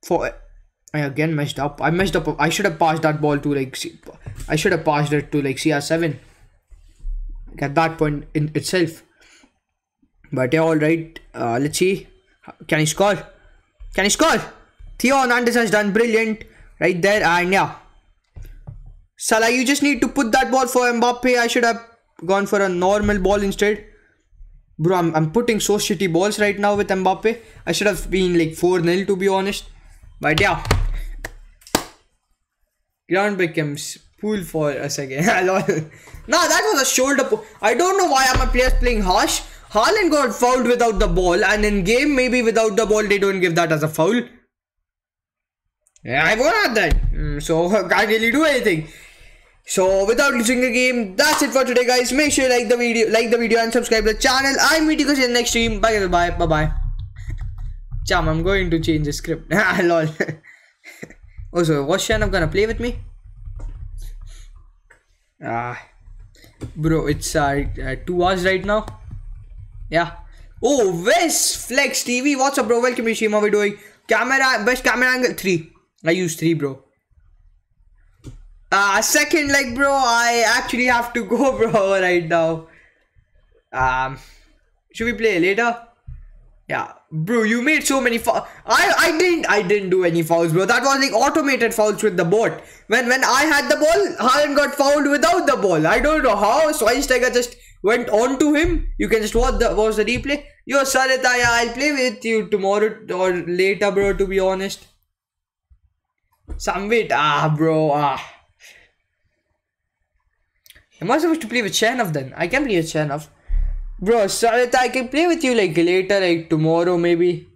For I again messed up. I messed up. I should have passed that ball to like. I should have passed it to like CR7. At that point in itself. But yeah, all right. Uh, let's see. Can he score? Can he score? Theo Hernandez has done brilliant right there. And yeah. Salah, you just need to put that ball for Mbappe. I should have gone for a normal ball instead. Bro, I'm, I'm putting so shitty balls right now with Mbappe. I should have been like 4-0 to be honest. But yeah. Ground becomes pool for a second. nah, that was a shoulder I don't know why I'm a player playing harsh. Haaland got fouled without the ball and in game maybe without the ball they don't give that as a foul. Yeah, I won at that. Mm, so can't really do anything. So without losing the game, that's it for today guys. Make sure you like the video, like the video and subscribe to the channel. I'll meet you guys in the next stream. Bye bye bye bye. Cham, I'm going to change the script. Lol. also, was Shannon gonna play with me? Ah, bro, it's uh, uh, two hours right now. Yeah. Oh, West Flex TV. What's up, bro? Welcome to stream. How we doing? Camera, best camera angle three. I use three, bro. Uh, second, like, bro, I actually have to go, bro, right now. Um, should we play later? Yeah, bro, you made so many fouls. I I didn't I didn't do any fouls, bro. That was like automated fouls with the bot. When when I had the ball, Haaland got fouled without the ball. I don't know how. Schweinsteiger just went on to him. You can just watch the watch the replay. Yo, Saritaya, I'll play with you tomorrow or later, bro. To be honest. Some wait, ah, bro, ah. Am I supposed to play with Chernoff then? I can play with Chernoff. Bro, Sarita, I can play with you like later, like tomorrow maybe.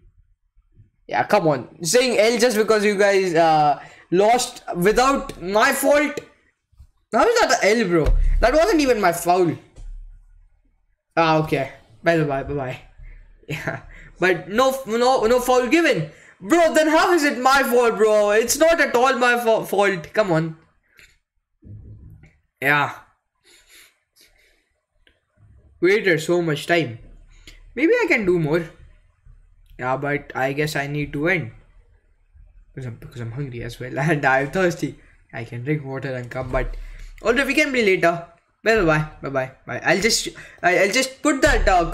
Yeah, come on. Saying L just because you guys uh, lost without my fault. How is that L, bro? That wasn't even my foul. Ah, okay. Bye bye bye bye. Yeah, but no no no foul given, bro. Then how is it my fault, bro? It's not at all my fault. Come on. Yeah waited so much time. maybe I can do more. Yeah, but I guess I need to end because I'm, because I'm hungry as well and I'm thirsty. I can drink water and come, but although we can be later. Bye bye bye bye bye. I'll just I'll just put that uh,